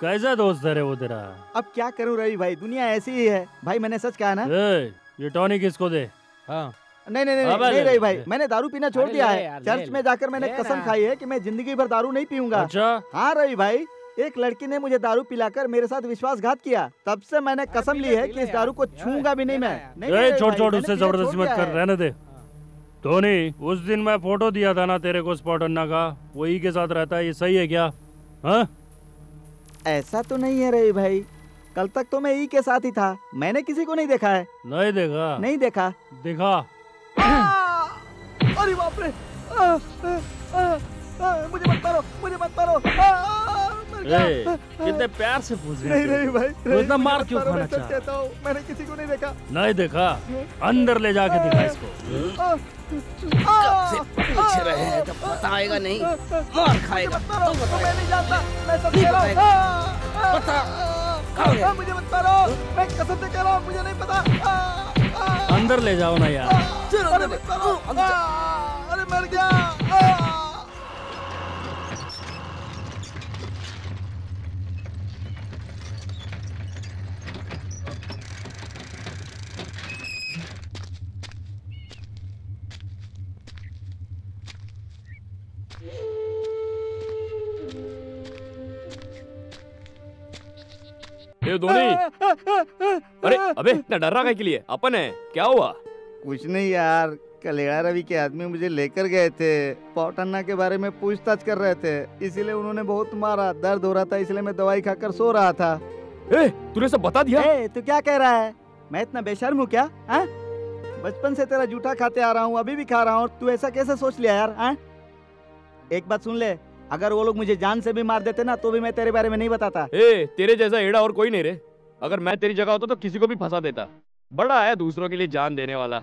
कैसा दोस्त है वो तेरा? अब क्या करूँ रवि भाई? दुनिया ऐसी ही है। भाई मैंने सच कहा ना? ए, ये टॉनिक किसको दे? हाँ। नहीं नहीं नहीं, नहीं रवि भाई मैंने दारू पीना छोड़ दिया है। चर्च में जाकर मैंने कसम खाई है कि मैं ज़िंदगी भर दारू नहीं पीऊँगा। अच्छा। हाँ रवि भाई एक लड़की ने मुझे दारू पिलाकर मेरे साथ विश्वासघात किया। तब से मैंने कसम ली है कि इस दारू को छूँगा भी नहीं मैं। छोड़ छोड़ उससे ज़बरदस्ती मत कर। रहने दे। धोनी उस दिन मैं फ़ोटो दिया था ना तेरे को स्पॉट अन्ना का। वही के साथ रहता है ये सही है क्या? हाँ? ऐसा तो नहीं है रवि भाई। कल तक तो मैं ई के साथ ही था। मैंने किसी को नहीं देखा है। नहीं देखा? नहीं देखा। देखा? अरे बाप रे! मुझे मत मारो मुझे मत मारो। कितने प्यार से पूछ रहे नहीं नहीं भाई तू इतना मार क्यों खाना मैं सच चाह? रहा कहता हूँ मैंने किसी को नहीं देखा। नहीं देखा? अंदर ले जाके दिखा इसको। से पूछ रहे हैं तो बताएगा नहीं? मार खाएगा तो मैं नहीं जानता मैं सब कह रहा हूँ। बता। है? मुझे मत मारो मैं कसम से कह रहा हूँ मुझे नहीं पता। अंदर ले जाओ ना यार। अरे मर गया। ए धोनी अरे अबे इतना डर रहा है के लिए अपन है क्या हुआ कुछ नहीं यार कलेड़ा रवि के आदमी मुझे लेकर गए थे। पौटन्ना के बारे में पूछताछ कर रहे थे। इसीलिए उन्होंने बहुत मारा। दर्द हो रहा था इसलिए मैं दवाई खाकर सो रहा था। ए तूने सब बता दिया? ए, तू क्या कह रहा है? मैं इतना बेशर्म हूँ क्या? हाँ? बचपन से तेरा जूठा खाते आ रहा हूँ अभी भी खा रहा हूँ तू ऐसा कैसे सोच लिया यार हाँ? एक बात सुन ले। अगर वो लोग मुझे जान से भी मार देते ना तो भी मैं तेरे बारे में नहीं बताता। ए तेरे जैसा एड़ा और कोई नहीं रे। अगर मैं तेरी जगह होता तो किसी को भी फंसा देता। बड़ा आया दूसरों के लिए जान देने वाला।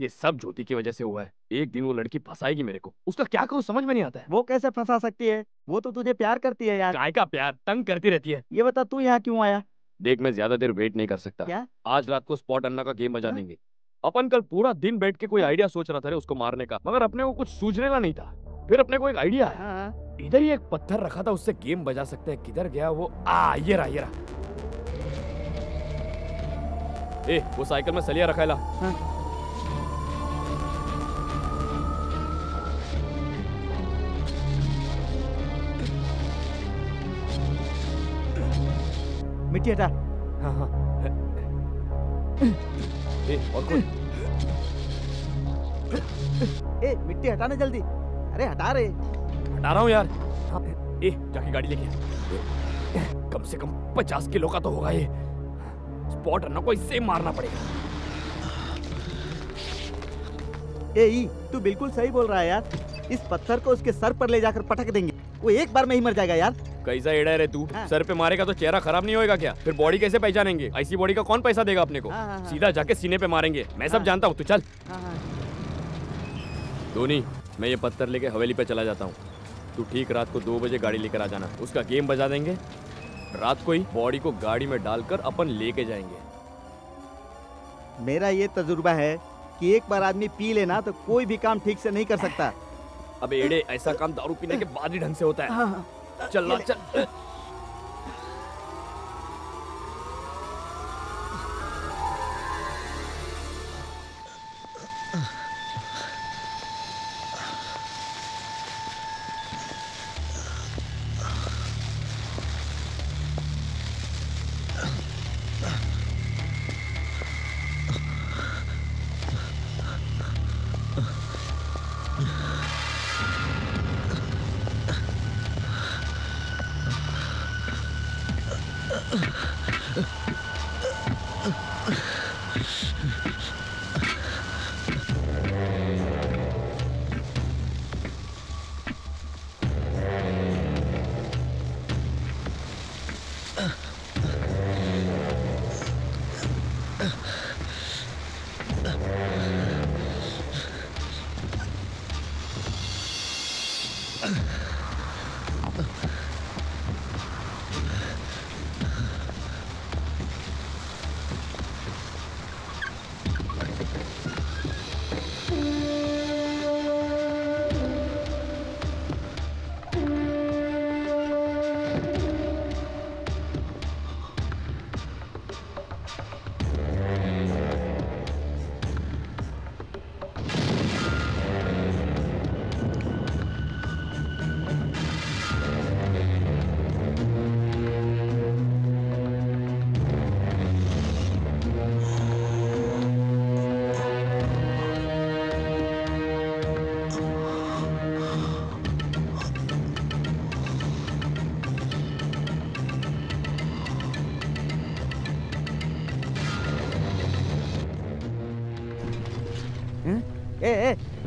ये सब ज्योति की वजह से हुआ है। एक दिन वो लड़की फंसाएगी मेरे को। उसका क्या करूँ समझ में नहीं आता है। वो कैसे फंसा सकती है? वो तो तुझे प्यार करती है यार। का प्यार तंग करती रहती है। ये बता तू यहाँ क्यों आया? देख मैं ज़्यादा देर वेट नहीं कर सकता। क्या? आज रात को स्पॉट अन्ना का गेम बजा देंगे। अपन कल पूरा दिन बैठ के कोई आइडिया सोच रहा था उसको मारने का। मगर अपने को कुछ सूझने का नहीं था। फिर अपने को एक आइडिया आया इधर ही एक पत्थर रखा था उससे गेम बजा सकते हैं। किधर गया वो? आ ये रहा ये रहा। ए वो साइकिल में सलिया रखा है ला। मिट्टी हटा। हाँ हाँ। ए और कोई? ए मिट्टी हटाना जल्दी। अरे हटा रे हटा रहा हूँ यार। हाँ, ए जाके गाड़ी लेके कम से कम पचास किलो का तो होगा ये। स्पॉट अन्ना को इससे मारना पड़ेगा। ए तू बिल्कुल सही बोल रहा है यार। इस पत्थर को उसके सर पर ले जाकर पटक देंगे। वो एक बार में ही मर जाएगा यार। कैसा एड़ा है रे तू? सर पे मारेगा तो चेहरा खराब नहीं होएगा क्या? फिर बॉडी कैसे पहचानेंगे? ऐसी बॉडी का कौन पैसा देगा अपने को? हाँ, हाँ, हाँ। सीधा जाके सीने पे मारेंगे। मैं सब हाँ। जानता हूँ तू चल। हाँ, हाँ। धोनी। मैं ये पत्थर लेके हवेली पे चला जाता हूँ। तू ठीक रात को दो बजे गाड़ी लेकर आ जाना। उसका गेम बजा देंगे। रात को ही बॉडी को गाड़ी में डालकर अपन लेके जाएँगे। मेरा ये तजुर्बा है कि एक बार आदमी पी लेना तो कोई भी काम ठीक से नहीं कर सकता। अब एड़े ऐसा काम दारू पीने के बाद ही ढंग से होता है। चल चल।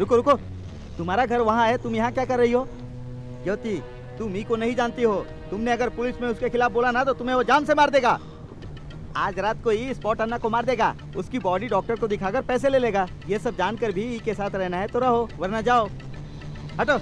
रुको रुको। तुम्हारा घर वहाँ है, तुम यहाँ क्या कर रही हो? ज्योति, तुम ही को नहीं जानती हो। तुमने अगर पुलिस में उसके खिलाफ बोला ना तो तुम्हें वो जान से मार देगा। आज रात को ही स्पॉट अन्ना को मार देगा। उसकी बॉडी डॉक्टर को दिखाकर पैसे ले लेगा। ये सब जानकर भी ई के साथ रहना है तो रहो, वरना जाओ। हटो।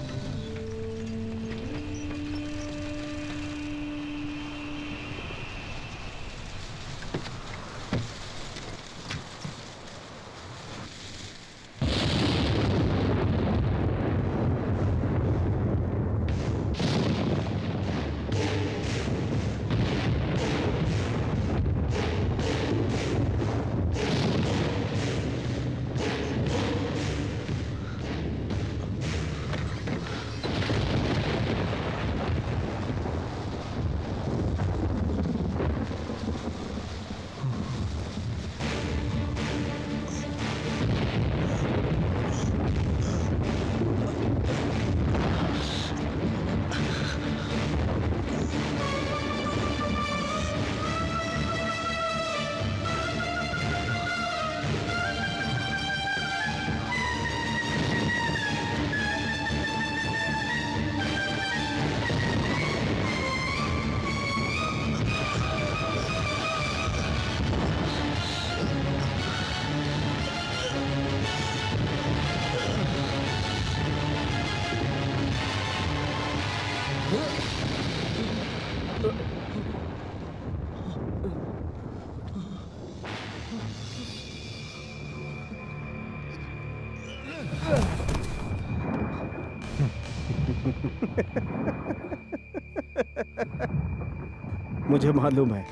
मुझे मालूम है।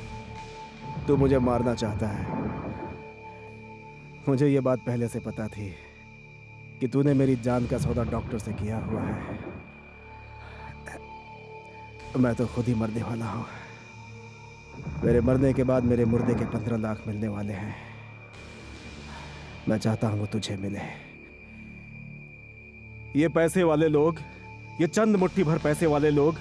तू मुझे मारना चाहता है। मुझे ये बात पहले से पता थी कि तूने मेरी जान का सौदा डॉक्टर से किया हुआ है। मैं तो खुद ही मरने वाला हूँ। मेरे मरने के बाद मेरे मुर्दे के पंद्रह लाख मिलने वाले हैं। मैं चाहता हूँ वो तुझे मिले। ये पैसे वाले लोग, ये चंद मुट्ठी भर पैसे वाले लोग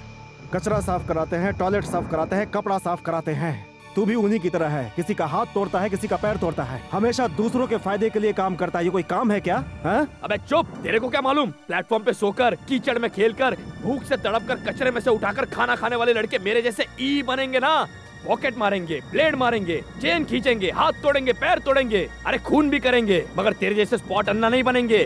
कचरा साफ़ कराते हैं टॉयलेट साफ़ कराते हैं कपड़ा साफ़ कराते हैं। तू भी उन्हीं की तरह है। किसी का हाथ तोड़ता है किसी का पैर तोड़ता है। हमेशा दूसरों के फ़ायदे के लिए काम करता है। ये कोई काम है क्या? है? अबे चुप! तेरे को क्या मालूम? प्लेटफॉर्म पे सोकर कीचड़ में खेलकर भूख से तड़प कर कचरे में से उठाकर खाना खाने वाले लड़के मेरे जैसे ई बनेंगे ना? पॉकेट मारेंगे ब्लेड मारेंगे चेन खींचेंगे हाथ तोड़ेंगे पैर तोड़ेंगे अरे खून भी करेंगे मगर तेरे जैसे स्पॉट अन्ना नहीं बनेंगे।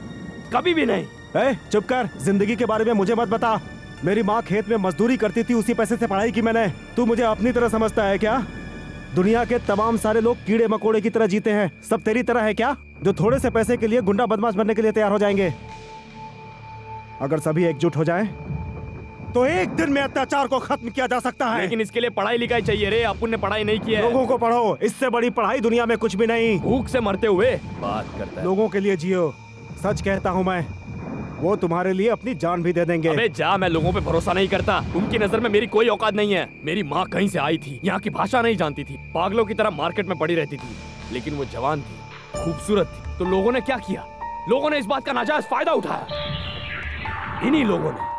कभी भी नहीं। चुप कर। ज़िंदगी के बारे में मुझे मत बता। मेरी माँ खेत में मजदूरी करती थी उसी पैसे से पढ़ाई की मैंने। तू मुझे अपनी तरह समझता है क्या? दुनिया के तमाम सारे लोग कीड़े मकोड़े की तरह जीते हैं। सब तेरी तरह है क्या? जो थोड़े से पैसे के लिए गुंडा बदमाश बनने के लिए तैयार हो जाएँगे। अगर सभी एकजुट हो जाएँ, तो एक दिन में अत्याचार को खत्म किया जा सकता है। लेकिन इसके लिए पढ़ाई लिखाई चाहिए रे अपन ने पढ़ाई नहीं की है। लोगों को पढ़ो इससे बड़ी पढ़ाई दुनिया में कुछ भी नहीं। भूख से मरते हुए बात करता है। लोगों के लिए जियो। सच कहता हूँ मैं वो तुम्हारे लिए अपनी जान भी दे देंगे। अबे जा, मैं लोगों पे भरोसा नहीं करता। उनकी नज़र में मेरी कोई औकात नहीं है। मेरी माँ कहीं से आई थी, यहाँ की भाषा नहीं जानती थी। पागलों की तरह मार्केट में पड़ी रहती थी, लेकिन वो जवान थी, खूबसूरत थी। तो लोगों ने क्या किया? लोगों ने इस बात का नाजायज फ़ायदा उठाया। इन्हीं लोगों ने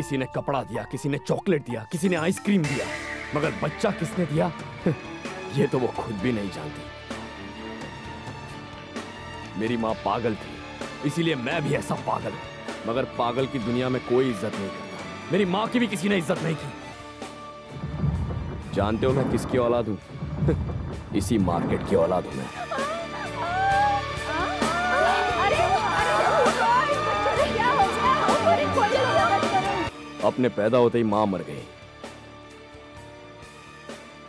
किसी ने कपड़ा दिया, किसी ने चॉकलेट दिया, किसी ने आइसक्रीम दिया, मगर बच्चा किसने दिया? ये तो वो खुद भी नहीं जानती। मेरी माँ पागल थी, इसीलिए मैं भी ऐसा पागल हूँ। मगर पागल की दुनिया में कोई इज़्ज़त नहीं करता। मेरी माँ की भी किसी ने इज़्ज़त नहीं की। जानते हो मैं किसकी औलाद हूँ? इसी मार्केट की औलाद हूँ मैं। अपने पैदा होते ही माँ मर गई।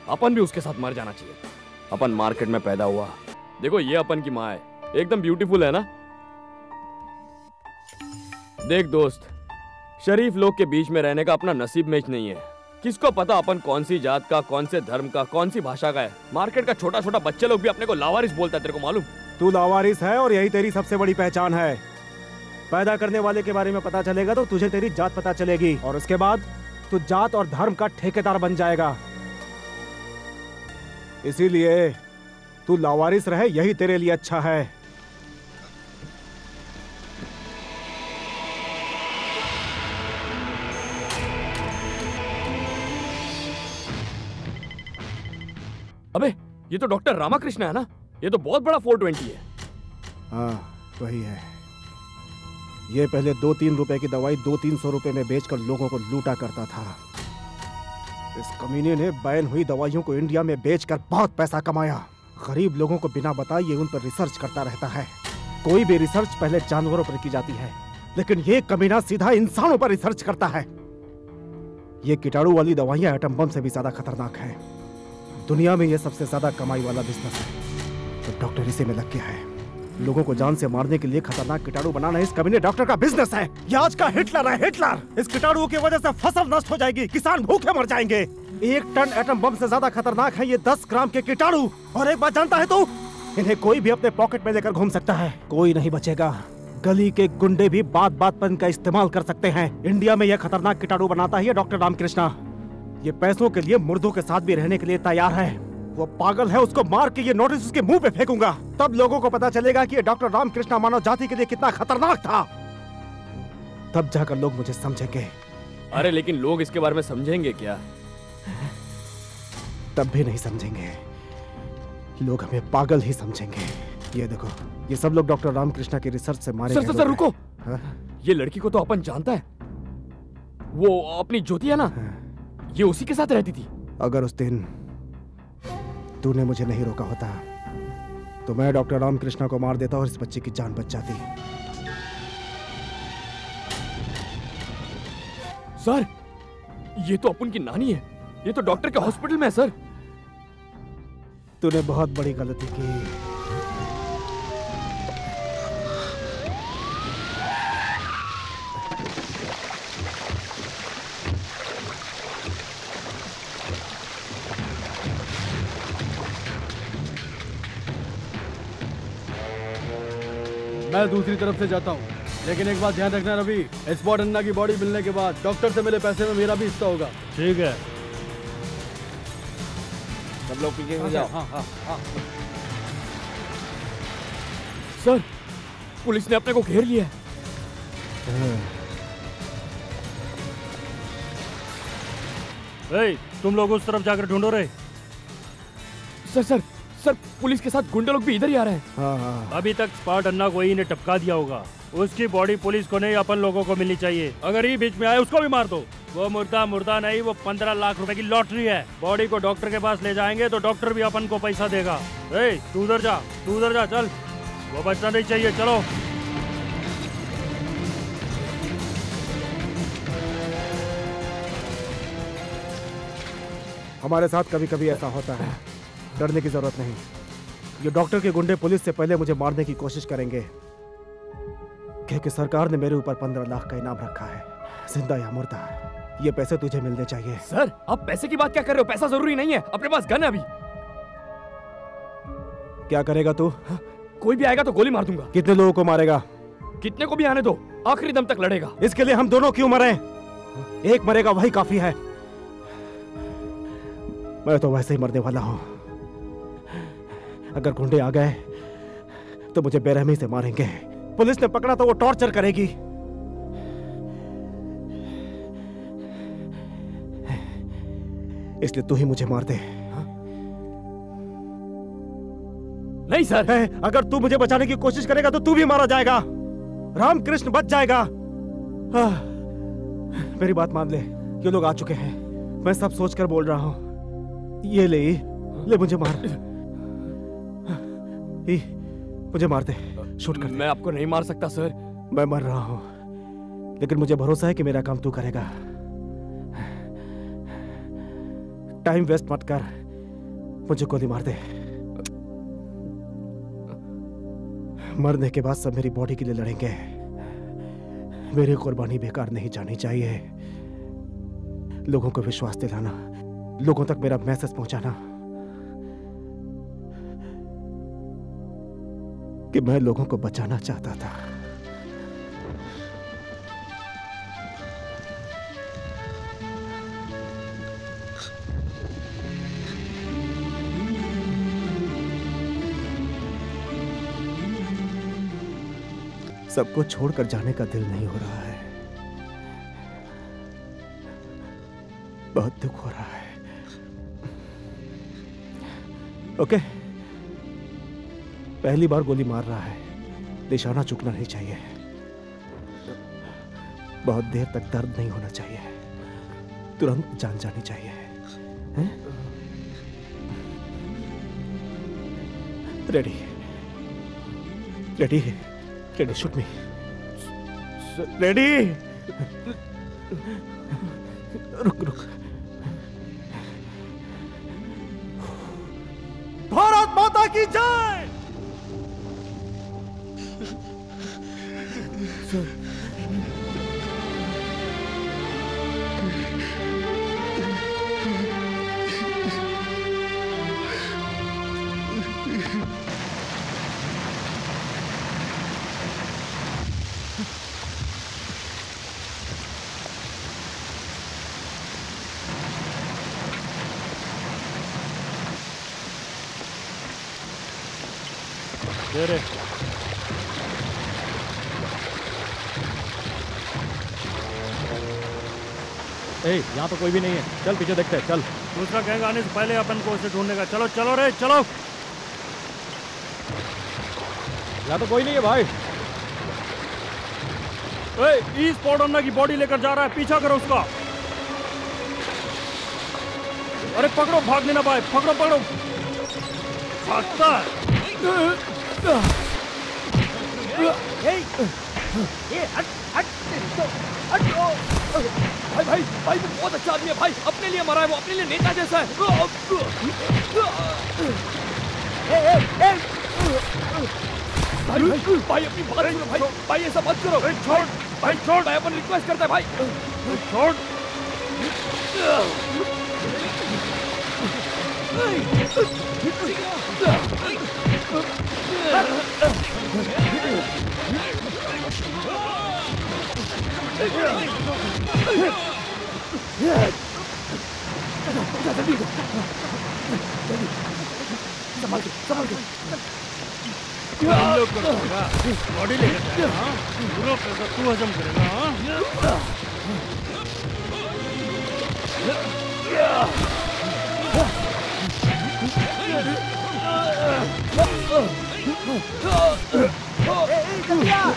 अपन भी उसके साथ मर जाना चाहिए। अपन मार्केट में पैदा हुआ। देखो, ये अपन की माँ है। एकदम ब्यूटीफुल है ना? देख दोस्त, शरीफ लोग के बीच में रहने का अपना नसीब मैच नहीं है। किसको पता अपन कौन सी जात का, कौन से धर्म का, कौन सी भाषा का है? मार्केट का छोटा छोटा बच्चे लोग भी अपने को लावारिस बोलता है, तेरे को मालूम? तू लावारिस है और यही तेरी सबसे बड़ी पहचान है। पैदा करने वाले के बारे में पता चलेगा तो तुझे तेरी जात पता चलेगी। और उसके बाद तू जात और धर्म का ठेकेदार बन जाएगा। इसीलिए तू लावारिस रहे यही तेरे लिए अच्छा है। अबे ये तो डॉक्टर रामाकृष्ण है ना? ये तो बहुत बड़ा फोर ट्वेंटी है। हाँ वही है। ये पहले दो तीन रुपए की दवाई दो तीन सौ रुपए में बेचकर लोगों को लूटा करता था। इस कमीने ने बैन हुई दवाइयों को इंडिया में बेचकर बहुत पैसा कमाया। गरीब लोगों को बिना बताए ये उन पर रिसर्च करता रहता है। कोई भी रिसर्च पहले जानवरों पर की जाती है, लेकिन ये कमीना सीधा इंसानों पर रिसर्च करता है। ये कीटाणु वाली दवाइयाँ एटम बम से भी ज़्यादा खतरनाक है। दुनिया में यह सबसे ज़्यादा कमाई वाला बिज़नेस है तो डॉक्टर इसी में लग गया है। लोगों को जान से मारने के लिए खतरनाक कीटाणु बनाना इस कमीने डॉक्टर का बिज़नेस है। ये आज का हिटलर है, हिटलर! इस कीटाणु की वजह से फ़सल नष्ट हो जाएगी, किसान भूखे मर जाएँगे। एक टन एटम बम से ज़्यादा खतरनाक है ये दस ग्राम के कीटाणु। और एक बात जानता है तू? इन्हें कोई भी अपने पॉकेट में लेकर घूम सकता है। कोई नहीं बचेगा। गली के गुंडे भी बात बात पर इनका इस्तेमाल कर सकते हैं। इंडिया में यह खतरनाक कीटाणु बनाता है डॉक्टर रामकृष्णा। ये पैसों के लिए मुर्दों के साथ भी रहने के लिए तैयार है। वो पागल है उसको मार के ये नोटिस उसके मुँह पे फेंकूँगा। तब लोगों को पता चलेगा कि ये डॉक्टर रामकृष्णा मानव जाति के लिए कितना खतरनाक था। तब जाकर लोग मुझे समझेंगे। अरे लेकिन लोग इसके बारे में समझेंगे क्या? तब भी नहीं समझेंगे। लोग हमें पागल ही समझेंगे। ये देखो ये सब लोग डॉक्टर रामकृष्णा की रिसर्च से मारे सर सर सर रुको। हाँ? ये लड़की को तो अपन जानता है। वो अपनी ज्योति है ना? ये उसी के साथ रहती थी। अगर उस दिन तूने मुझे नहीं रोका होता। तो मैं डॉक्टर रामकृष्णा को मार देता और इस बच्चे की जान बच जाती। सर ये तो अपन की नानी है। ये तो डॉक्टर के हॉस्पिटल में है सर। तूने बहुत बड़ी गलती की। मैं दूसरी तरफ़ से जाता हूँ। लेकिन एक बात ध्यान रखना रवि स्पॉट अन्ना की बॉडी मिलने के बाद डॉक्टर से मिले पैसे में मेरा भी हिस्सा होगा। ठीक है। सब लोग पीछे हाँ, जाओ। हाँ, हाँ, हाँ। सर पुलिस ने अपने को घेर लिया है। तुम लोग उस तरफ़ जाकर ढूंढो रहे सर सर सर पुलिस के साथ गुंडे लोग भी इधर ही आ रहे हैं। हाँ हाँ अभी तक स्पॉट अन्ना को ही ने टपका दिया होगा। उसकी बॉडी पुलिस को नहीं अपन लोगों को मिलनी चाहिए। अगर ये बीच में आए उसको भी मार दो। वो मुर्दा मुर्दा नहीं वो पंद्रह लाख रुपए की लॉटरी है। बॉडी को डॉक्टर के पास ले जाएँगे तो डॉक्टर भी अपन को पैसा देगा। तू उधर जा तू उधर जा चल। वो बचना नहीं चाहिए चलो। हमारे साथ कभी कभी ऐसा होता है। डरने की ज़रूरत नहीं। ये डॉक्टर के गुंडे पुलिस से पहले मुझे मारने की कोशिश करेंगे क्योंकि सरकार ने मेरे ऊपर पंद्रह लाख का इनाम रखा है। ज़िंदा या मुर्दा ये पैसे तुझे मिलने चाहिए। सर आप पैसे की बात क्या कर रहे हो? पैसा ज़रूरी नहीं है। अपने पास गन है अभी। क्या करेगा तू? कोई भी आएगा तो गोली मार दूँगा। कितने लोगों को मारेगा? कितने को भी आने दो आखिरी दम तक लड़ेगा। इसके लिए हम दोनों क्यों मरे? एक मरेगा वही काफ़ी है। मैं तो वैसे ही मरने वाला हूँ। अगर गुंडे आ गए तो मुझे बेरहमी से मारेंगे। पुलिस ने पकड़ा तो वो टॉर्चर करेगी। इसलिए तू ही मुझे मार दे। नहीं सर। अगर तू मुझे बचाने की कोशिश करेगा तो तू भी मारा जाएगा। रामकृष्ण बच जाएगा। आह, मेरी बात मान ले ये लोग आ चुके हैं। मैं सब सोचकर बोल रहा हूँ। ये ले ले मुझे मार। ई, मुझे मार दे शूट कर मैं आपको नहीं मार सकता सर। मैं मर रहा हूँ। लेकिन मुझे भरोसा है कि मेरा काम तू करेगा। टाइम वेस्ट मत कर। मुझे गोली मार दे। मरने के बाद सब मेरी बॉडी के लिए लड़ेंगे। मेरी कुर्बानी बेकार नहीं जानी चाहिए। लोगों को विश्वास दिलाना। लोगों तक मेरा मैसेज पहुंचाना। कि मैं लोगों को बचाना चाहता था। सबको छोड़कर जाने का दिल नहीं हो रहा है। बहुत दुख हो रहा है। ओके? पहली बार गोली मार रहा है। निशाना चुकना नहीं चाहिए। बहुत देर तक दर्द नहीं होना चाहिए। तुरंत जान जानी चाहिए। हैं? Ready ready ready shoot me ready रुक रुक। भारत माता की जय! तो कोई भी नहीं है। चल पीछे देखते हैं चल। दूसरा गैंग आने से पहले अपन को उसे ढूँढने का। चलो चलो रे चलो। यहाँ तो कोई नहीं है भाई। ए, ई स्पॉट की बॉडी लेकर जा रहा है। पीछा करो उसका। अरे पकड़ो भाग नहीं ना पाए पकड़ो पकड़ो। भागता ये हट हट तो हट। ओ, भाई भाई भाई वो बहुत अच्छा आदमी है भाई अपने लिए मरा है वो अपने लिए नेता जैसा है ए, ए, ए, भाई भाई भाई अपनी बात भाई भाई ऐसा मत करो छोड़ भाई छोड़ भाई अपन रिक्वेस्ट करता है भाई छोड़ 가자 밀고 잡아줘 잡아줘 일로 끌어가 머리를 해라 무릎에서 구워 좀 그래라 에이, 깜짝이야!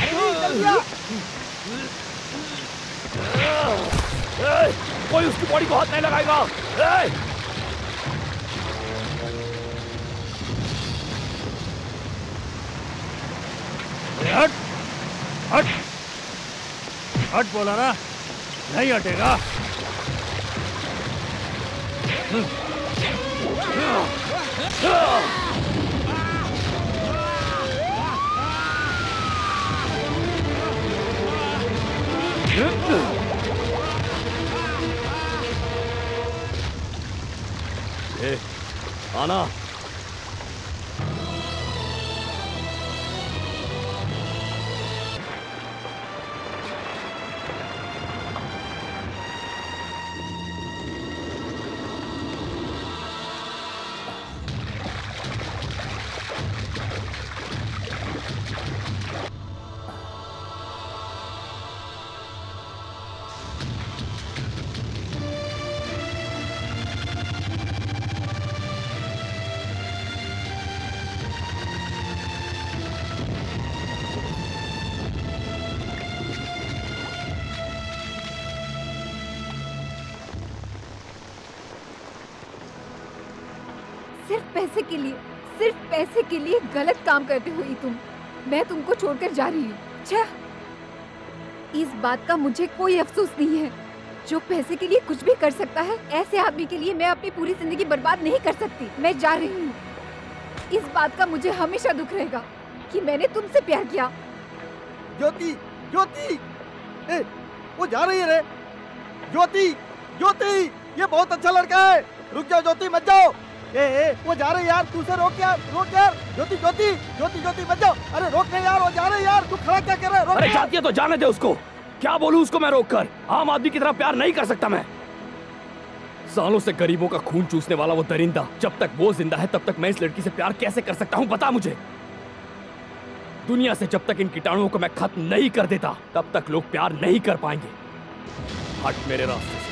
에이, 깜짝이야! कोई उसकी बॉडी को हाथ नहीं लगाएगा। ए! हट। हट। हट बोला ना। नहीं हटेगा। ए, आना सिर्फ़ पैसे के लिए सिर्फ़ पैसे के लिए गलत काम करते हुई तुम। मैं तुमको छोड़कर जा रही हूँ। इस बात का मुझे कोई अफसोस नहीं है। जो पैसे के लिए कुछ भी कर सकता है ऐसे आदमी के लिए मैं अपनी पूरी ज़िंदगी बर्बाद नहीं कर सकती। मैं जा रही हूँ। इस बात का मुझे हमेशा दुख रहेगा कि मैंने तुमसे प्यार किया। ज्योति ज्योति! ए, वो जा रही है रे। ज्योति ज्योति! ये बहुत अच्छा लड़का है। रुक जाओ ज्योति मत जाओ। ए, ए वो जा रही यार तू से रोक यार रोक यार। ज्योति ज्योति ज्योति ज्योति मत जाओ अरे रोक नहीं यार वो जा रही यार। तू खड़ा क्या कर रहा है? अरे जाती है तो जाने दे उसको। क्या बोलूँ उसको मैं रोक कर आम आदमी की तरह प्यार नहीं कर सकता मैं। सालों से गरीबों का खून चूसने वाला वो दरिंदा जब तक वो ज़िंदा है तब तक मैं इस लड़की से प्यार कैसे कर सकता हूँ बता मुझे। दुनिया से जब तक इन कीटाणुओं को मैं खत्म नहीं कर देता तब तक लोग प्यार नहीं कर पाएँगे। हट मेरे रास्ते से।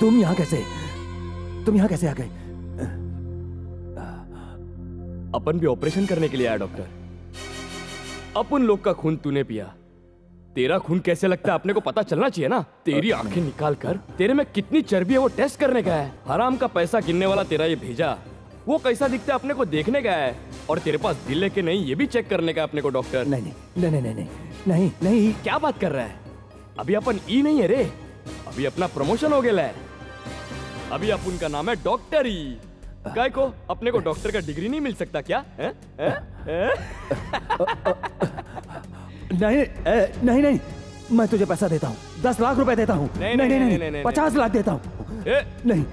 तुम यहाँ कैसे? तुम यहाँ कैसे आ गए? अपन भी ऑपरेशन करने के लिए आया डॉक्टर। अपन लोग का खून तूने पिया। तेरा खून कैसे लगता है अपने को पता चलना चाहिए ना? तेरी आँखें निकाल कर तेरे में कितनी चर्बी है वो टेस्ट करने का है। हराम का पैसा गिनने वाला तेरा ये भेजा। वो कैसा दिखता है अपने को देखने का है। और तेरे पास दिल है कि नहीं ये भी चेक करने का अपने को डॉक्टर। नहीं नहीं नहीं नहीं नहीं नहीं नहीं। क्या बात कर रहा है? अभी अपन ई नहीं है रे। अभी अपना प्रमोशन हो गया है। अभी अपन का नाम है डॉक्टर ई काय को अपने को डॉक्टर का डिग्री नहीं मिल सकता क्या? है? है? है? नहीं नहीं नहीं। मैं तुझे पैसा देता हूँ। दस लाख रुपए देता हूँ। नहीं, नहीं नहीं, नहीं नहीं, नहीं पचास लाख देता हूँ। नहीं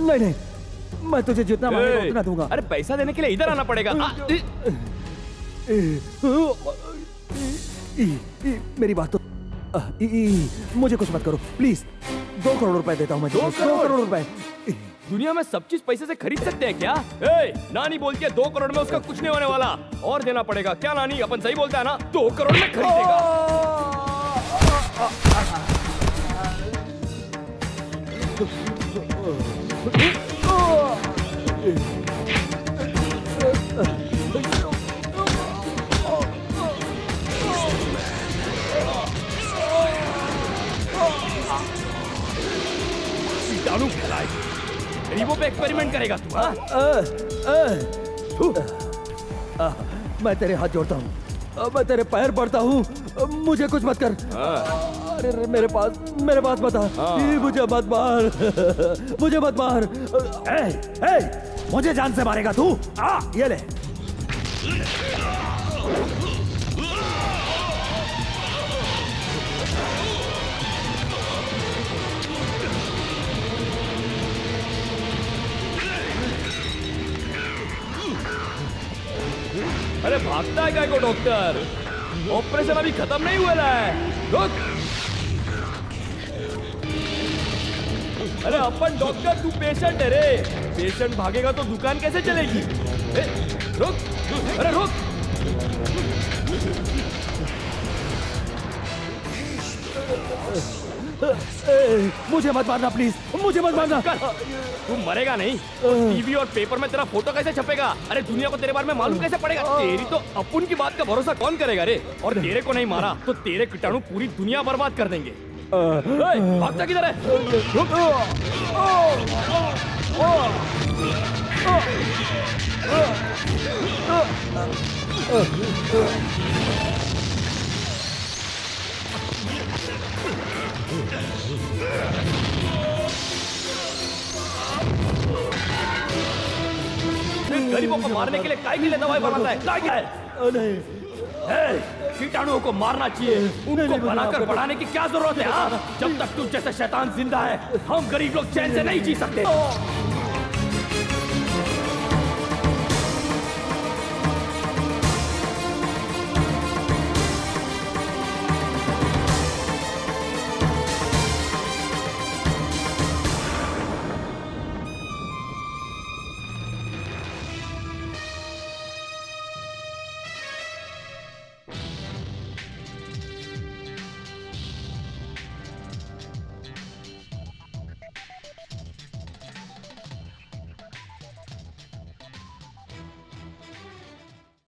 नहीं नहीं। मैं तुझे जितना मांगेगा उतना दूँगा। अरे पैसा देने के लिए इधर आना पड़ेगा। मेरी बात तो अ, ई, ई, मुझे कुछ मत करो प्लीज़ दो करोड़ रुपए देता हूँ मैं दो? करोड़ रुपए दुनिया में सब चीज़ पैसे से खरीद सकते हैं क्या ए, नानी बोलती है दो करोड़ में उसका कुछ नहीं होने वाला और देना पड़ेगा क्या नानी अपन सही बोलता है ना दो करोड़ में खरीदेगा गरीबों पे एक्सपेरिमेंट करेगा तू हाँ? आ, मैं तेरे हाथ जोड़ता हूँ। मैं तेरे पैर पड़ता हूँ। मुझे कुछ मत कर। अरे अरे, मेरे पास मेरे पास बता ई, मुझे मत मार। मुझे मत मार। ए, ए, मुझे जान से मारेगा तू। आ ये ले। अरे भागता है क्या को डॉक्टर ऑपरेशन अभी खत्म नहीं हुआ रहा है। रुक। अरे अपन डॉक्टर तू पेशेंट है रे। पेशेंट भागेगा तो दुकान कैसे चलेगी? ए, रुक। अरे रुक। मुझे मत मारना प्लीज़ मुझे मत मारना. तू मरेगा नहीं. टीवी और पेपर में तेरा फ़ोटो कैसे छपेगा? अरे दुनिया को तेरे बारे में मालूम कैसे पड़ेगा? तेरी तो अपन की बात का भरोसा कौन करेगा रे? और तेरे को नहीं मारा तो तेरे कीटाणु पूरी दुनिया बर्बाद कर देंगे. भागता किधर है। गरीबों को मारने के लिए काय के लिए दवाई बनाता है। काय क्या है। नहीं कीटाणुओं को मारना चाहिए। उनको बनाकर बढ़ाने की क्या ज़रूरत है? हाँ? जब तक तुम जैसे शैतान ज़िंदा है हम गरीब लोग चैन से नहीं जी सकते।